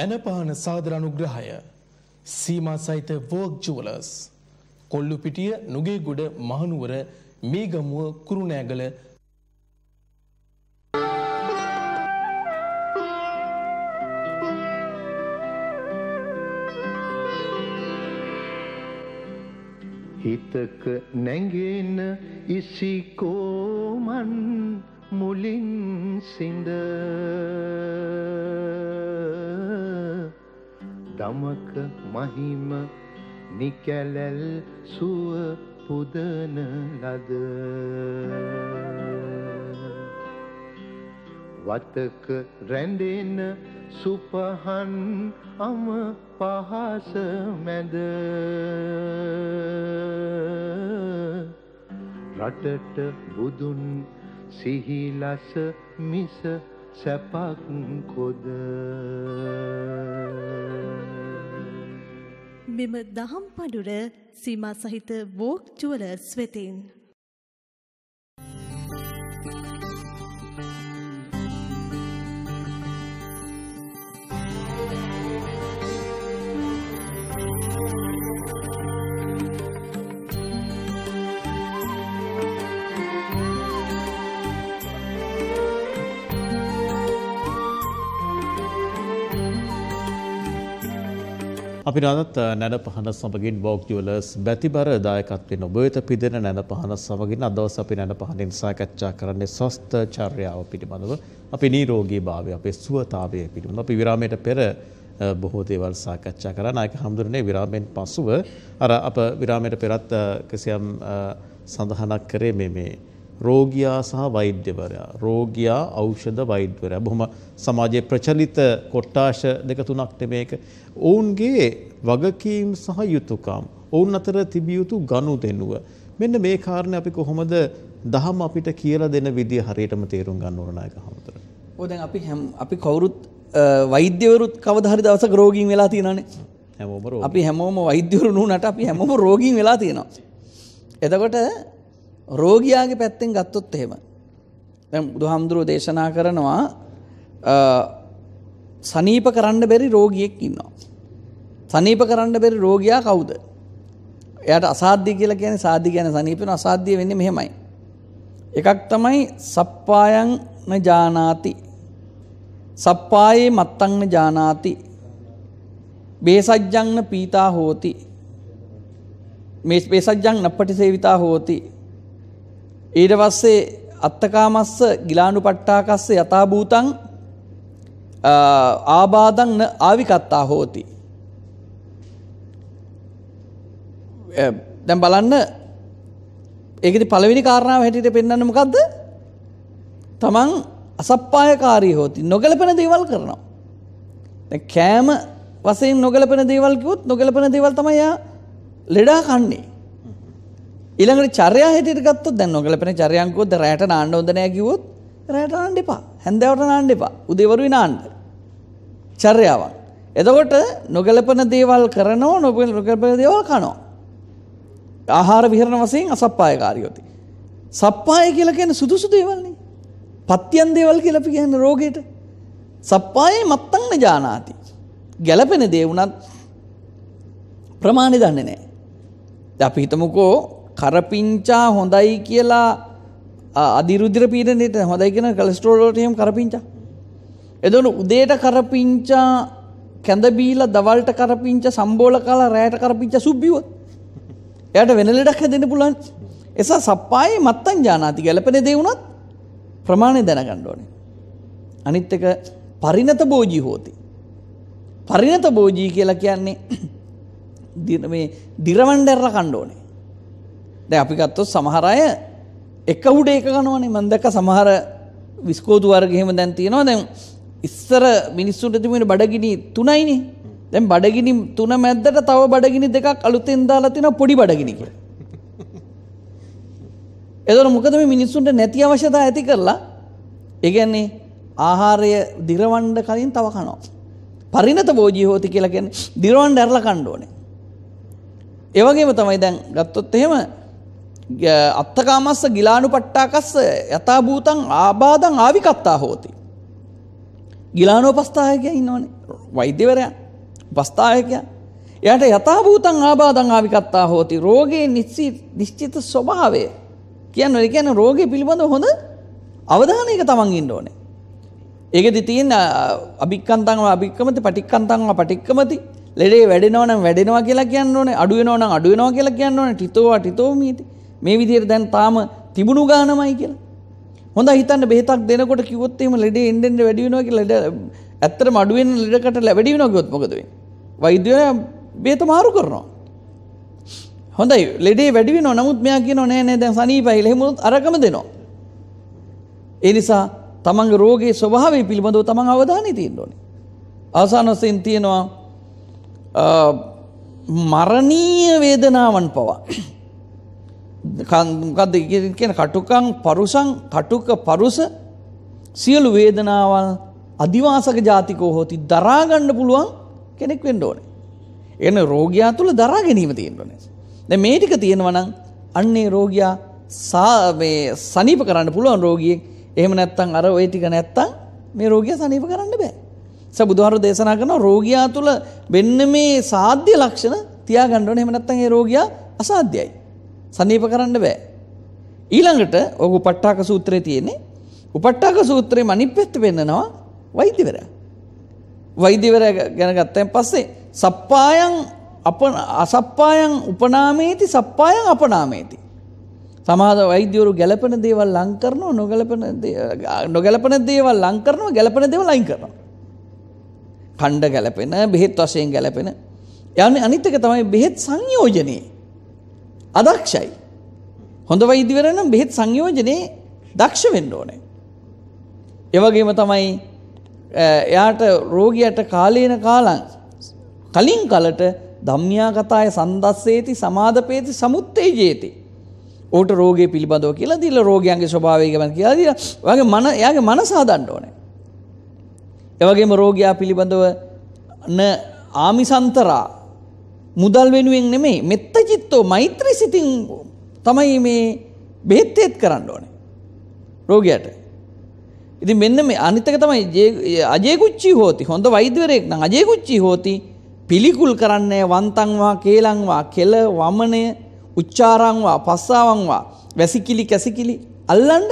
Speaker 1: නැනපාන සාදර අනුග්‍රහය. සීමා සහිත වෝක් ජුවලර්ස් කොල්ලුපිටිය නුගේගොඩ මහනුවර මේගමුව කුරුණෑගල
Speaker 2: හිතක නැගෙන ඉසිකෝමන් මුලින් සිඳ දමක මහිම නිකැලැල් සුව පුදන ලද. වතක රැඳෙන සුපහන් අම පහස මැද. රටට බුදුන් සිහිලස මිස සැපක් කොද.
Speaker 3: මෙම දහම් පඩුර සීමා සහිත වෝක් ජුවලර්ස් වෙතින්
Speaker 4: අපි අදත් නැන පහන සමගින් බෝක් ජුවලර්ස් බැතිබර දායකත්වයෙන් ඔබ වෙත පිදෙන නැන පහන සමගින් අද දවස් අපි නැන පහනින් සාකච්ඡා කරන්නේ ස්වස්ථ චර්යාව පිළිබඳව. අපේ නිරෝගී භාවය, අපේ සුවතාවය පිළිබඳව. අපි විරාමයට පෙර බොහෝ දේවල් සාකච්ඡා කරා. නායක හඳුරන්නේ විරාමයෙන් පසුව අර අප විරාමයට පෙරත් අ, කිසියම් අ, සඳහනක් කරේ මේ මේ රෝගියා සහ වෛද්‍යවරයා. රෝගියා ඖෂධ වෛද්‍යවරයා. බොහොම සමාජයේ ප්‍රචලිත කොට්ටාශ දෙක තුනක් මේක. ඔවුන්ගේ වගකීම් සහ යුතුයකම්. ඔවුන් අතර තිබිය යුතු ගනුදෙනුව. මෙන්න මේ කාරණේ අපි කොහොමද දහම අපිට කියලා දෙන විදිය හරියටම තේරුම් ගන්න ඕන නායක හමුදුරනේ.
Speaker 5: ඕ දැන් අපි හැම් අපි කවුරුත් වෛද්‍යවරුත් කවදා හරි දවසක රෝගීන් වෙලා තියෙනවානේ.
Speaker 4: හැමෝම රෝගී.
Speaker 5: අපි හැමෝම වෛද්‍යවරු නුනට අපි හැමෝම රෝගීන් වෙලා තියෙනවා. එතකොට රෝගියාගේ පැත්තෙන් ගත්තොත් එහෙම. දැන් බුදුහාමුදුරුවෝ දේශනා කරනවා අ, සනීප කරන්න බැරි රෝගියෙක් ඉන්නවා. සනීප කරන්න බැරි රෝගියා කවුද? එයාට අසාධ්‍ය කියලා කියන්නේ සාධ්‍ය කියන්නේ සනීප වෙන අසාධ්‍ය වෙන්නේ මෙහෙමයි. එකක් තමයි සප්පායන් න ජානාති. සප්පායේ මත්තං න ජානාති. බේසජ්ජංන පීතා හෝති. මේ බේසජ්ජං නප්පටි සේවිතා හෝති. ඊට පස්සේ අත්තකාමස්ස ගිලානු පට්ටාකස්ස යථභූතන් ආබාධන් න ආවිකත්තා හෝති. අ, දැන් බලන්න ඒකති පළවෙනි කාරණාව හැටියට පෙන්වන්න මොකක්ද තමන් අසප්පායකාරී හෝති නොගැලපෙන දේවල් කරනවා. දැන් කෑම වශයෙන් නොගැලපෙන දේවල් කිව්වොත් නොගැලපෙන දේවල් තමයි යා ලෙඩා කන්නේ. ඊළඟට චර්යා හැටියට ගත්තොත් දැන් නොගැලපෙන චර්යයන් කිව්වොත් දැන් රැයට නාන්න හොඳ නැහැ කිව්වොත් රැයට නාන්න එපා. හැන්දෑවට නාන්න එපා. උදේවරුයි නාන්න. චර්යාවක්. එතකොට නොගැලපෙන දේවල් කරනවා නොගැලපෙන දේවල් කනවා. ආහාර විහරණ වශයෙන් අසප්පායකාරියෝති. සප්පාය කියලා කියන්නේ සුදුසු දේවල්නේ. පත්‍යයන් දේවල් කියලා අපි කියන්නේ රෝගයට. සප්පායේ මත්තන්න ජානාති. ගැළපෙන දේ වුණත් ප්‍රමාණය දන්නේ නැහැ. දැන් අපි හිතමුකෝ කරපිංචා හොඳයි කියලා අ- අධිරුධිර පීඩනයට හොඳයි කියන කොලෙස්ටරෝල් වලට එහෙම කරපිංචා. එතකොට උදේට කරපිංචා කැඳ බීලා දවල්ට කරපිංචා සම්බෝල කාලා රැයට කරපිංචා සුබ්බිවොත් එයාට වෙන ලෙඩක් හැදෙන්න පුළුවන්. එසා සප්පායේ මත්තන් ජානාති ගැලපෙන දේ වුණත් ප්‍රමාණය දැනගන්න ඕනේ. අනිත් එක පරිණත බෝජී හෝති. පරිණත බෝජී කියලා කියන්නේ [clears throat] දි- මේ දිරවන්න ඇරලා කන්න ඕනේ. දැන් අපි ගත්තොත් සමහර අය එක උඩ එක කනවනේ මම දැක්ක සමහර විස්කෝතු වර්ග එහෙම දැන් තියෙනවා දැන් ඉස්සර මිනිස්සුන්ට තිබුණේ බඩගිනි තුනයිනේ දැන් බඩගිනි තුන මැද්දට තව බඩගිනි දෙකක් අලුතෙන් දාලා තියෙනවා පොඩි බඩගිනි කියලා. එතකොට මොකද මේ මිනිස්සුන්ට නැති අවශ්‍යතා ඇති කරලා ඒ කියන්නේ ආහාරය දිරවන්න කලින් තව කනවා. පරිණත භෝජී හෝති කියලා කියන්නේ දිරවන්න ඇරලා කන්න ඕනේ. ඒ වගේම තමයි දැන් ගත්තොත් එහෙම ය- අත්තකාමස්ස ගිලානු පට්ටාකස්ස යථභූතං ආබාධං ආවිකත්තා හෝති. ගිලානෝපස්ථායකයා ඉන්නවනේ වෛද්‍යවරයා උපස්ථායකයා. එයාට යථභූතං ආබාධං ආවිකත්තා හෝති. රෝගයේ නිස්සි නිශ්චිත ස්වභාවය. කියන්නේ ඒ කියන්නේ රෝගය පිළිබඳව හොඳ අවධානයක තමන් ඉන්න ඕනේ. ඒකෙදි තියෙන අභික්කන්තංව අභික්කමති පටික්කන්තංව පටික්කමති. ලෙඩේ වැඩෙනවා නම් වැඩෙනවා කියලා කියන්න ඕනේ. අඩු වෙනවා නම් අඩු වෙනවා කියලා කියන්න ඕනේ. ටිතෝවා ටිතෝමීති මේ විදිහට දැන් තාම තිබුණු ගානමයි කියලා. හොඳ හිතන්න බෙහෙතක් දෙනකොට කිව්වොත් එහෙම ලෙඩේ එන්න එන්න වැඩි වෙනවා කියලා ලෙඩ ඇත්තටම අඩු වෙන ලෙඩකට වැඩි වෙනවා කිව්වොත් මොකද වෙන්නේ? වෛද්‍යවරයා බෙහෙත මාරු කරනවා. හොඳයි ලෙඩේ වැඩි වෙනවා නමුත් මෙයා කියනවා නෑ නෑ දැන් සනීපයි එහෙම වුණොත් අරකම දෙනවා. ඒ නිසා තමන්ගේ රෝගයේ ස්වභාවය පිළිබඳව තමන් අවධානය තියෙන්න ඕනේ. අවසාන වශයෙන් තියෙනවා අ, මරණීය වේදනාවන් පවා. කන්- මොකද්ද කියන කටුකං පරුසං කටුක පරුස සියලු වේදනාවල් අදිවාසක ජාතිකෝ හොති දරා ගන්න පුළුවන් කෙනෙක් වෙන්න ඕනේ. එන රෝගයා තුල දරා ගැනීම තියෙන්න ඕනේ. දැන් මේ ටික තියෙනවා නම් අන්නේ රෝගයා සා මේ සනීප කරන්න පුළුවන් රෝගියෙක්. එහෙම නැත්නම් අර ওই ටික නැත්නම් මේ රෝගියා සනීප කරන්න බෑ. ඒ බුදුහාරු දේශනා කරනවා රෝගියා තුල වෙන්න මේ සාධ්‍ය ලක්ෂණ තියාගන්න ඕනේ. එහෙම නැත්නම් ඒ රෝගියා අසාධ්‍යයි. සනීප කරන්න බෑ. ඊළඟට ඔක උපට්ඨාක සූත්‍රයේ තියෙන්නේ උපට්ඨාක සූත්‍රයේ අනිත් පැත්ත පෙන්නනවා වෛද්‍යවරයා. වෛද්‍යවරයා ගැන ගත්තන් පස්සේ සප්පායන් අප අසප්පායන් උපනාමේති සප්පායන් අපනාමේති. සමාද වෛද්‍යවරු ගැලපෙන දේවල් ලං කරනවා නොගැලපෙන දේ- නොගැලපෙන දේවල් ලං කරනවා ගැලපෙන දේවල් අයින් කරනවා. කණ්ඩ ගැලපෙන බෙහෙත් වශයෙන් ගැලපෙන යන්නේ අනිත් එක තමයි බෙහෙත් සංයෝජනයේ අදක්ෂයි. හොඳ වෛද්‍යවරයා නම් බෙහෙත් සංයෝජනයේ දක්ෂ වෙන්න ඕනේ. ඒ වගේම තමයි එයාට රෝගියට කාලේන කාලං කලින් කලට ධම්මියා කතාය සන්දස්සේති සමාධපේති සමුත්තේජේති. ඕට රෝගය පිළිබඳව කියලා දිල්ල රෝගයන්ගේ ස්වභාවය ගැන කියලා දීලා වගේ මන එයාගේ මනස හදන්න ඕනේ. ඒ වගේම රෝගියා පිළිබඳව න ආමිසන්තරා මුදල් වෙනුවෙන් නෙමෙයි මෙත්ත චිත්තෝ මෛත්‍රී සිතින් තමයි මේ බෙහෙත් කරන්න ඕනේ. රෝගියාට. ඉතින් මෙන්න මේ අනිත් එක තමයි අජේකුච්චි හෝති හොඳ වෛද්‍යවරයෙක් නම් අජේකුච්චි හෝති පිළිකුල් කරන්නේ වන්තන්වා කේලංවා කෙල වමනය උච්චාරංවා පස්සාවන්වා වැසිකිලි කැසිකිලි අල්ලන්ඩ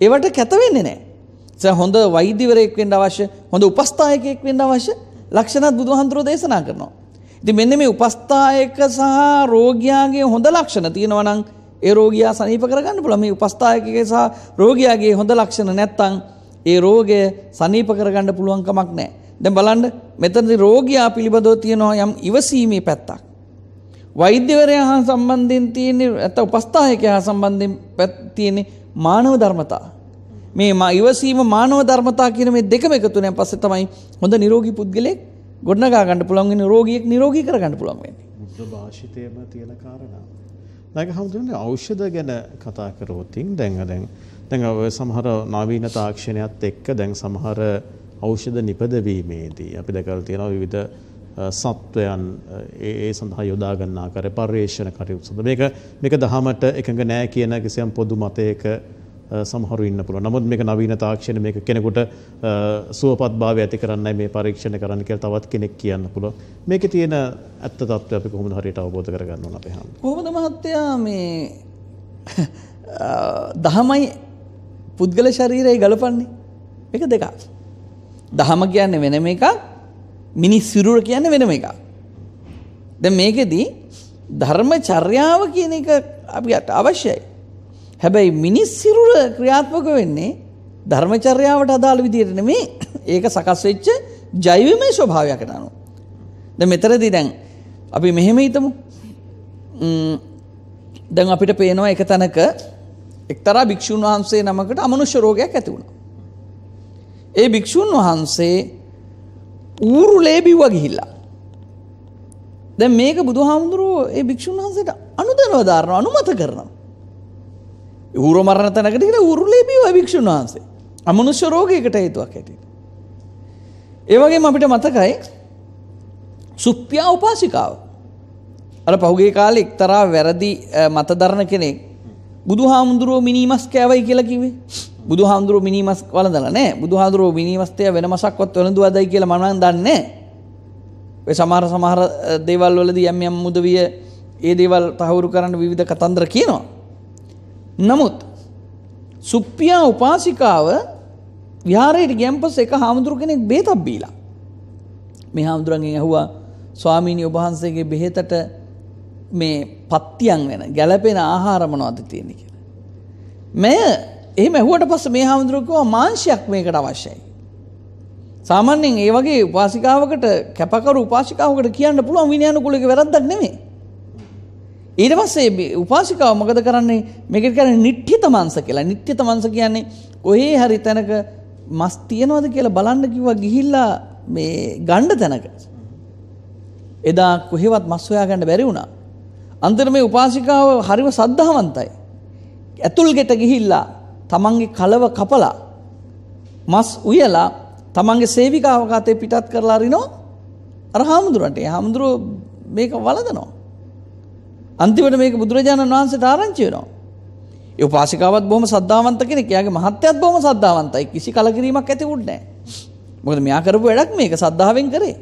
Speaker 5: ඒවට කැතවෙන්නේ නෑ හොඳ වෛද්‍යවරයෙක් වෙන්ඩ අවශ්‍ය හොඳ උපස්ථායකයෙක් වෙන්ඩ අවශ්‍ය ලක්ෂණත් බුදු හන්දුරෝ දේශනා කරනවා. ඉති මෙන්න මේ උපස්ථායක සහ රෝගයාගේ හොඳ ලක්ෂණ තියෙනවනං ඒ රෝගයා සනීප කරගන්න පුළ මේ උපස්ථායකගේ සහ රෝගයාගේ හොඳ ලක්ෂණ නැත්තං ඒ රෝගය සනීප කරගන්න පුළුවන්කමක් නෑ. දැ බලන්ඩ මෙතනදි රෝගයා පිළිබඳව තියෙනවා යම් ඉවසීමේ පැත්තක්. වෛද්‍යවරය හා සම්බන්ධයෙන් තියෙන්නේ ඇත උපස්ථායක හා සම්බන්ධයෙන් පැත්තියෙන්නේ මානව ධර්මතා. මේ ඉවසීම මානව ධර්මතා කියන මේ දෙකම එකතුනය පස්ස තමයි හොඳ නිරෝගී පුද්ගලෙක් ගොඩනගා ගන්න පුළන්ගෙන රෝගියෙක් නිරෝගී කරගන්න පුළන් වෙන්නේ.
Speaker 4: බුද්ධ භාෂිතයම තියෙන කාරණා. නැග හමුදුරන්නේ ඖෂධ ගැන කතා කරෝතින් දැන් දැන් දැන් ඔය සමහර නවීන තාක්ෂණයත් එක්ක දැන් සමහර ඖෂධ නිපදවීමේදී අපි දැකලා තියෙනවා විවිධ සත්වයන් ඒ සඳහා යොදා ගන්නා කර පර්යේෂණ කටයුතු සඳහා මේක මේක දහමට එකඟ නෑ කියන කිසියම් පොදු මතයක සමහරු ඉන්න පුළුවන්. නමුත් මේක නවීන තාක්ෂණ මේක කෙනෙකුට සුවපත් භාවය ඇති කරන්නයි මේ පරීක්ෂණ කරන්න කියලා තවත් කෙනෙක් කියන්න පුළුවන්. මේකේ තියෙන ඇත්ත తත්වය අපි කොහොමද හරියට අවබෝධ කරගන්න ඕන අපේ හැම.
Speaker 5: කොහොමද මහත්තයා මේ දහමයි පුද්ගල ශරීරය ගලපන්නේ? මේක දෙකක්. දහම කියන්නේ වෙනම එකක් මිනිස් සිරුර කියන්නේ වෙනම එකක්. දැන් මේකෙදී ධර්ම චර්යාව කියන එක අපිට අවශ්‍යයි. හැබැයි මිනිස් සිරුර ක්‍රියාත්මක වෙන්නේ ධර්මචර්යාවට අදාළ විදියට නෙමේ ඒක සකස් වෙච්ච ජෛවමය ස්වභාවයකට අනුව. දැන් මෙතනදී දැන් අපි මෙහෙම හිතමු. දැන් අපිට පේනවා එක තැනක එක්තරා භික්ෂුන් වහන්සේ නමකට අමනුෂ්‍ය රෝගයක් ඇති වුණා. ඒ භික්ෂුන් වහන්සේ ඌරු ලේබිව්ව ගිහිල්ලා. දැන් මේක බුදුහාමුදුරුවෝ ඒ භික්ෂුන් වහන්සේට අනුදැනව දාරනවා අනුමත කරනවා. ඌරු මරණ තැනකට ගිහලා ඌරු ලේබිව්ව භික්ෂුන් වහන්සේ. අමනුෂ්‍ය රෝගයකට හේතුවක් හැටියට. ඒ වගේම අපිට මතකයි සුප්පියා උපාසිකාව. අර පහුගිය කාලේ එක්තරා වැරදි මතදරන කෙනෙක් බුදුහාමුදුරුවෝ මිනිමස් කෑවයි කියලා කිව්වේ. බුදුහාමුදුරුවෝ මිනිමස් වළඳලා නැහැ. බුදුහාමුදුරුවෝ මිනිමස්තය වෙන මසක්වත් වළඳුවාදයි කියලා මම නම් දන්නේ නැහැ. ඔය සමහර සමහර දේවල් වලදී යම් යම් මුදවිය ඒ දේවල් තහවුරු කරන්න විවිධ කතන්දර කියනවා. නමුත් සුප්පියා උපාසිකාව විහාරයට ගියන් පස්සේ එක හාමුදුරු කෙනෙක් බේතක් බීලා. මේ හාමුදුරන්ගෙන් ඇහුවා ස්වාමීනි ඔබ වහන්සේගේ බෙහෙතට මේ පත්තියන් වෙන ගැළපෙන ආහාර මොනවද තියෙන්නේ කියලා. මෙය එහෙම ඇහුවට පස්සේ මේ හාමුදුරුවෝ කිව්වා මාංශයක් මේකට අවශ්‍යයි. සාමාන්‍යයෙන් ඒ වගේ උපාසිකාවකට කැපකරු උපාසිකාවකට කියන්න පුළුවන් විනයානුකූලක වැරද්දක් නෙමෙයි. ඊට පස්සේ උපාසිකාව මොකද කරන්නේ මේකට කියන්නේ නිට්ඨිත මාංශ කියලා. නිට්ඨිත මාංශ කියන්නේ කොහේ හරි තැනක මස් තියනවද කියලා බලන්න කිව්වා ගිහිල්ලා මේ ගණ්ඩ තැනක. එදා කොහෙවත් මස් හොයාගන්න බැරි වුණා. අන්තර මේ උපාසිකාව හරිම සද්ධාවන්තයි. ඇතුල් ගෙට ගිහිල්ලා තමන්ගේ කලව කපලා මස් උයලා තමන්ගේ සේවිකාව කතේ පිටත් කරලා රිනෝ අර හාමුදුරන්ට හාමුදුරුව මේක වලදනවා. අන්තිමට මේක බුදුරජාණන් වහන්සේට ආරංචි වෙනවා. ඒ උපාසිකාවත් බොහොම සද්ධාවන්ත කෙනෙක්. එයාගේ මහත්යත් බොහොම සද්ධාවන්තයි. කිසි කලකිරීමක් ඇති වුණේ නැහැ. මොකද මෙයා කරපු වැඩක් මේක සද්ධාවෙන් කරේ.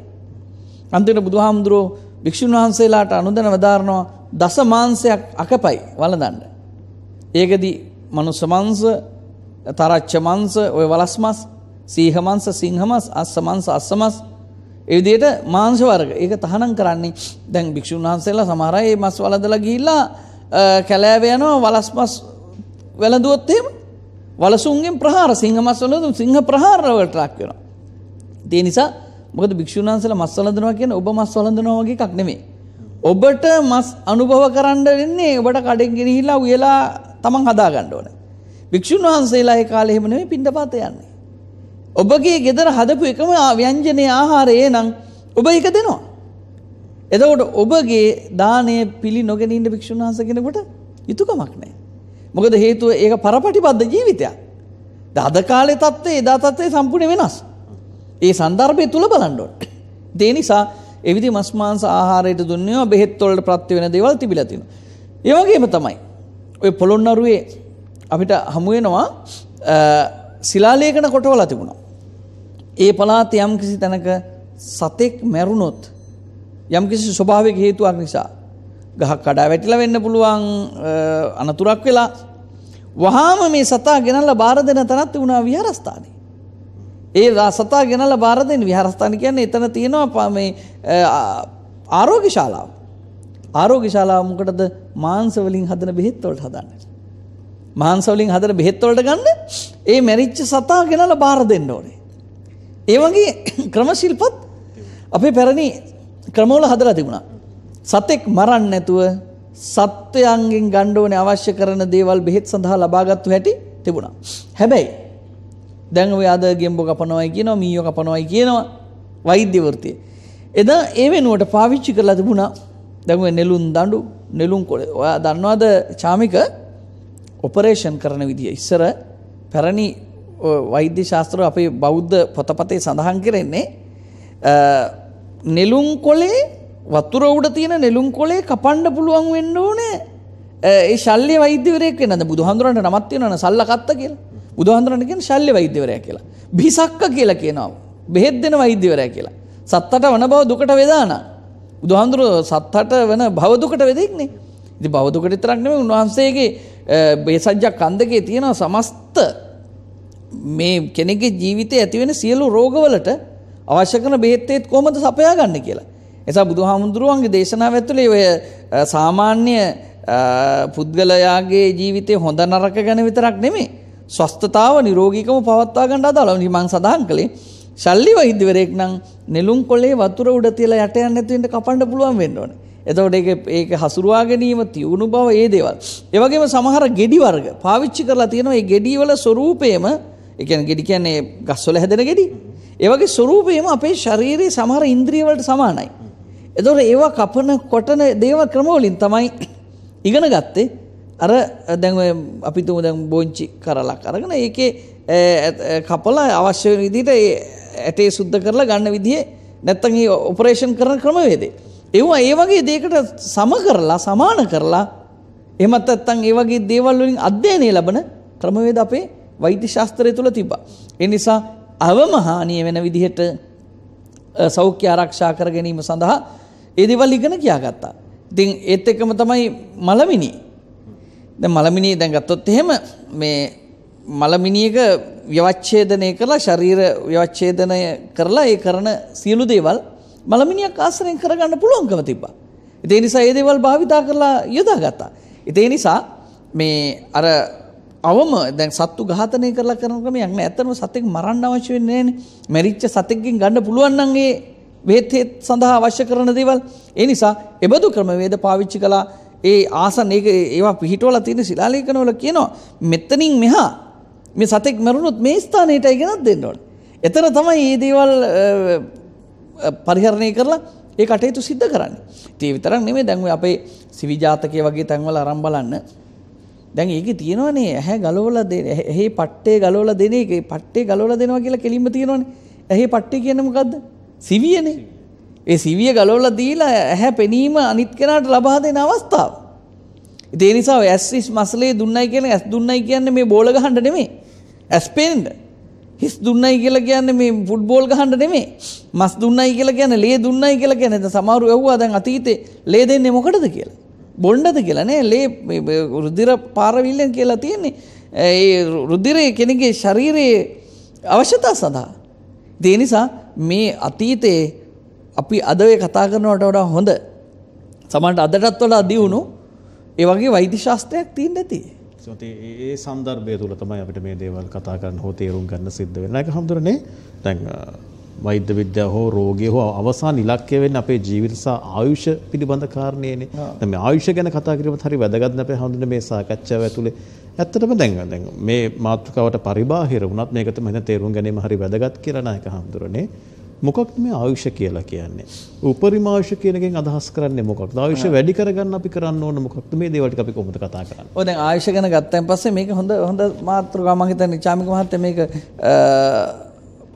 Speaker 5: අන්තිමට බුදුහාමුදුරුවෝ භික්ෂුන් වහන්සේලාට අනුදැන වදාරනවා දස මාංශයක් අකපයි වළඳන්න. ඒකදී මනුස්ස මංශ, තරච්ච මංශ, ඔය වලස් මස්, සීහ මංශ, සිංහ මස්, අස්ස මංශ, අස්ස මස් ඒ විදිහට මාංශ වර්ග. ඒක තහනම් කරන්නේ දැන් භික්ෂුන් වහන්සේලා සමහර අය මේ මස් වළඳලා ගිහිල්ලා කැලෑව යනවා වලස් මස් වැළඳුවොත් එහෙම වලසුන්ගෙන් ප්‍රහාර සිංහ මස් වලඳුම් සිංහ ප්‍රහාර වලට ලක් වෙනවා. ඒ නිසා මොකද භික්ෂුන් වහන්සේලා මස් වළඳනවා කියන්නේ ඔබ මස් වළඳනවා වගේ එකක් නෙමෙයි. ඔබට මස් අනුභව කරන්න වෙන්නේ ඔබට කඩෙන් ගෙනහිලා උයලා තමන් හදා ගන්න ඕනේ. භික්ෂුන් වහන්සේලා ඒ කාලේ එහෙම නෙමෙයි පින්ඩපාත යන්නේ. ඔබගේ ගෙදර හදපු එකම ව්‍යංජනයේ ආහාරය නම් ඔබ ඒක දෙනවා. එතකොට ඔබගේ දානය පිළි නොගෙන ඉන්න භික්ෂුන් වහන්සේ කෙනෙකුට යුතුයකමක් නැහැ. මොකද හේතුව ඒක පරපටිබද්ධ ජීවිතයක්. අද කාලේ තත්ත්වය එදා තත්ත්වය සම්පූර්ණ වෙනස්. ඒ සන්දර්භය තුල බලන්න ඕනේ. ඒ නිසා එවිදි මස් මාංශ ආහාරයට දුන්නේ බෙහෙත් වලට ප්‍රත්‍ය වෙන දේවල් තිබිලා තිනවා. ඒ වගේම තමයි ඔය පොළොන්නරුවේ අපිට හමු වෙනවා ශිලාලේඛන කොටවලා තිබුණා. ඒ පළාත යම් කිසි තැනක සතෙක් මැරුණොත් යම් කිසි ස්වභාවික හේතුවක් නිසා ගහක් කඩා වැටිලා වෙන්න පුළුවන් අනතුරක් වෙලා වහාම මේ සතා ගෙනල්ලා බාර දෙන තැනත් තිබුණා විහාරස්ථානේ. ඒ සතා ගෙනල්ලා බාර දෙන විහාරස්ථාන කියන්නේ එතන තියෙනවා මේ ආරෝග්‍ය ශාලාව. ආරෝග්‍ය ශාලාව මොකටද මාංශ වලින් හදන බෙහෙත් වලට හදන්න. මාංශ වලින් හදන බෙහෙත් වලට ගන්න ඒ මැරිච්ච සතා ගෙනල්ලා බාර දෙන්න ඕනේ. ඒ වගේ ක්‍රම ශිල්පත් අපේ පැරණි ක්‍රමවල හදලා තිබුණා. සතෙක් මරන්න නැතුව සත්වයන්ගෙන් ගන්න ඕනේ අවශ්‍ය කරන දේවල් බෙහෙත් සඳහා ලබාගත්තු හැටි තිබුණා. හැබැයි දැන් ඔය අද ගෙම්බෝ කපනවයි කියනවා මීයෝ කපනවයි කියනවා වෛද්‍ය වෘත්තිය. එදා ඒ වෙනුවට පාවිච්චි කරලා තිබුණා දැන් ඔය නෙළුම් දඬු නෙළුම් කොළ ඔයා දන්නවද චාමික ඔපරේෂන් කරන විදිය ඉස්සර පැරණි වෛද්‍ය ශාස්ත්‍ර අපේ බෞද්ධ පොතපතේ සඳහන් කරන්නේ නෙළුම් කොලේ වතුර උඩ තියෙන නෙළුම් කොලේ කපන්න පුළුවන් වෙන්න ඕනේ ඒ ශල්්‍ය වෛද්‍යවරයෙක් වෙනද බුදුහාඳුරන්ට නමක් තියෙනවනේ සල්ලකත්ත කියලා. බුදුහාඳුරන්ට කියන්නේ ශල්්‍ය වෛද්‍යවරයා කියලා. බිසක්ක කියලා කියනවා. බෙහෙත් දෙන වෛද්‍යවරයා කියලා. සත්තට වන බව දුකට වේදාන. බුදුහාඳුර සත්තට වෙන භව දුකට වෙදෙක්නේ. ඉතින් භව දුකට විතරක් නෙමෙයි උන්වහන්සේගේ බේසජ්ජක් කන්දකේ තියෙන සමස්ත මේ කෙනෙක්ගේ ජීවිතේ ඇති වෙන සියලු රෝගවලට අවශ්‍ය කරන බෙහෙත් ඒත් කොහොමද සපයා ගන්න කියලා. එසා බුදුහාමුදුරුවන්ගේ දේශනාව ඇතුලේ ඔය සාමාන්‍ය පුද්ගලයාගේ ජීවිතේ හොඳ නරක ගැන විතරක් නෙමෙයි ස්වස්ථතාව නිරෝගීකම පවත්වා ගන්න අදාළව මම සඳහන් කළේ ශල්ලි වෛද්‍යවරයෙක් නම් නෙළුම් කොළේ වතුර උඩ තියලා යට යන්න නැතුව ඉන්න කපන්න පුළුවන් වෙන්න ඕනේ. එතකොට ඒක ඒක හසුරුවා ගැනීම තියුණු බව ඒ දේවල්. ඒ වගේම සමහර ගෙඩි වර්ග පාවිච්චි කරලා තියෙනවා මේ ගෙඩි වල ස්වරූපයම ඒ කියන්නේ ගෙඩි කියන්නේ ගස්වල හැදෙන ගෙඩි. ඒ වගේ ස්වරූපයම අපේ ශරීරයේ සමහර ඉන්ද්‍රිය වලට සමානයි. එතකොට ඒවා කපන කොටන දේව ක්‍රමවලින් තමයි [coughs] ඉගෙන ගත්තේ අර දැන් අපි තුමු දැන් බෝංචි කරලක් අරගෙන ඒකේ කපලා අවශ්‍ය වෙන විදිහට ඒ ඇටේ සුද්ධ කරලා ගන්න විදිහේ නැත්තම් ඒ ඔපරේෂන් කරන ක්‍රමවේදේ. ඒවා ඒ වගේ දෙයකට සම කරලා සමාන කරලා එහෙමත් නැත්නම් ඒ වගේ දේවල් වලින් අධ්‍යයනය ලබන ක්‍රමවේද අපේ වෛද්‍ය ශාස්ත්‍රය තුල තිබ්බා. ඒ නිසා අවමහානිය වෙන විදිහට සෞඛ්‍ය ආරක්ෂා කර ගැනීම සඳහා ඒ දේවල් ඉගෙන කියාගත්තා. ඉතින් ඒත් එක්කම තමයි මලමිනි. දැන් මලමිනිය දැන් ගත්තොත් එහෙම මේ මලමිනියක ව්‍යවච්ඡේදනය කරලා ශරීර ව්‍යවච්ඡේදනය කරලා ඒ කරන සියලු දේවල් මලමිනියක් ආශ්‍රයෙන් කරගන්න පුළුවන්කම තිබ්බා. ඒ නිසා ඒ දේවල් භාවිතා කරලා යොදාගත්තා. ඒ නිසා මේ අර අවම දැන් සත්තු ඝාතනය කරලා කරන ක්‍රමයක් නෑ. ඇත්තටම සතෙක් මරන්න අවශ්‍ය වෙන්නේ නෑනේ. මැරිච්ච සතෙක්ගෙන් ගන්න පුළුවන් නම් ඒ බෙහෙත් සඳහා අවශ්‍ය කරන දේවල්. ඒ නිසා එබඳු ක්‍රමවේද පාවිච්චි කළා. ඒ ආසන ඒක ඒවා පිහිටවලා තියෙන ශිලාලේඛනවල කියනවා මෙතනින් මෙහා මේ සතෙක් මරුණොත් මේ ස්ථානයටයි ගෙනත් දෙන්න ඕනේ. එතන තමයි මේ දේවල් පරිහරණය කරලා ඒ කටයුතු සිද්ධ කරන්නේ. ඒ විතරක් නෙමෙයි දැන් ඔය අපේ සිවි ජාතකයේ වගේ තැන්වල අරන් බලන්න. දැන් ඒකේ තියෙනවනේ ඇහැ ගලවලා දෙන ඇහි පට්ටේ ගලවලා දෙන එක පට්ටේ ගලවලා දෙනවා කියලා කෙලින්ම තියෙනවනේ. ඇහි පට්ටේ කියන්නේ මොකද්ද? සිවියනේ. ඒ සිවිය ගලවලා දීලා ඇහැ පෙනීම අනිත් කෙනාට ලබා දෙන අවස්ථාව. ඒ නිසා ඔය ඇස් මසලේ දුන්නයි කියන ඇස් දුන්නයි කියන්නේ මේ බෝල ගහන්න නෙමෙයි. ඇස් පේන්න. හිස් දුන්නයි කියලා කියන්නේ මේ ෆුට්බෝල් ගහන්න නෙමෙයි. මස් දුන්නයි කියලා කියන්නේ ලේ දුන්නයි කියලා කියන්නේ දැන් සමහරු ඇහුවා දැන් අතීතේ ලේ දෙන්නේ මොකටද කියලා. බොණ්ඩද කියලා නේ ලේ රුධිර පාරවිල්ලෙන් කියලා තියෙන්නේ. ඒ රුධිරය කෙනෙකුගේ ශරීරයේ අවශ්‍යතා සඳහා. ඒ නිසා මේ අතීතයේ අපි අද ඔය කතා කරනවට වඩා හොඳ සමහරට අදටත් වඩා දියුණු ඒ වගේ වෛද්‍ය ශාස්ත්‍රයක් තියෙන්න ඇති.
Speaker 4: ඒ සන්දර්භය තුළ තමයි අපිට මේ දේවල් කතා කරන්න හෝ තේරුම් ගන්න සිද්ධ වෙන එක හඳුරන්නේ දැන් වෛද්‍ය විද්‍යාව හෝ රෝගය හෝ අවසාන ඉලක්කය වෙන්නේ අපේ ජීවිත සහ ආයුෂ පිළිබඳ කාරණේනේ. දැන් මේ ආයුෂ ගැන කතා කිරීමත් හරි වැදගත් අපේ හඳුනන මේ සාකච්ඡාව ඇතුලේ. ඇත්තටම දැන් දැන් මේ මාතෘකාවට පරිබාහිර වුණත් මේක තමයි තේරුම් ගැනීම හරි වැදගත් කියලා නායක හඳුරන්නේ. මොකක්ද මේ ආයුෂ කියලා කියන්නේ? උපරිම ආයුෂ කියන එකෙන් අදහස් කරන්නේ මොකක්ද? ආයුෂ වැඩි කරගන්න අපි කරන්න ඕන මොකක්ද? මේ දේවල් ටික අපි කොහොමද කතා කරන්නේ?
Speaker 5: ඔය දැන් ආයුෂ ගැන ගත්තයින් පස්සේ මේක හොඳ හොඳ මාතෘකාවක් මම හිතන්නේ චාමික මහත්තයා මේක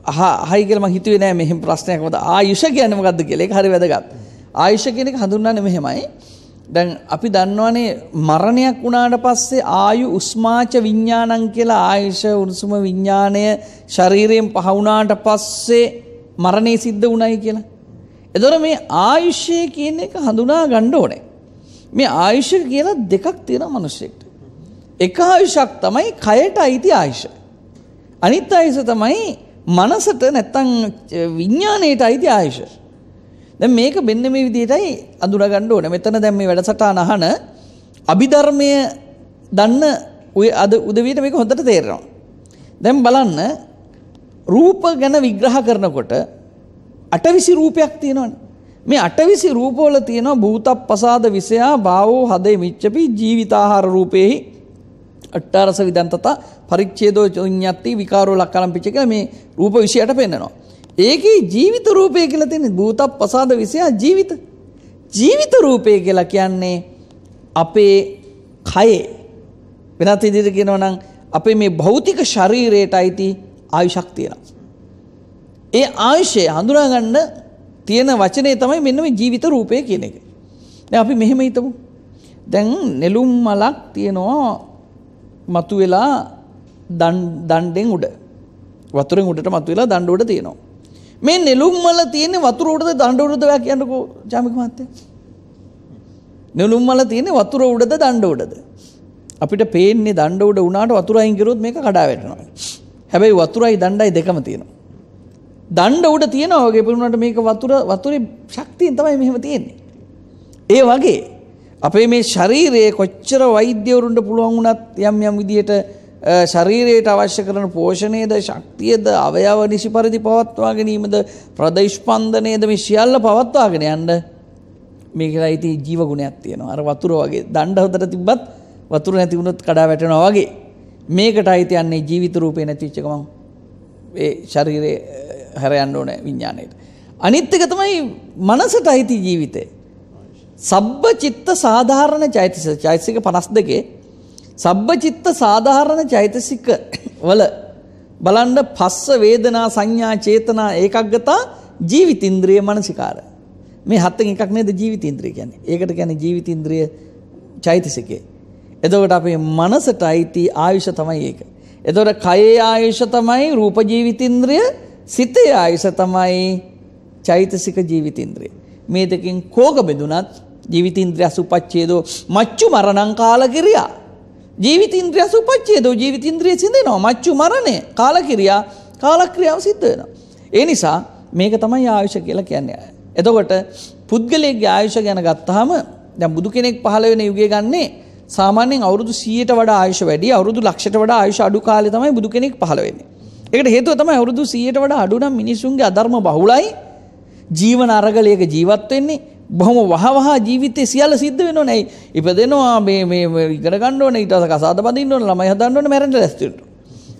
Speaker 5: හයි කියලා මම හිතුවේ නෑ මෙහෙම ප්‍රශ්නයක් මොකද ආයුෂ කියන්නේ මොකද්ද කියලා. ඒක හරි වැදගත්. ආයුෂ කියන එක හඳුන්වන්නේ මෙහෙමයි. දැන් අපි දන්නවනේ මරණයක් වුණාට පස්සේ ආයු උස්මාච විඤ්ඤාණං කියලා ආයුෂ උණුසුම විඤ්ඤාණය ශරීරයෙන් පහ වුණාට පස්සේ මරණය සිද්ධ වුණයි කියලා. එතකොට මේ ආයුෂය කියන එක හඳුනා ගන්න ඕනේ. මේ ආයුෂ කියලා දෙකක් තියෙනවා මිනිස්සෙක්ට. එක ආයුෂක් තමයි කයට අයිති ආයුෂ. අනිත් ආයුෂ තමයි මනසට නැත්තම් විඥාණයට අයිති ආයුෂ. දැන් මේක මෙන්න මේ විදිහටයි අඳුරගන්න ඕනේ. මෙතන දැන් මේ වැඩසටහන අහන අභිධර්මය දන්න ඔය අද උදවියට මේක හොඳට තේරෙනවා. දැන් බලන්න රූප ගැන විග්‍රහ කරනකොට අටවිසි රූපයක් තියෙනවනේ. මේ අටවිසි රූපවල තියෙනවා භූතප්පසාද විසයා භාවෝ හදේ මිච්ඡපි ජීවිතාහාර රූපේහි අට්ඨාරස විදන්තත පරිච්ඡේදෝ චුඤ්ඤත්ති විකාරෝ ලක්කලම් පිච්ච කියලා මේ රූප 28 පෙන්නනවා. ඒකේ ජීවිත රූපය කියලා තියෙන්නේ භූතප්පසාද විසයා ජීවිත. ජීවිත රූපය කියලා කියන්නේ අපේ කයේ වෙනත් විදිහට කියනවා නම් අපේ මේ භෞතික ශරීරයට අයිති ආයුෂක් තියෙනවා. ඒ ආයුෂය හඳුනා ගන්න තියෙන වචනේ තමයි මෙන්න මේ ජීවිත රූපය කියන එක. දැන් අපි මෙහෙම හිතමු. දැන් නෙළුම් මලක් තියෙනවා මතු වෙලා දණ්ඩෙන් උඩ. වතුරෙන් උඩට මතු වෙලා දණ්ඩ උඩ තියෙනවා. මේ නෙළුම් මල තියෙන්නේ වතුර උඩද දණ්ඩ උඩද ඔයා කියන්නකෝ ජාමික මහත්තයා. නෙළුම් මල තියෙන්නේ වතුර උඩද දණ්ඩ උඩද? අපිට පේන්නේ දණ්ඩ උඩ උනාට වතුර අයින් කරුවොත් මේක කඩා වැටෙනවා. හැබැයි වතුරයි දණ්ඩයි දෙකම තියෙනවා. දණ්ඩ උඩ තියෙනවා වගේ පෙනුනට මේක වතුර වතුරේ ශක්තියෙන් තමයි මෙහෙම තියෙන්නේ. ඒ වගේ අපේ මේ ශරීරයේ කොච්චර වෛද්‍යවරුන්ට පුළුවන් වුණත් යම් යම් විදියට ශරීරයට අවශ්‍ය කරන පෝෂණයද ශක්තියද අවයව නිසි පරිදි පවත්වා ගැනීමද ප්‍රදේශපන්දනයද මේ සියල්ල පවත්වාගෙන යන්න මේකලා ඉති ජීව ගුණයක් තියෙනවා. අර වතුර වගේ දණ්ඩ හොදට තිබ්බත් වතුර නැති වුණොත් කඩා වැටෙනවා වගේ. මේකට අයිති යන්නේ ජීවිත රූපේ නැති වෙච්ච ගමන් ඒ ශරීරේ හැර යන්න ඕනේ විඥාණයට. අනිත් එක තමයි මනසට අයිති ජීවිතේ. සබ්බ චිත්ත සාධාරණ චෛතසික චෛතසික 52 සබ්බ චිත්ත සාධාරණ චෛතසික වල බලන්න පස්ස වේදනා සංඥා චේතනා ඒකග්ගතා ජීවිතින්ද්‍රිය මනසිකාර මේ හතෙන් එකක් නේද ජීවිතින්ද්‍රිය කියන්නේ. ඒකට කියන්නේ ජීවිතින්ද්‍රිය චෛතසිකේ. එතකොට අපේ මනසට අයිති ආයුෂ තමයි ඒක. එතකොට කයේ ආයුෂ තමයි රූප ජීවිතින්ද්‍රිය, සිතේ ආයුෂ තමයි චෛතසික ජීවිතින්ද්‍රිය. මේ දෙකෙන් කෝක බෙදුනත් ජීවිතින්ද්‍රිය සුපච්ඡේදෝ මච්චු මරණං කාලකිරියා. ජීවිතින්ද්‍රිය සුපච්ඡේදෝ ජීවිතින්ද්‍රිය සිඳෙනවා මච්චු මරණය කාලකිරියා කාලක්‍රියාව සිද්ධ වෙනවා. ඒ නිසා මේක තමයි ආයුෂ කියලා කියන්නේ. එතකොට පුද්ගලයෙක්ගේ ආයුෂ ගැන ගත්තාම දැන් බුදු කෙනෙක් පහළ වෙන යුගය ගන්නේ සාමාන්‍යයෙන් අවුරුදු 100ට වඩා ආයුෂ වැඩි අවුරුදු ලක්ෂයට වඩා ආයුෂ අඩු කාලේ තමයි බුදු කෙනෙක් පහළ වෙන්නේ. ඒකට හේතුව තමයි අවුරුදු 100ට වඩා අඩු නම් මිනිසුන්ගේ අධර්ම බහුලයි ජීවන අරගලයක ජීවත් වෙන්නේ බොහොම වහවහ ජීවිතේ සියල්ල සිද්ධ වෙනව නෑ. ඉපදෙනවා මේ මේ ඉගෙන ගන්න ඕනේ ඊට පස්සේ කසාද බඳින්න ඕනේ ළමයි හදන්න ඕනේ මැරෙන්න ලැස්ති වෙන්න.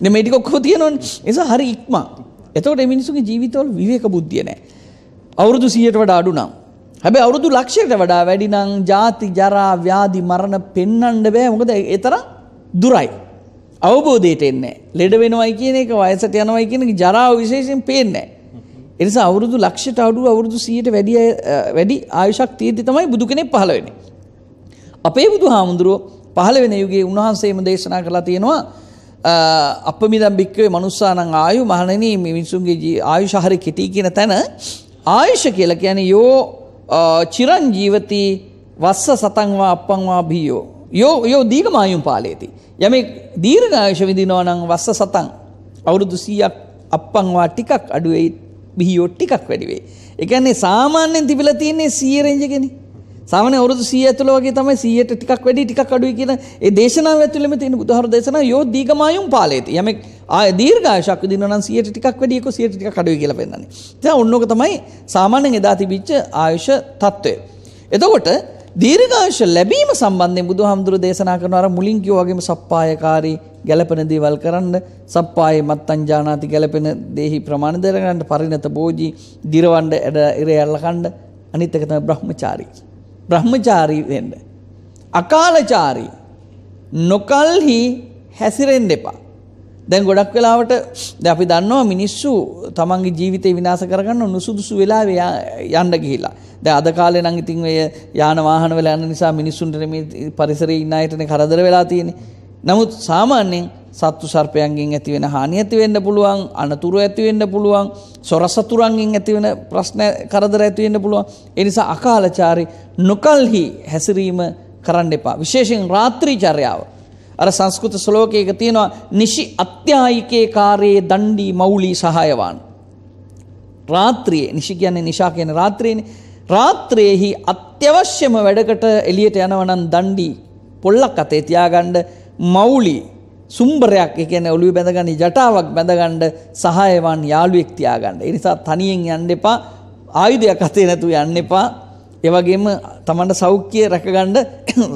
Speaker 5: නේ මේ ටික ඔක්කොම තියෙනවනේ. ඒ නිසා හරි ඉක්මන්. එතකොට මේ මිනිසුන්ගේ ජීවිතවල විවේක බුද්ධිය නෑ. අවුරුදු 100ට වඩා අඩු නම් හැබැයි අවුරුදු ලක්ෂයට වඩා වැඩි නම් ජාති ජරා ව්‍යාධි මරණ පෙන්වන්න බෑ මොකද ඒ තරම් දුරයි. අවබෝධයට එන්නේ ලෙඩ වෙනවයි කියන එක වයසට යනවයි කියන එක ජරාව විශේෂයෙන් පේන්නේ නැහැ. ඒ නිසා අවුරුදු ලක්ෂයට අඩු අවුරුදු 100ට වැඩි වැඩි ආයුෂක් තියෙද්දි තමයි බුදු කෙනෙක් පහළ වෙන්නේ. අපේ බුදුහාමුදුරුවෝ පහළ වෙන යුගයේ උන්වහන්සේම දේශනා කළා තියෙනවා අපමිදම් බික්කවේ මනුස්සානං ආයු මහණෙනි මිනිසුන්ගේ ආයුෂ හරි කෙටි කියන තැන ආයුෂ කියලා කියන්නේ යෝ චිරංජීවති වස්ස සතන්වා අප්පන්වා බියෝ. යෝ යෝ දීගමායුම් පාලේති. යමෙක් දීර්ඝායුෂ විඳිනවා නම් වස්ස සතන් අවුරුදු 100ක් අප්පන්වා ටිකක් අඩු වෙයි බිහියොට් ටිකක් වැඩි වෙයි. ඒ කියන්නේ සාමාන්‍යයෙන් තිබිලා තියෙන්නේ 100 රේන්ජ් එකනේ. සාමාන්‍ය අවුරුදු 100 ඇතුළේ වගේ තමයි 100ට ටිකක් වැඩි ටිකක් අඩුයි කියන ඒ දේශනාව ඇතුළේම තියෙන බුදුහාර දේශනාව යෝ දීගමායුම් පාලේති. යමෙක් ආය දීර්ඝායසක් විඳිනවා නම් 100ට ටිකක් වැඩි එක 100ට ටිකක් අඩුයි කියලා පෙන්නන්නේ. දැන් ඔන්නෝක තමයි සාමාන්‍යයෙන් එදා තිබිච්ච ආයුෂ తত্ত্বය. එතකොට දීර්ඝායුෂ ලැබීම සම්බන්ධයෙන් බුදුහාමුදුරු දේශනා කරන අර මුලින් කිව්වා වගේම සප්පායකාරී ගැළපෙන දේවල් කරන්න සප්පායේ මත්තං ජානාති ගැළපෙන දේහි ප්‍රමාණ දරගන්න පරිණත බෝජි දිරවන්න එඩ ඉර යල්ලකණ්ඩ අනිත් එක තමයි බ්‍රහ්මචාරී. බ්‍රහ්මචාරී වෙන්න. අකාලචාරී නොකල්හි හැසිරෙන්න එපා. දැන් ගොඩක් වෙලාවට දැන් අපි දන්නවා මිනිස්සු තමන්ගේ ජීවිතේ විනාශ කරගන්න නුසුදුසු වෙලාවෙ යන්න ගිහිල්ලා. දැන් අද කාලේ නම් ඉතින් ඔය යාන වාහන වල යන නිසා මිනිස්සුන්ට මේ පරිසරයේ ඉන්න අයටනේ කරදර වෙලා තියෙන්නේ. නමුත් සාමාන්‍යයෙන් සත්තු සර්පයන්ගෙන් ඇති වෙන හානිය ඇති වෙන්න පුළුවන්, අනතුරු ඇති වෙන්න පුළුවන්, සොර සතුරන්ගෙන් ඇති වෙන ප්‍රශ්න කරදර ඇති වෙන්න පුළුවන්. ඒ නිසා අකාලචාරී නොකල්හි හැසිරීම කරන්න එපා. විශේෂයෙන් රාත්‍රී චර්යාව. අර සංස්කෘත ශ්ලෝකයක තියෙනවා නිශි අත්‍යායිකේ කාර්යයේ දණ්ඩී මෞලී සහායවාන්. රාත්‍රියේ නිශි කියන්නේ නිශා කියන රාත්‍රියේනේ. රාත්‍රියේහි අත්‍යවශ්‍යම වැඩකට එළියට යනවනම් දණ්ඩි පොල්ලක් අතේ තියාගන්න මෞලි සුම්බරයක් ඒ කියන්නේ ඔළුවේ බැඳගන්න ජටාවක් බැඳගන්න සහායවන් යාළුවෙක් තියාගන්න. ඒ නිසා තනියෙන් යන්න එපා. ආයුධයක් අතේ නැතුව යන්න එපා. ඒ වගේම තමන්ට සෞඛ්‍ය රැකගන්න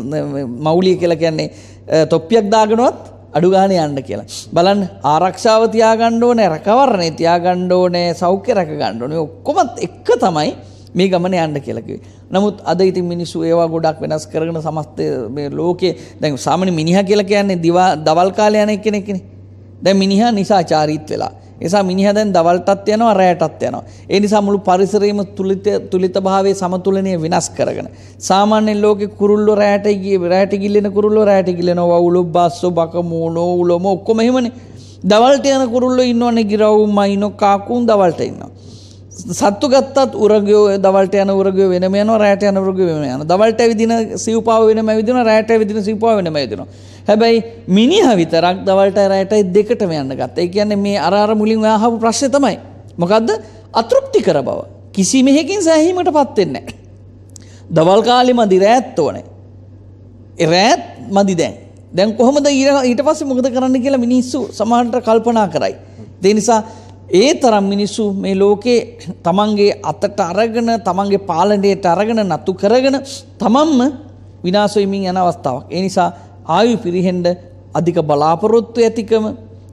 Speaker 5: [coughs] මෞලිය කියලා කියන්නේ තොප්පියක් දාගෙනවත් අඩු ගානේ යන්න කියලා. බලන්න ආරක්ෂාව තියාගන්න ඕනේ, රැකවරණේ තියාගන්න ඕනේ, සෞඛ්‍ය රැක ගන්න ඕනේ. ඔක්කොමත් එක තමයි මේ ගමන යන්න කියලා කිව්වේ. නමුත් අද ඉතින් මිනිස්සු ඒවා ගොඩක් වෙනස් කරගෙන සමස්ත මේ ලෝකේ දැන් සාමාන්‍ය මිනිහා කියලා කියන්නේ දිවා දවල් කාලේ යන කෙනෙක්නේ. දැන් මිනිහා නිසාචාරීත් වෙලා. ඒ නිසා මිනිහා දැන් දවල්ටත් යනවා රැයටත් යනවා. ඒ නිසා මුළු පරිසරයේම තුලිත තුලිත භාවයේ සමතුලනය වෙනස් කරගෙන. සාමාන්‍යයෙන් ලෝකේ කුරුල්ලෝ රැයට ගිය රැයට ගිල්ලෙන කුරුල්ලෝ රැයට ගිල්ලෙනවා. වවුලෝ බස්සෝ බක මූණෝ උලොම ඔක්කොම එහෙමනේ. දවල්ට යන කුරුල්ලෝ ඉන්නවනේ ගිරව් මයින්ෝ කාකුන් දවල්ට ඉන්නවා. සත්තු ගත්තත් උරගයෝ දවල්ට යන උරගයෝ වෙනම යනවා රැයට යන උරගයෝ වෙනම යනවා. දවල්ට ඇවිදින සිව්පාව වෙනම ඇවිදිනවා රැයට ඇවිදින සිව්පාව වෙනම ඇවිදිනවා. හැබැයි මිනිහ විතරක් දවල්ට රැයටයි දෙකටම යන්න ගත්තා. ඒ කියන්නේ මේ අර අර මුලින් අහපු ප්‍රශ්නේ තමයි. මොකද්ද? අතෘප්තිකර බව. කිසි මෙහෙකින් සෑහීමටපත් වෙන්නේ නැහැ. දවල් කාලේ මදි රැයත් ඕනේ. ඒ රැයත් මදි දැන්. දැන් කොහොමද ඊට පස්සේ මොකද කරන්න කියලා මිනිස්සු සමහරට කල්පනා කරයි. ඒ නිසා ඒ තරම් මිනිස්සු මේ ලෝකේ තමන්ගේ අතට අරගෙන තමන්ගේ පාලනයට අරගෙන නතු කරගෙන තමන්ම විනාශ වෙමින් යන අවස්ථාවක්. ඒ නිසා ආයු පිරිහෙන්න අධික බලාපොරොත්තු ඇතිකම,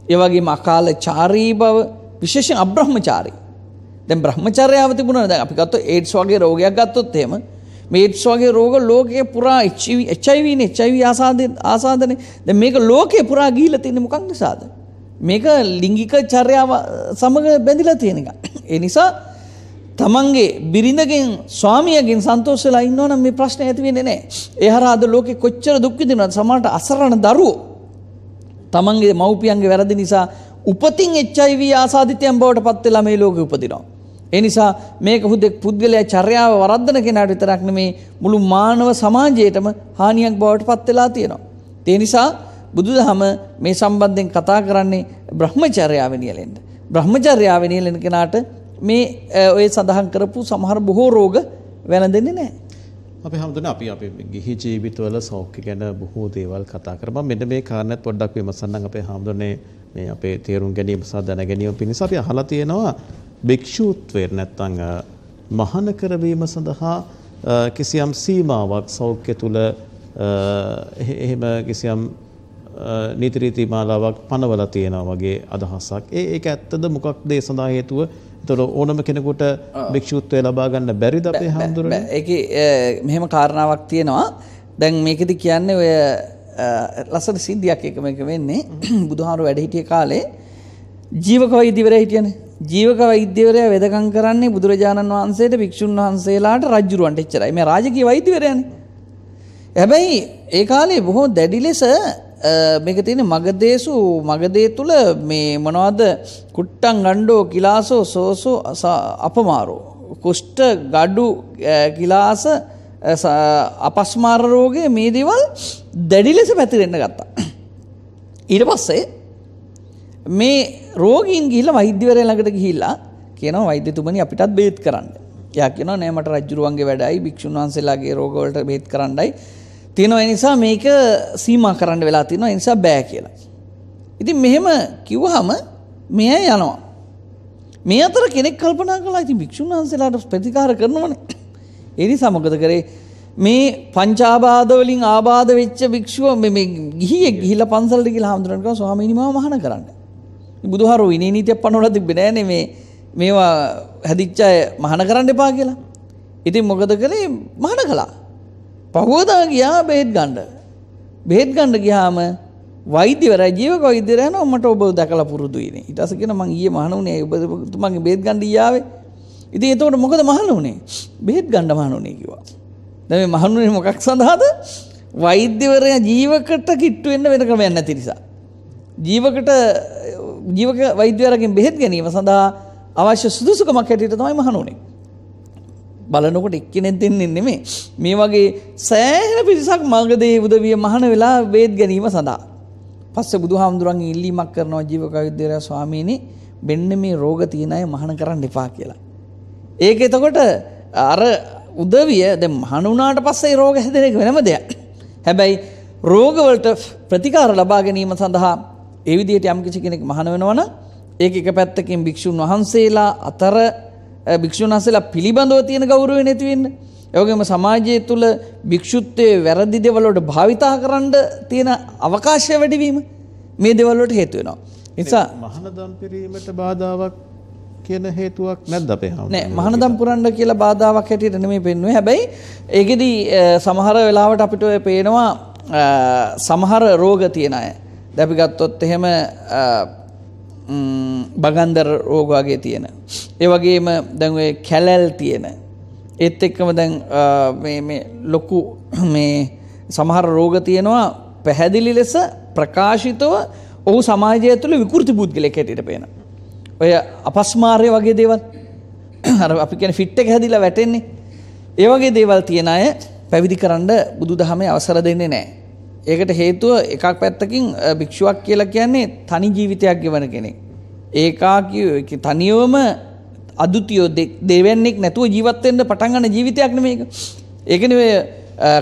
Speaker 5: ඒ වගේම අකාල චාරී බව, විශේෂයෙන් අබ්‍රහ්මචාරී. දැන් බ්‍රහ්මචර්යාව තිබුණා දැන් අපි ගත්තොත් ඒඩ්ස් වගේ රෝගයක් ගත්තොත් එහෙම මේ ඒඩ්ස් වගේ රෝග ලෝකයේ පුරා HIV HIV නේ HIV ආසාදනේ ආසාදනේ දැන් මේක ලෝකයේ පුරා ගිහිලා තියෙන්නේ මොකක් නිසාද? මේක ලිංගික චර්යාව සමග බැඳිලා තියෙන එක. ඒ නිසා තමන්ගේ බිරිඳගෙන් ස්වාමියගෙන් සන්තෝෂ වෙලා ඉන්නවනම් මේ ප්‍රශ්නේ ඇති වෙන්නේ නැහැ. ඒ හරහා අද ලෝකෙ කොච්චර දුක් විඳිනවද? සමහරට අසරණ දරුවෝ තමන්ගේ මව්පියන්ගේ වැරදි නිසා උපතින් HIV ආසාදිතයන් බවට පත් වෙලා මේ ලෝකෙ උපදිනවා. ඒ නිසා මේක හුදෙක් පුද්ගලයා චර්යාව වරද්දන කෙනාට විතරක් නෙමේ මුළු මානව සමාජයටම හානියක් බවට පත් වෙලා තියෙනවා. ඒ නිසා බුදුදහම මේ සම්බන්ධයෙන් කතා කරන්නේ බ්‍රහ්මචර්යාව නියැලෙන්න. බ්‍රහ්මචර්යාව නියැලෙන කෙනාට මේ ඔය සඳහන් කරපු සමහර බොහෝ රෝග වැළඳෙන්නේ නැහැ.
Speaker 4: අපි හැමදෙන අපි අපි ගිහි ජීවිතවල සෞඛ්‍ය ගැන බොහෝ දේවල් කතා කරමු. මෙන්න මේ කාරණත් පොඩ්ඩක් විමසන්නම් අපේ හැමදෙනේ මේ අපේ තේරුම් ගැනීම සහ දැන ගැනීම පිණිස අපි අහලා තියෙනවා භික්ෂූත්වය නැත්නම් මහාන කරවීම සඳහා කිසියම් සීමාවක් සෞඛ්‍ය තුල එහෙම කිසියම් නීති රීති මාලාවක් පනවලා තියෙනවා වගේ අදහසක්. ඒ ඒක ඇත්තද මොකක්ද ඒ සඳහා හේතුව? එතකොට ඕනම කෙනෙකුට භික්ෂුත්වය ලබා ගන්න බැරිද අපේ හැඳුරනේ?
Speaker 5: ඒකේ මෙහෙම කාරණාවක් තියෙනවා. දැන් මේකෙදි කියන්නේ ඔය ලස්සන සිද්ධියක් එක මේක වෙන්නේ බුදුහාමුදුරුවෝ වැඩ හිටිය කාලේ ජීවක වෛද්‍යවරයා හිටියනේ. ජීවක වෛද්‍යවරයා වෙදකම් කරන්නේ බුදුරජාණන් වහන්සේට භික්ෂුන් වහන්සේලාට රජුරවන්ට එච්චරයි. මේ රාජකීය වෛද්‍යවරයානේ. හැබැයි ඒ කාලේ බොහෝ දැඩි ලෙස මේක තියෙන මගදේසු මගදේ තුල මේ මොනවද කුට්ටන් ගණ්ඩෝ කිලාසෝ සෝසෝ අපමාරෝ කුෂ්ඨ gadu කිලාස අපස්මාර රෝගය මේ දේවල් දැඩි ලෙස පැතිරෙන්න ගත්තා. ඊට පස්සේ මේ රෝගීන් ගිහිල්ලා වෛද්‍යවරයා ළඟට ගිහිල්ලා කියනවා වෛද්‍යතුමනි අපිටත් බේත් කරන්න. එයා කියනවා නෑ මට රජුරුවන්ගේ වැඩයි භික්ෂුන් වහන්සේලාගේ රෝග වලට බේත් කරන්නයි තියෙනවා ඒ නිසා මේක සීමා කරන්න වෙලා තියෙනවා ඒ නිසා බෑ කියලා. ඉතින් මෙහෙම කිව්වහම මෙය යනවා. මේ අතර කෙනෙක් කල්පනා කලා ඉතින් භික්ෂුන් වහන්සේලාට ප්‍රතිකාර කරනවන. එනි සමගත කරේ මේ පංචාබාධවලින් ආබාධ වෙච්ච භික්ෂුව ගිහිය ගිහිල පන්සල්ට කියලා හාමුදුරන්ක ස්වාමීනිම මහන කරන්න. බුදුහරු ඉනි නීතිය පනොල තිබෙනෑන මේ මේවා හැදිච්චාය මහන කරන්න එපා කියලා. ඉතින් මොකද කළේ මහන කලා. පහෝදා ගියා බේත් ගණ්ඩ. බේත් ගණ්ඩ ගියාම වෛද්‍යවර ජීවක වෛද්‍යරයන මට ඔබ දැකලා පුරුදුයින ඉටසකෙන මං ඒ මහනුනේ ඔබතුමගේ බේත් ගණ්ඩ යාවේ ඉති එතවට මොකද මහන වනේ බේත් ගණ්ඩ මහනුනේ කිවා. දැම මහනුනේ මොකක් සඳහාද වෛද්‍යවරය ජීවකට කිට්ටුවෙන්න්න වෙන ක්‍රමයන්න ඇති නිසා. ජීවකට ජීවක වෛද්‍යවරකින් බෙහෙත් ගැනීම සඳහා අවශ්‍ය සුදුසුකමක් හැටියට තමයි මහනුනේ. බලනකොට එක්කෙනෙක් දෙන්නේ නෙමේ මේ වගේ සෑහෙන පිරිසක් මගදේ උදවිය මහන වෙලා වේත් ගැනීම සඳහා. පස්ස බුදු හාමුදුරන්ගේ ඉල්ලීමක් කරනවා ජීවක විද්‍යරය ස්වාමීණි බෙන්න මේ රෝග තියෙන අය මහන කරන්න එපා කියලා. ඒක එතකොට අර උදවිය ද මහනුනාට පස්සේ රෝග හැදෙනෙක වෙනම දෙයක්. හැබැයි රෝගවලට ප්‍රතිකාර ලබා ගැනීම සඳහා එවිදියට යම් කිසි කෙනෙක් මහන වෙනවන ඒක එක පැත්තකින් භික්‍ෂූන් වහන්සේලා අතර භික්‍ෂූන් වහන්සේලා පිළිබඳව තියෙන ගෞරුව නැතිවෙන්න. යෝගම සමාජය තුළ භික්‍ෂුත්තය වැරදි දෙවලට භාවිතා කරන්න තියෙන අවකාශය වැඩිවීම මේ දෙවල්ලට හේතුවෙනවා. නිසා
Speaker 4: මහනදම් පිරීමට බාධාවක් කියන හේතුවක් නැද්ද අපේ
Speaker 5: නෑ මහනදම් පුරන්ඩ කියලා බාධාවක් හැටියට නෙමේ පෙන්ව හැබැයි ඒකෙදී සමහර වෙලාවට අපිට ඔය පේනවා සමහර රෝග තියෙන අය දැපිගත්තොත් එහෙම බගන්දර රෝගවාගේ තියෙන. ඒවගේම දැන්වේ කැලැල් තියෙන. ඒත් එක්කම දැන් ලොකු මේ සමහර රෝග තියෙනවා පැහැදිලි ලෙස ප්‍රකාශිතව ඔහු සමාජය තුළ විකෘති පුද්ගලෙ කැටිට පේන. ඔය අපස්මාරය වගේ දේවල් අපි කැන ෆිට්ට හැදිලා වැටෙන්නේ. ඒවගේ දේවල් තියෙන අය පැවිදි කරන්න බුදු දහමේ අවසර දෙන්නේ නෑ. ඒකට හේතුව එකක් පැත්තකින් භික්ෂුවක් කියලා කියන්නේ තනි ජීවිතයක් ගෙවන කෙනෙක්. ඒකාක තනියවම අදුතියෝ දෙවැන්නෙක් නැතුව ජීවත්තෙන්ට පටන්ගන්න ජීවිතයක් නෙමේක. ඒකනවේ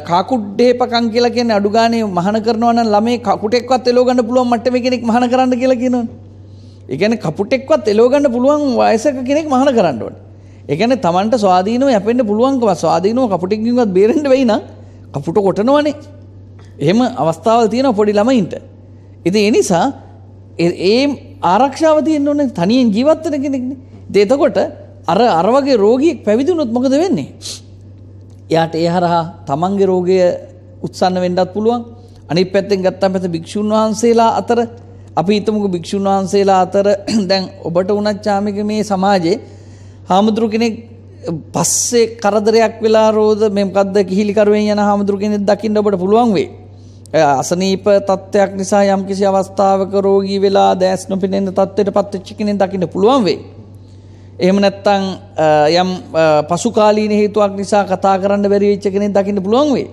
Speaker 5: කාකුඩ්ඩේපකං කියලා කියන අඩුගානේ මහන කරනවන ළමේ කකුටෙක්වත් එලෝගන්න පුළුවන් මට්ටම කෙනෙක් මහන කරන්න කියලා කියනවා. එකන කපුටෙක්වත් එලෝගන්න පුළුවන් වයසක කෙනෙක් මහන කරන්නවට. එකන තමන්ට ස්වාධීනව යපෙන්ට පුළුවන්කව ස්වාධීනව කපුටෙක්කින්වත් බේරෙන්ට වෙයින කපුට කොටනවනේ එහෙම අවස්ථාවල් තියෙන පොඩි ළමයින්ට. ඉති එනිසා ඒ ආරක්ෂාව තියෙන් ඕන තනියෙන් ජීවත්තන කෙනෙක්න දේතකොට අර අරවගේ රෝගියෙක් පැවිදුනොත් මොකද වෙන්නේ. එයාට ඒ හරහා තමන්ගේ රෝගය උත්සන්න වෙන්ඩත් පුළුවන් අනි පැත්තෙන් ගත්තා පැත භික්‍ෂූන් වහන්සේලා අතර අපි ඉතමක භික්‍ෂූන් වහන්සේලා අතර [clears throat] දැන් ඔබට උනච්චාමික මේ සමාජයේ හාමුදුරු කෙනෙක් පස්සේ කරදරයක් වෙලා රෝධ මෙමකක්ද කිහිලිකරුවෙන් යන හාමුදුරු කෙනෙක් දකින්න ඔබට පුළුවන් වේ. අසනීප තත්ත්වයක් නිසා යම් කිසි අවස්ථාවක රෝගී වෙලා දෑස් නොපිනෙන්න තත්ත්වයට පත්වෙච්චි කෙනෙක් දකින්න පුළුවන් වේ. එහෙම නැත්තං යම් පසුකාලීන හේතුවක් නිසා කතා කරන්න බැරි වෙච්ච කෙනෙක් දකින්න පුළුවන් වේ.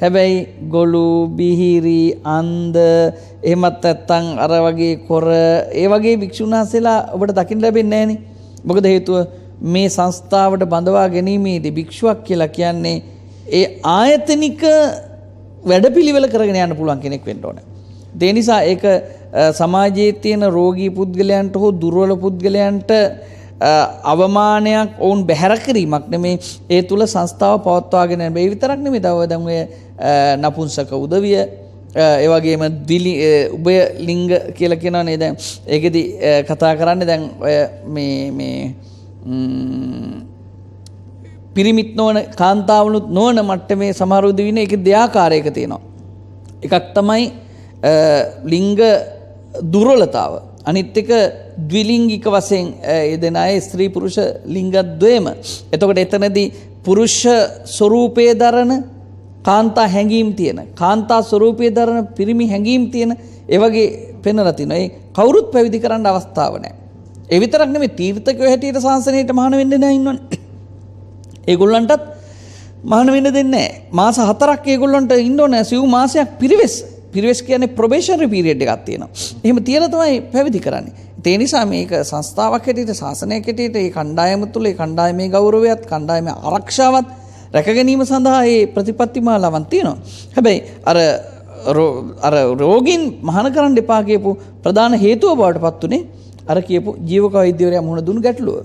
Speaker 5: හැබැයි ගොලු බිහිරි අන්ද එහෙමත් ඇත්තං අර වගේ කොර ඒ වගේ භික්ෂුන් වහන්සේලා ඔබට දකින්න ලැබෙන්නේ නැහනේ. මොකද හේතුව මේ සංස්ථාවට බඳවා ගැනීමේදී භික්ෂුවක් කියලා කියන්නේ ඒ ආයතනික වැඩපිළිවෙල කරගෙන යන්න පුළුවන් කෙනෙක් වෙන්න ඕන. ඒ නිසා ඒක සමාජයේ තියෙන රෝගී පුද්ගලයන්ට හෝ දුර්වල පුද්ගලයන්ට අවමානයක් ඔවුන් බැහැර කිරීමක් නෙමේ ඒ තුළ සංස්ථාව පවත්වාගෙන බේ. විතරක් නෙමේ තව දැන්වය නපුන්සක උදවිය ඒවගේම දිලි උබය ලිංග කියල කෙනා නේ දැන්. ඒකෙද කතා කරන්න දැන් ඔය මේ පිරිමිත් නොවන කාන්තාවනුත් නොවන මට්ට මේ සමරුද වින එක දෙයාකාරයක තියෙනවා. එකක් තමයි ලිංග දුරලතාව. අනිත් එක දවිලිංගික වසයෙන් එදෙන අය ස්ත්‍රී පුරුෂ ලිංගත්වයම. එතකොට එතනදී පුරුෂ ස්වරූපය දරන කාන්තා හැඟීම් තියෙන. කාන්තා ස්වරූපය දරන පිරිමි හැඟීම් තියෙන ඒවගේ පෙනරතින ඒ කවුරුත් පැවිදි කරන්න අවස්ථාවනෑ. එවිතරක්නම තීර්ථක හැටියට සංසනයට මහන වෙන්න ඉන්නවන. ඒගොල්ලන්ටත් මහන වෙන්න දෙන්න මාස හතරක් ඒගොල්ලොන්ට ඉන්ඩෝන සිව් මාසයක් පිරිවෙස් පිරිවෙස් කියන ප්‍රබේෂණ පිරිියඩ් එකක් තියෙනවා. එහෙම තියල තමයි පැවිදි කරන්නේ. තේ නිසා මේක සංස්ථාවක් හැටියට ශාසනය කෙටට ඒ කණ්ඩායම තුළේ කණ්ඩායමේ ගෞරවයත් කණ්ඩායම ආරක්ෂාවත් රැකගැනීම සඳහා ඒ ප්‍රතිපත්තිමා ලවන් තියෙනවා. හැබැයි අර රෝ- අර රෝගීන් මහන කරන්න එපා කියපු ප්‍රධාන හේතුව බවට පත් වනේ අර කියපු ජීවක වෛද්‍යවරයා මුහුණ දුන් ගැටලුව.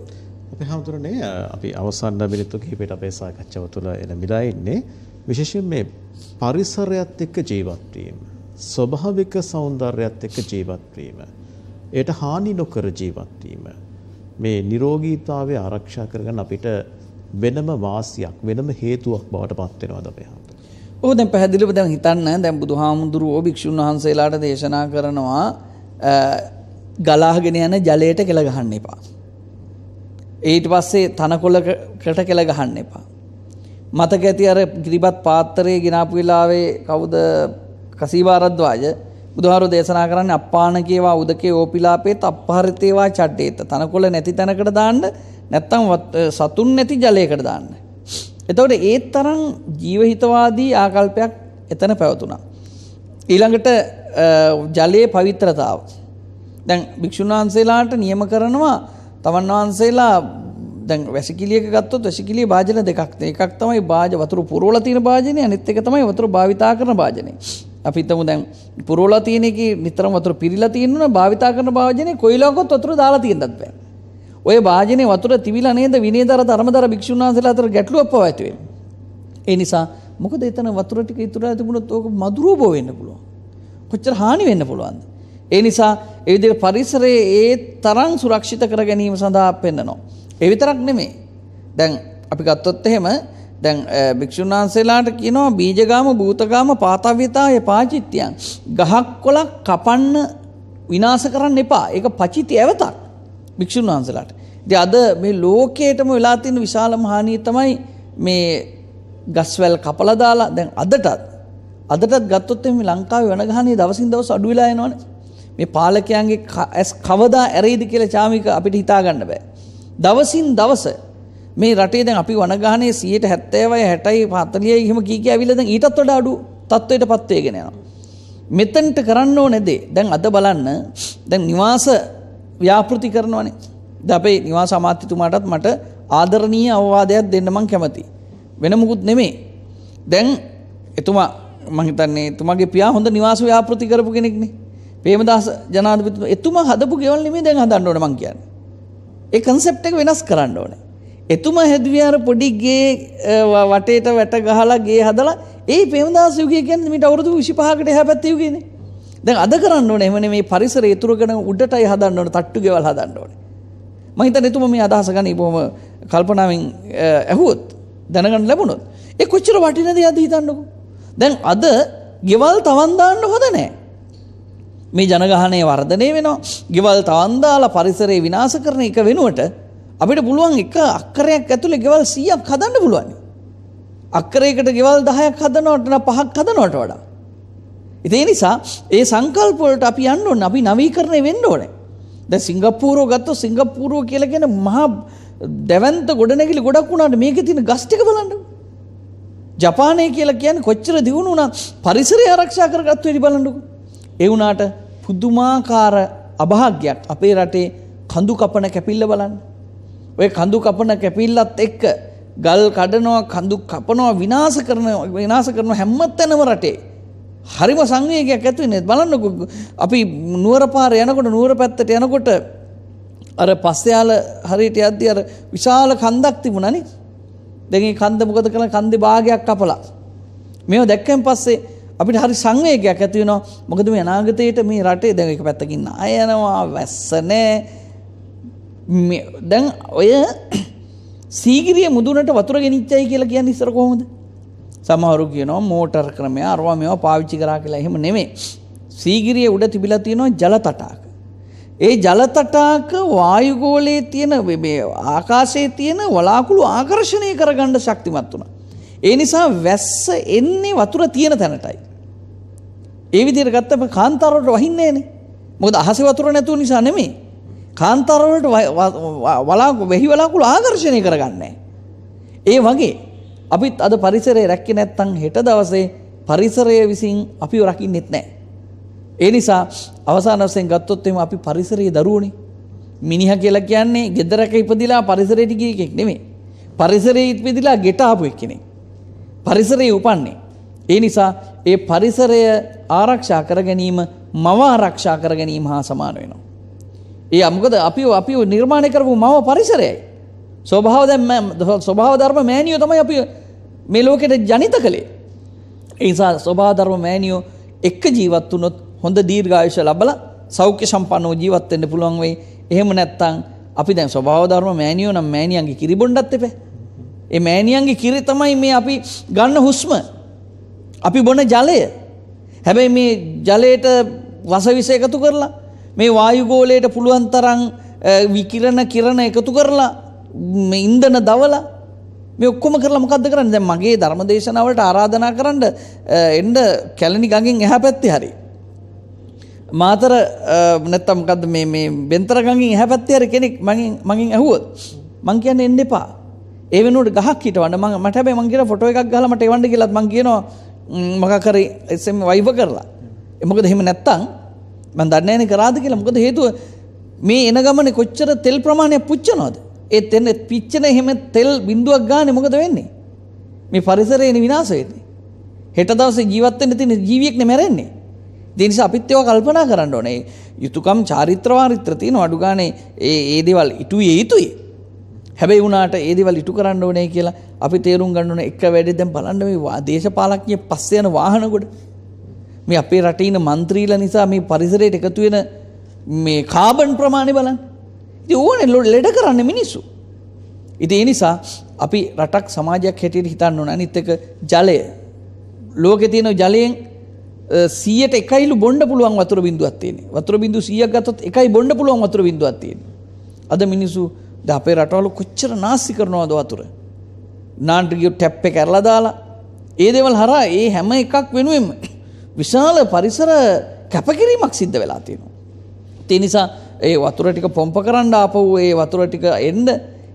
Speaker 4: අපේ හාමුදුරනේ අපි අවසන් මිනිත්තු කිහිපයට අපේ සාකච්ඡාව තුළ එළඹිලා ඉන්නේ විශේෂයෙන් මේ පරිසරයත් එක්ක ජීවත් වීම ස්වභාවික సౌందර්යයත් එක්ක ජීවත් වීම ඒට හානි නොකර ජීවත් වීම මේ නිරෝගීතාවය ආරක්ෂා කරගන්න අපිට වෙනම වාසියක් වෙනම හේතුවක් බවට පත් වෙනවද අපේ හාමුදුරනේ
Speaker 5: ඕ දැන් පැහැදිලිව දැන් හිතන්න දැන් බුදුහාමුදුරුවෝ භික්ෂුන් වහන්සේලාට දේශනා කරනවා අ, ගලාගෙන යන ජලයට කෙල ගහන්න එපා. ඊට පස්සේ තනකොළකට කෙල ගහන්න එපා. මතක ඇති අර ගිරිබත් පාත්තරයේ ගෙනාපු වෙලාවේ කවුද කසීවාරද්වාජ බුදුහාරු දේශනා කරන්නේ අප්පානකේවා උදකේ ඕපිලාපේත් අපහරිතේවා චඩ්ඩේත තනකොළ නැති තැනකට දාන්න නැත්තම් වත්- සතුන් නැති ජලයකට දාන්න. එතවට ඒත් තරම් ජීවහිතවාදී ආකල්පයක් එතන පැවතුනා. ඊළඟට අ, ජලයේ පවිත්‍රතාව. දැන් භික්‍ෂුන් වහන්සේලාට නියම කරනවා තමන් වහන්සේලා දැන් වැසිකිලියක ගත්තොත් වැසිකිලිය භාජන දෙකක් තියෙනවා. එකක් තමයි භාජ වතුර පුරවලා තියෙන භාජනය අනිත් එක තමයි වතුර භාවිතා කරන භාජනය. අපි හිතමු දැන් පුරවලා තියෙන එකේ නිතරම වතුර පිරීලා තියෙනවා භාවිතා කරන භාජනය කොයිලකවත් වතුර දාලා තියෙන්නත් බෑ. ඔය භාජනයේ වතුර තිබිලා නේද විනයදර ධර්මදර භික්ෂුන් වහන්සේලා අතර ගැටලුවක් පවා ඇති වෙන්නේ. ඒ නිසා මොකද එතන වතුර ටික ඉතුරුලා තිබුණොත් ඕක මధుරව බෝ වෙන්න පුළුවන්. කොච්චර හානි වෙන්න පුළුවන්ද? ඒ නිසා ඒ විදිහට පරිසරයේ ඒ තරම් සුරක්ෂිත කර ගැනීම සඳහා පෙන්නනවා. ඒ විතරක් නෙමෙයි. දැන් අපි ගත්තොත් එහෙම දැන් අ, භික්ෂුන් වහන්සේලාට කියනවා බීජගාම භූතගාම පාතව්‍යතාය පාචිත්‍යයන්. ගහක් කොළක් කපන්න විනාශ කරන්න එපා. ඒක පචිති ඇවතක්. භික්ෂුන් වහන්සේලාට. ඉතින් අද මේ ලෝකයටම වෙලා තියෙන විශාලම හානිය තමයි මේ ගස්වැල් කපලා දාලා දැන් අදටත් අදටත් ගත්තොත් එහෙනම් මේ ලංකාවේ වනගහනේ දවසින් දවස අඩු වෙලා යනවනේ. මේ පාලකයන්ගේ ක- ඇස් කවදා ඇරෙයිද කියලා චාමික අපිට හිතා ගන්න බෑ. දවසින් දවස මේ රටේ දැන් අපි වනගහනේ 70යි 60යි 40යි එහෙම කී කිය ඇවිල්ලා දැන් ඊටත් වඩා අඩු තත්ත්වයට පත් වෙගෙන යනවා. මෙතනට කරන්න ඕනේ දේ. දැන් අද බලන්න දැන් නිවාස ව්‍යාපෘති කරනවනේ. දැන් අපේ නිවාස අමාත්‍යතුමාටත් මට ආදරණීය අවවාදයක් දෙන්න මං කැමතියි. වෙන මුකුත් නෙමෙයි. දැන් එතුමා මං හිතන්නේ එතුමාගේ පියා හොඳ නිවාස ව්‍යාපෘති කරපු කෙනෙක්නේ. ප්‍රේමදාස ජනාධිපතිතුමා එතුමා හදපු ගෙවල් නෙමෙයි දැන් හදන්න ඕනේ මං කියන්නේ. ඒ කන්සෙප්ට් එක වෙනස් කරන්න ඕනේ. එතුමා හැදුවේ අර පොඩි ගේ අ, ව- වටේට වැට ගහලා ගේ හදලා ඒ ප්‍රේමදාස යුගය කියන්නේ මීට අවුරුදු 25කට එහා පැත්තේ යුගයනේ. දැන් අද කරන්න ඕනේ එහෙම නෙමෙයි පරිසරය ඉතුරුගෙන උඩටයි හදන්න ඕනේ තට්ටු ගෙවල් හදන්න ඕනේ. මම හිතන්නේ එතුමා මේ අදහස ගනි බොහොම කල්පනාවෙන් අ, ඇහුවොත් දැනගන්න ලැබුණොත් ඒ කොච්චර වටින දෙයක්ද හිතන්නකෝ. දැන් අද ගෙවල් තවන් දාන්න හොඳ නැහැ. මේ ජනගහනය වර්ධනය වෙනවා. ගෙවල් තවන් දාලා පරිසරය විනාශ කරන එක වෙනුවට අපිට පුළුවන් එක අක්කරයක් ඇතුලේ ගෙවල් 100ක් හදන්න පුළුවන්. අක්කරයකට ගෙවල් 10ක් හදනවට නම් පහක් හදනවට වඩා. ඉතින් ඒ නිසා ඒ සංකල්ප වලට අපි යන්න ඕනේ. අපි නවීකරණය වෙන්න ඕනේ. දැන් සිංගප්පූරුව ගත්තොත් සිංගප්පූරුව කියලා කියන මහා දැවැන්ත ගොඩනැගිලි ගොඩක් වුණාට මේකේ තියෙන ගස් ටික බලන්න. ජපානය කියලා කියන්නේ කොච්චර දියුණු වුණත් පරිසරය ආරක්ෂා කරගත්තු හැටි බලන්නකෝ. ඒ වුණාට පුදුමාකාර අභාග්‍යයක්. අපේ රටේ කඳු කපන කැපිල්ල බලන්න. ඔය කඳු කපන කැපිල්ලත් එක්ක ගල් කඩනවා කඳු කපනවා විනාශ කරන විනාශ කරන හැම තැනම රටේ. හරිම සංවේගයක් ඇති වෙන්නේ. බලන්නකො අපි නුවර පාර යනකොට නුවර පැත්තට යනකොට අර පස්සයාල හරියට යද්දි අර විශාල කන්දක් තිබුණානේ දැන් ඒ කන්ද මොකද කළා කන්දේ භාගයක් කපලා. මේව දැක්කන් පස්සේ අපිට හරි සංවේගයක් ඇති වෙනවා මොකද මේ අනාගතයේට මේ රටේ දැන් එක පැත්තකින් ආය යනවා වැස්ස නැහැ මේ- දැන් ඔය සීගිරිය මුදුනට වතුර ගෙනිච්චයි කියලා කියන්නේ ඉස්සර කොහොමද? සමහරු කියනවා මෝටර් ක්‍රමය අරවා මේවා පාවිච්චි කරා කියලා. එහෙම නෙමෙයි. සීගිරිය උඩ තිබිලා තියෙනවා ජල තටාක. ඒ ජල තටාක වායුගෝලයේ තියෙන මේ ආකාශයේ තියෙන වලාකුළු ආකර්ෂණය කරගන්න ශක්තිමත් වුණා. ඒ නිසා වැස්ස එන්නේ වතුර තියෙන තැනටයි. ඒ විදිහට ගත්තම කාන්තාරවලට වහින්නේ නැහනේ. මොකද අහසේ වතුර නැතුව නිසා නෙමෙයි. කාන්තාරවලට වලාකු වෙහි වලාකුළු ආකර්ෂණය කරගන්නේ. ඒ වගේ අපිත් අද පරිසරය රැක්කේ නැත්තම් හෙට දවසේ පරිසරය විසින් අපිව රකින්නෙත් නැහැ. ඒ නිසා අවසාන වශයෙන් ගත්තොත් එimhe අපි පරිසරයේ දරුවෝනේ. මිනිහා කියලා කියන්නේ ගෙදරක ඉපදිලා පරිසරයට ගිය එකෙක් නෙමෙයි. පරිසරයේ ඉපදිලා ගෙට ආපු එක්කෙනෙක්. පරිසරයේ උපන්නේ. ඒ නිසා ඒ පරිසරය ආරක්ෂා කර ගැනීම මව ආරක්ෂා කර ගැනීම හා සමාන වෙනවා. ඒ අමකද අපි අපි නිර්මාණය කරපු මව පරිසරයයි. ස්වභාව දැන් ස්වභාව ධර්ම මෑනියෝ තමයි අපි මේ ලෝකෙට ජනිත කළේ. ඒ නිසා ස්වභාව ධර්ම මෑනියෝ එක්ක ජීවත් වුණොත් හොඳ දීර්ඝායුෂ ලබලා සෞඛ්‍ය සම්පන්නව ජීවත් වෙන්න පුළුවන් වෙයි. එහෙම නැත්නම් අපි දැන් ස්වභාව ධර්ම මෑනියෝ නම් මෑනියන්ගේ කිරි බොණ්ඩත් එපේ. ඒ මෑනියන්ගේ කිරි තමයි මේ අපි ගන්න හුස්ම. අපි බොන ජලය. හැබැයි මේ ජලයට වසවිස එකතු කරලා මේ වායුගෝලයට පුළුවන් තරම් විකිරණ කිරණ එකතු කරලා ඉන්දන දවලා මේ ඔක්කොම කරලා මොකද්ද කරන්නේ? දැන් මගේ ධර්ම දේශනාවලට ආරාධනා කරන්න එන්න කැලණි ගඟෙන් එහා පැත්තේ හරි. මාතර නැත්තම් මොකද්ද මේ මේ බෙන්තර ගඟෙන් එහා පැත්තේ හරි කෙනෙක් මගෙන් මගෙන් ඇහුවොත් මං කියන්නේ එන්න එපා. ඒ වෙනුවට ගහක් හිටවන්න. මම මට හැබැයි මං කියන ෆොටෝ එකක් ගහලා මට එවන්න කියලාත් මං කියනවා. මොකක් හරි එසෙම වයිබ කරලා මොකද එහෙම නැත්තම් මම දන්නේ නැහැ කරාද කියලා මොකද හේතුව මේ එන ගමනේ කොච්චර තෙල් ප්‍රමාණයක් පුච්චනවද ඒ තෙන පිච්චෙන එහෙම තෙල් බිඳුවක් ගානේ මොකද වෙන්නේ මේ පරිසරයනේ විනාශ වෙන්නේ හෙට දවසේ ජීවත් වෙන්න තියෙන ජීවියෙක්නේ මැරෙන්නේ ඒ නිසා අපිත් ඒවා කල්පනා කරන්න ඕනේ යුතුයකම් චාරිත්‍ර වාරිත්‍ර තියෙන අඩු ගානේ ඒ ඒ දේවල් ඉටුවේ යුතුයි හැබැයි වුණාට ඒ දේවල් ඉටු කරන්න ඕනේ කියලා අපි තේරුම් ගන්න ඕනේ එක වැඩේ දැන් බලන්න මේ දේශපාලකීය පස්සේ යන වාහන ගොඩ මේ අපේ රටේ ඉන්න മന്ത്രിලා නිසා මේ පරිසරයට එකතු වෙන මේ කාබන් ප්‍රමාණය බලන්න. ඉතින් ඕනේ ලෙඩ කරන්න මිනිස්සු. ඉතින් ඒ නිසා අපි රටක් සමාජයක් හැටියට හිතන්න ඕන අනිත් එක ජලය. ලෝකේ තියෙන ජලයෙන් 100ට එකයිලු බොන්න පුළුවන් වතුර බින්දුවක් තියෙන්නේ. වතුර බින්දු 100ක් ගත්තොත් එකයි බොන්න පුළුවන් වතුර බින්දුවක් තියෙන්නේ. අද මිනිස්සු ද අපේ රටවල කොච්චර නාස්ති කරනවද වතුර. නාන්ට ගියෝ ටැප් එක ඇරලා දාලා ඒ දේවල් හරහා ඒ හැම එකක් වෙනුවෙන්ම විශාල පරිසර කැපකිරීමක් සිද්ධ වෙලා තියෙනවා. ඒ නිසා ඒ වතුර ටික පොම්ප කරන්න ආපහු ඒ වතුර ටික එන්න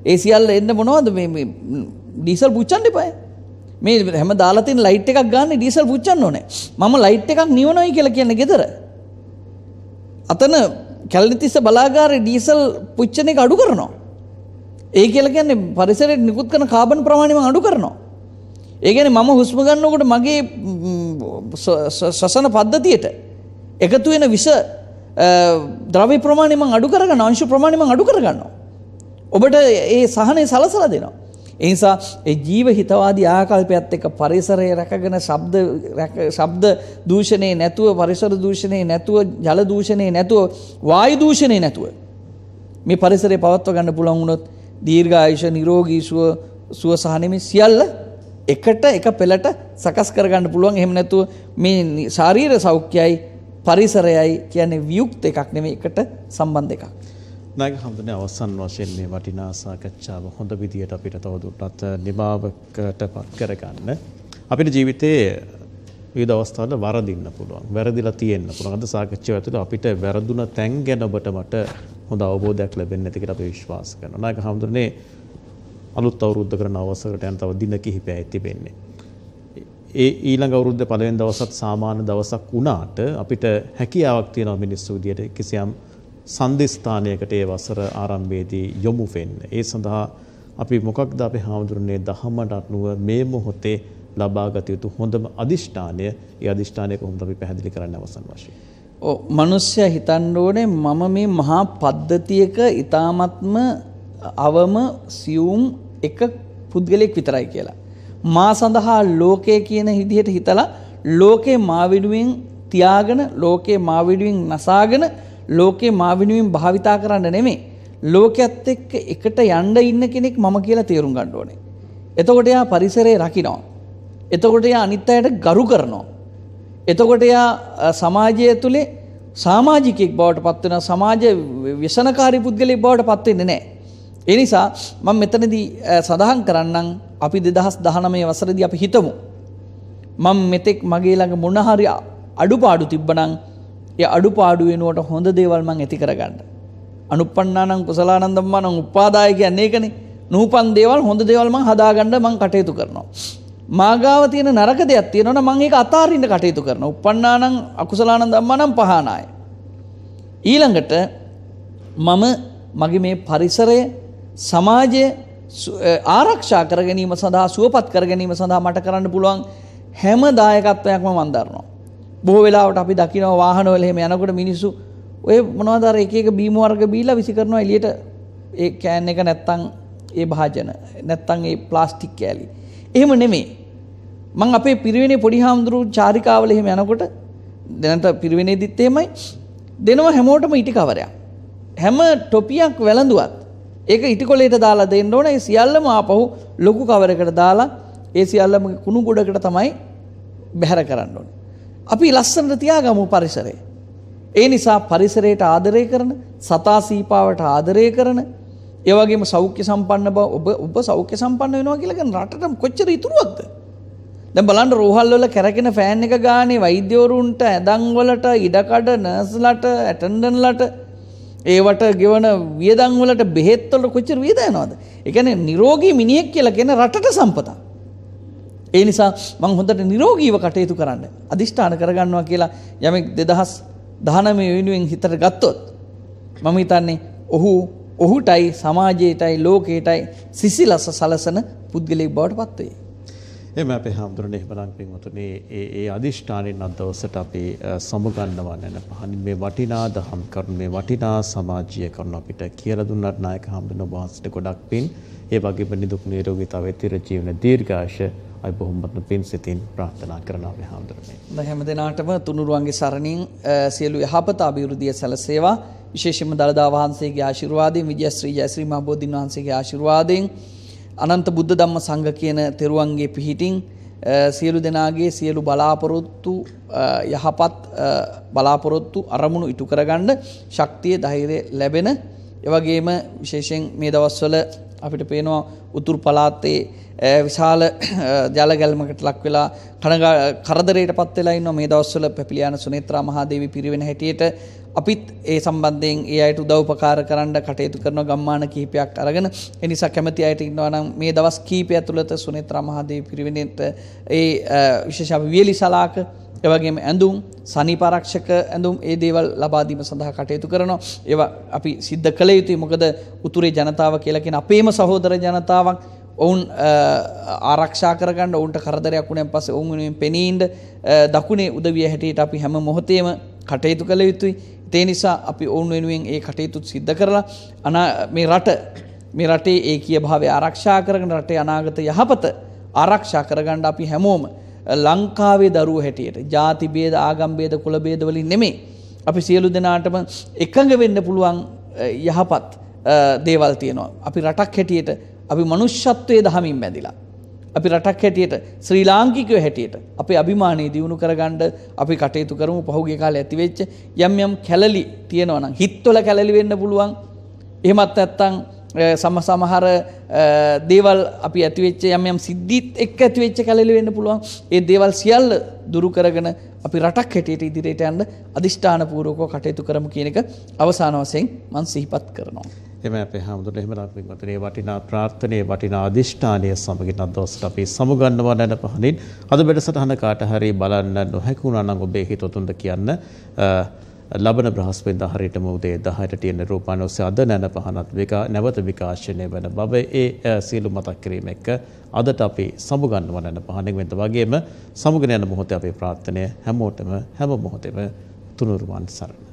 Speaker 5: ඒ සියල්ල එන්න මොනවද මේ ඩීසල් පුච්චන්න එපායි. මේ හැම දාලා තියෙන ලයිට් එකක් ගන්න ඩීසල් පුච්චන්න ඕනේ. මම ලයිට් එකක් නිවනයි කියලා කියන්නේ ගෙදර. අතන කැලණිතිස්ස බලාගාරේ ඩීසල් පුච්චන එක අඩු කරනවා. ඒ කියලා කියන්නේ පරිසරයට නිකුත් කරන කාබන් ප්‍රමාණය මම අඩු කරනවා. ඒ කියන්නේ මම හුස්ම ගන්නකොට මගේ ශ්වසන පද්ධතියට එකතු වෙන විෂ ද්‍රව්‍ය ප්‍රමාණය මම අඩු කරගන්න අංශු ප්‍රමාණය මම අඩු කරගන්නවා. ඔබට ඒ සහනය සලසලා දෙනවා. ඒ නිසා ඒ ජීව හිතවාදී ආකල්පයත් එක්ක පරිසරය රැකගෙන ශබ්ද ශබ්ද දූෂණේ නැතුව පරිසර දූෂණේ නැතුව ජල දූෂණේ නැතුව වායු දූෂණේ නැතුව මේ පරිසරය පවත්ව ගන්න පුළුවන් වුණොත් දීර්ඝායුෂ නිරෝගී සුව සුව සහනෙමි සියල්ල එකට එක පෙළට සකස් කරගන්න පුළුවන් එහෙම නැතුව මේ ශාරීර සෞඛ්‍යයයි පරිසරයයි කියන්නේ වියුක්ත එකක් නෙමෙයි එකට සම්බන්ධ එකක්.
Speaker 4: නායක හඳුනේ අවසන් වශයෙන් මේ වටිනා සාකච්ඡාව හොඳ විදියට අපිට තවදුරටත් නිමාවකට පත් කරගන්න අපිට ජීවිතයේ විවිධ අවස්ථාවල වරදින්න පුළුවන්. වැරදිලා තියෙන්න පුළුවන්. අද සාකච්ඡාව ඇතුළේ අපිට වැරදුන තැන් ගැන ඔබට මට හොඳ අවබෝධයක් ලැබෙන්නේ නැති කියලා අපි විශ්වාස කරනවා. නායක හඳුනේ අලුත් අවුරුද්ද කරන අවසරට යන තව දින කිහිපයයි තිබෙන්නේ. ඒ ඊළඟ අවුරුද්ද පළවෙනි දවසත් සාමාන්‍ය දවසක් වුණාට අපිට හැකියාවක් තියෙනවා මිනිස්සු විදියට කිසියම් සන්දිස්ථානයකට ඒ වසර ආරම්භයේදී යොමු වෙන්න. ඒ සඳහා අපි මොකක්ද අපේ හාමුදුරනේ දහමට අනුව මේ මොහොතේ ලබාගත යුතු හොඳම අදිෂ්ඨානය ඒ අදිෂ්ඨානය කොහොමද අපි පැහැදිලි කරන්න අවසන් වශයෙන්.
Speaker 5: ඔව් මිනිස්සයා හිතන්න ඕනේ මම මේ මහා පද්ධතියක ඊ타මත්ම අවම සියුම් එක පුද්ගලයෙක් විතරයි කියලා. මා සඳහා ලෝකය කියන හිදිහට හිතලා ලෝකේ මා වෙනුවෙන් තියාගෙන ලෝකේ මා වෙනුවෙන් නසාගෙන ලෝකේ මා වෙනුවෙන් භාවිතා කරන්න නෙමෙයි. ලෝකයේත් එක්ක එකට යන්න ඉන්න කෙනෙක් මම කියලා තේරුම් ගන්න ඕනේ. එතකොට එයා පරිසරය රකින්න. එතකොට එයා අනිත් අයට ගරු කරනවා. එතකොට එයා සමාජය තුලේ සමාජිකයෙක් බවට පත් වෙන සමාජ ව්‍යසනකාරී පුද්ගලයෙක් බවට පත් වෙන්නේ නැහැ. ඒ නිසා මම මෙතනදී සඳහන් කරන්නම් අපි 2019 වසරේදී අපි හිතමු මම මෙතෙක් මගේ ළඟ මොන හරි අඩුපාඩු තිබ්බනම් ඒ අඩුපාඩු වෙනුවට හොඳ දේවල් මං ඇති කරගන්න. අනුප්පන්නානං කුසලානං ධම්මානං උපාදාය කියන්නේ ඒකනේ. නූපන් දේවල් හොඳ දේවල් මං හදාගන්න මං කටයුතු කරනවා. මාගාව තියෙන නරක දෙයක් තියෙනවා නම් මං ඒක අතාරින්න කටයුතු කරනවා. උප්පන්නානං අකුසලානං ධම්මානං පහනාය. ඊළඟට මම මගේ මේ පරිසරය සමාජය ආරක්ෂා කර ගැනීම සඳහා සුවපත් කර ගැනීම සඳහා මට කරන්න පුළුවන් හැම දායකත්වයක්ම මන් දරනවා. බොහෝ වෙලාවට අපි දකිනවා වාහනවල එහෙම යනකොට මිනිස්සු ඔය මොනවද අර එක එක බීම වර්ග බීලා විසි කරනවා එළියට ඒ කෑන් එක නැත්තම් ඒ භාජන නැත්තම් ඒ ප්ලාස්ටික් කෑලි. එහෙම නෙමෙයි. මං අපේ පිරිවෙනේ පොඩි හාමුදුරු චාරිකාවල එහෙම යනකොට දැනට පිරිවෙනේදිත් එහෙමයි දෙනවා හැමෝටම ඉටි කවරයක්. හැම ටොපියක් වැළඳුවත් ඒක ඉටිකොලේට දාලා දෙන්න ඕන ඒ සියල්ලම ආපහු ලොකු කවරයකට දාලා ඒ සියල්ලම කුණු ගොඩකට තමයි බැහැර කරන්න ඕනේ. අපි ලස්සනට තියාගමු පරිසරය. ඒ නිසා පරිසරයට ආදරය කරන සතා සීපාවට ආදරය කරන ඒවගේම සෞඛ්‍ය සම්පන්න බව ඔබ ඔබ සෞඛ්‍ය සම්පන්න වෙනවා කියලා කියන රටට කොච්චර ඉතුරුවක්ද? දැන් බලන්න රෝහල් වල කැරකෙන ෆෑන් එක ගානේ වෛද්‍යවරුන්ට ඇඳන් වලට ඉඩකඩ නර්ස්ලට ඇටෙන්ඩන්ට්ලට ඒවට ගෙවන වියදම් වලට බෙහෙත් වලට කොච්චර වියද යනවද? ඒ කියන්නේ නිරෝගී මිනිහෙක් කියලා කියන රටට සම්පතක්. ඒ නිසා මං හොඳට නිරෝගීව කටයුතු කරන්න අධිෂ්ඨාන කරගන්නවා කියලා යමෙක් 2019 වෙනුවෙන් හිතට ගත්තොත් මම හිතන්නේ ඔහු ඔහුටයි සමාජයටයි ලෝකයටයි සිසිලස සලසන පුද්ගලයෙක් බවට පත් වෙයි.
Speaker 4: එම අපේ හාමුදුරනේ එහෙමනම් පින්වතුනි ඒ ඒ අදිෂ්ඨානෙන් අද දවසට අපි සමුගන්නවා නැන පහනින් මේ වටිනා දහම් කරුණු මේ වටිනා සමාජීය කරුණු අපිට කියලා දුන්නත් නායක හාමුදුරන වහන්සේට ගොඩක් පින් ඒ වගේම නිදුක් නිරෝගීතාවය තිර ජීවන දීර්ඝාෂ අයි බොහොමත්ම පින් සිතින් ප්‍රාර්ථනා කරනවා මේ හාමුදුරනේ.
Speaker 5: හැම දිනාටම තුනුරුවන්ගේ සරණින් සියලු යහපත අභිවෘද්ධිය සැලසේවා විශේෂයෙන්ම දළදා වහන්සේගේ ආශිර්වාදයෙන් විජයශ්‍රී ජයශ්‍රී මහ බෝධින් වහන්සේගේ ආශිර්වාදයෙන් අනන්ත බුද්ධ ධම්ම සංඝ කියන තෙරුවන්ගේ පිහිටින් සියලු දෙනාගේ සියලු බලාපොරොත්තු යහපත් බලාපොරොත්තු අරමුණු ඉටු කරගන්න ශක්තිය ධෛර්යය ලැබෙන එවැගේම විශේෂයෙන් මේ දවස්වල අපිට පේනවා උතුරු පළාතේ විශාල ජල ගැල්මකට ලක් වෙලා කනගා කරදරයට පත් වෙලා ඉන්නවා. මේ දවස්වල පැපිලියාන සුනේත්‍රා මහදේවි පිරිවෙන හැටියට අපිත් ඒ සම්බන්ධයෙන් ඒ අයට උදව්පකාර කරන්න කටයුතු කරන ගම්මාන කීපයක් අරගෙන ඒ නිසා කැමති අයට ඉන්නවා නම් මේ දවස් කීපය ඇතුළත සුනේත්‍රා මහදේව පිරිවෙනෙට ඒ විශේෂ වියලි සලාක එවගේම ඇඳුම් සනීපාරක්ෂක ඇඳුම් ඒ දේවල් ලබා දීම සඳහා කටයුතු කරනවා. ඒවා අපි සිද්ධ කළ යුතුයි. මොකද උතුරේ ජනතාව කියලා කියන අපේම සහෝදර ජනතාවක් ඔවුන් ආරක්ෂා කරගන්න ඔවුන්ට කරදරයක් වුණෙන් පස්සේ ඔවුන් වෙනුවෙන් පෙනීන්න දකුණේ උදවිය හැටියට අපි හැම මොහොතේම කටයුතු කළ යුතුයි. ඒ නිසා අපි ඔවුන් වෙනුවෙන් ඒ කටයුතු සිද්ධ කරලා අනා මේ රට මේ රටේ ඒ කිය භාවය ආරක්ෂා කරගෙන රටේ අනාගත යහපත ආරක්ෂා කරගන්න අපි හැමෝම ලංකාවේ දරුව හැටියට ජාති බේද ආගම් බේද කුල බේද වලින් නෙමෙයි අපි සියලු දෙනාටම එකඟ වෙන්න පුළුවන් යහපත් දේවල් තියෙනවා. අපි රටක් හැටියට අපි මනුෂ්‍යත්වයේ දහමින් බැඳිලා. අපි රටක් හැටියට ශ්‍රී ලාංකිකයෝ හැටියට අපේ අභිමානයේ දියුණු කරගන්න අපි කටයුතු කරමු පහුගිය කාලේ ඇතිවෙච්ච යම් යම් කැලලි තියෙනවා නම් හිතවල කැලලි වෙන්න පුළුවන්. එහෙමත් නැත්නම් සම සමහර දේවල් අපි ඇතිවෙච්ච යම් යම් සිද්ධිත් එක්ක ඇතිවෙච්ච කැලලි වෙන්න පුළුවන්. ඒ දේවල් සියල්ල දුරු කරගෙන අපි රටක් හැටියට ඉදිරියට යන්න අදිෂ්ඨාන පූර්වකව කටයුතු කරමු කියන එක අවසාන වශයෙන් මම සිහිපත් කරනවා.
Speaker 4: එම අපේ හාමුදුරනේ එහෙම පින්වතුනි වටිනා ප්‍රාර්ථනයේ වටිනා අදිෂ්ඨානය සමගින් අද දවසට අපි සමුගන්නවා නැන පහනින්? අද වැඩසටහන කාට හරි බලන්න නොහැකි වුණා නම් ඔබේ හිතොතුන්ද කියන්න ලබන බ්‍රහස්පතින්දා හරියටම උදේ 10ට තියෙන රූපාන ඔස්සේ අද නැන පහනත් විකා නැවත විකාශනය වෙන බව ඒ සියලු මතක් කිරීම එක්ක අදට අපි සමුගන්නවා නැන පහනෙන්? වෙනත වගේම සමුගෙන යන මොහොතේ අපේ ප්‍රාර්ථනය හැමෝටම හැම මොහොතෙම තුනුරුවන් සරණ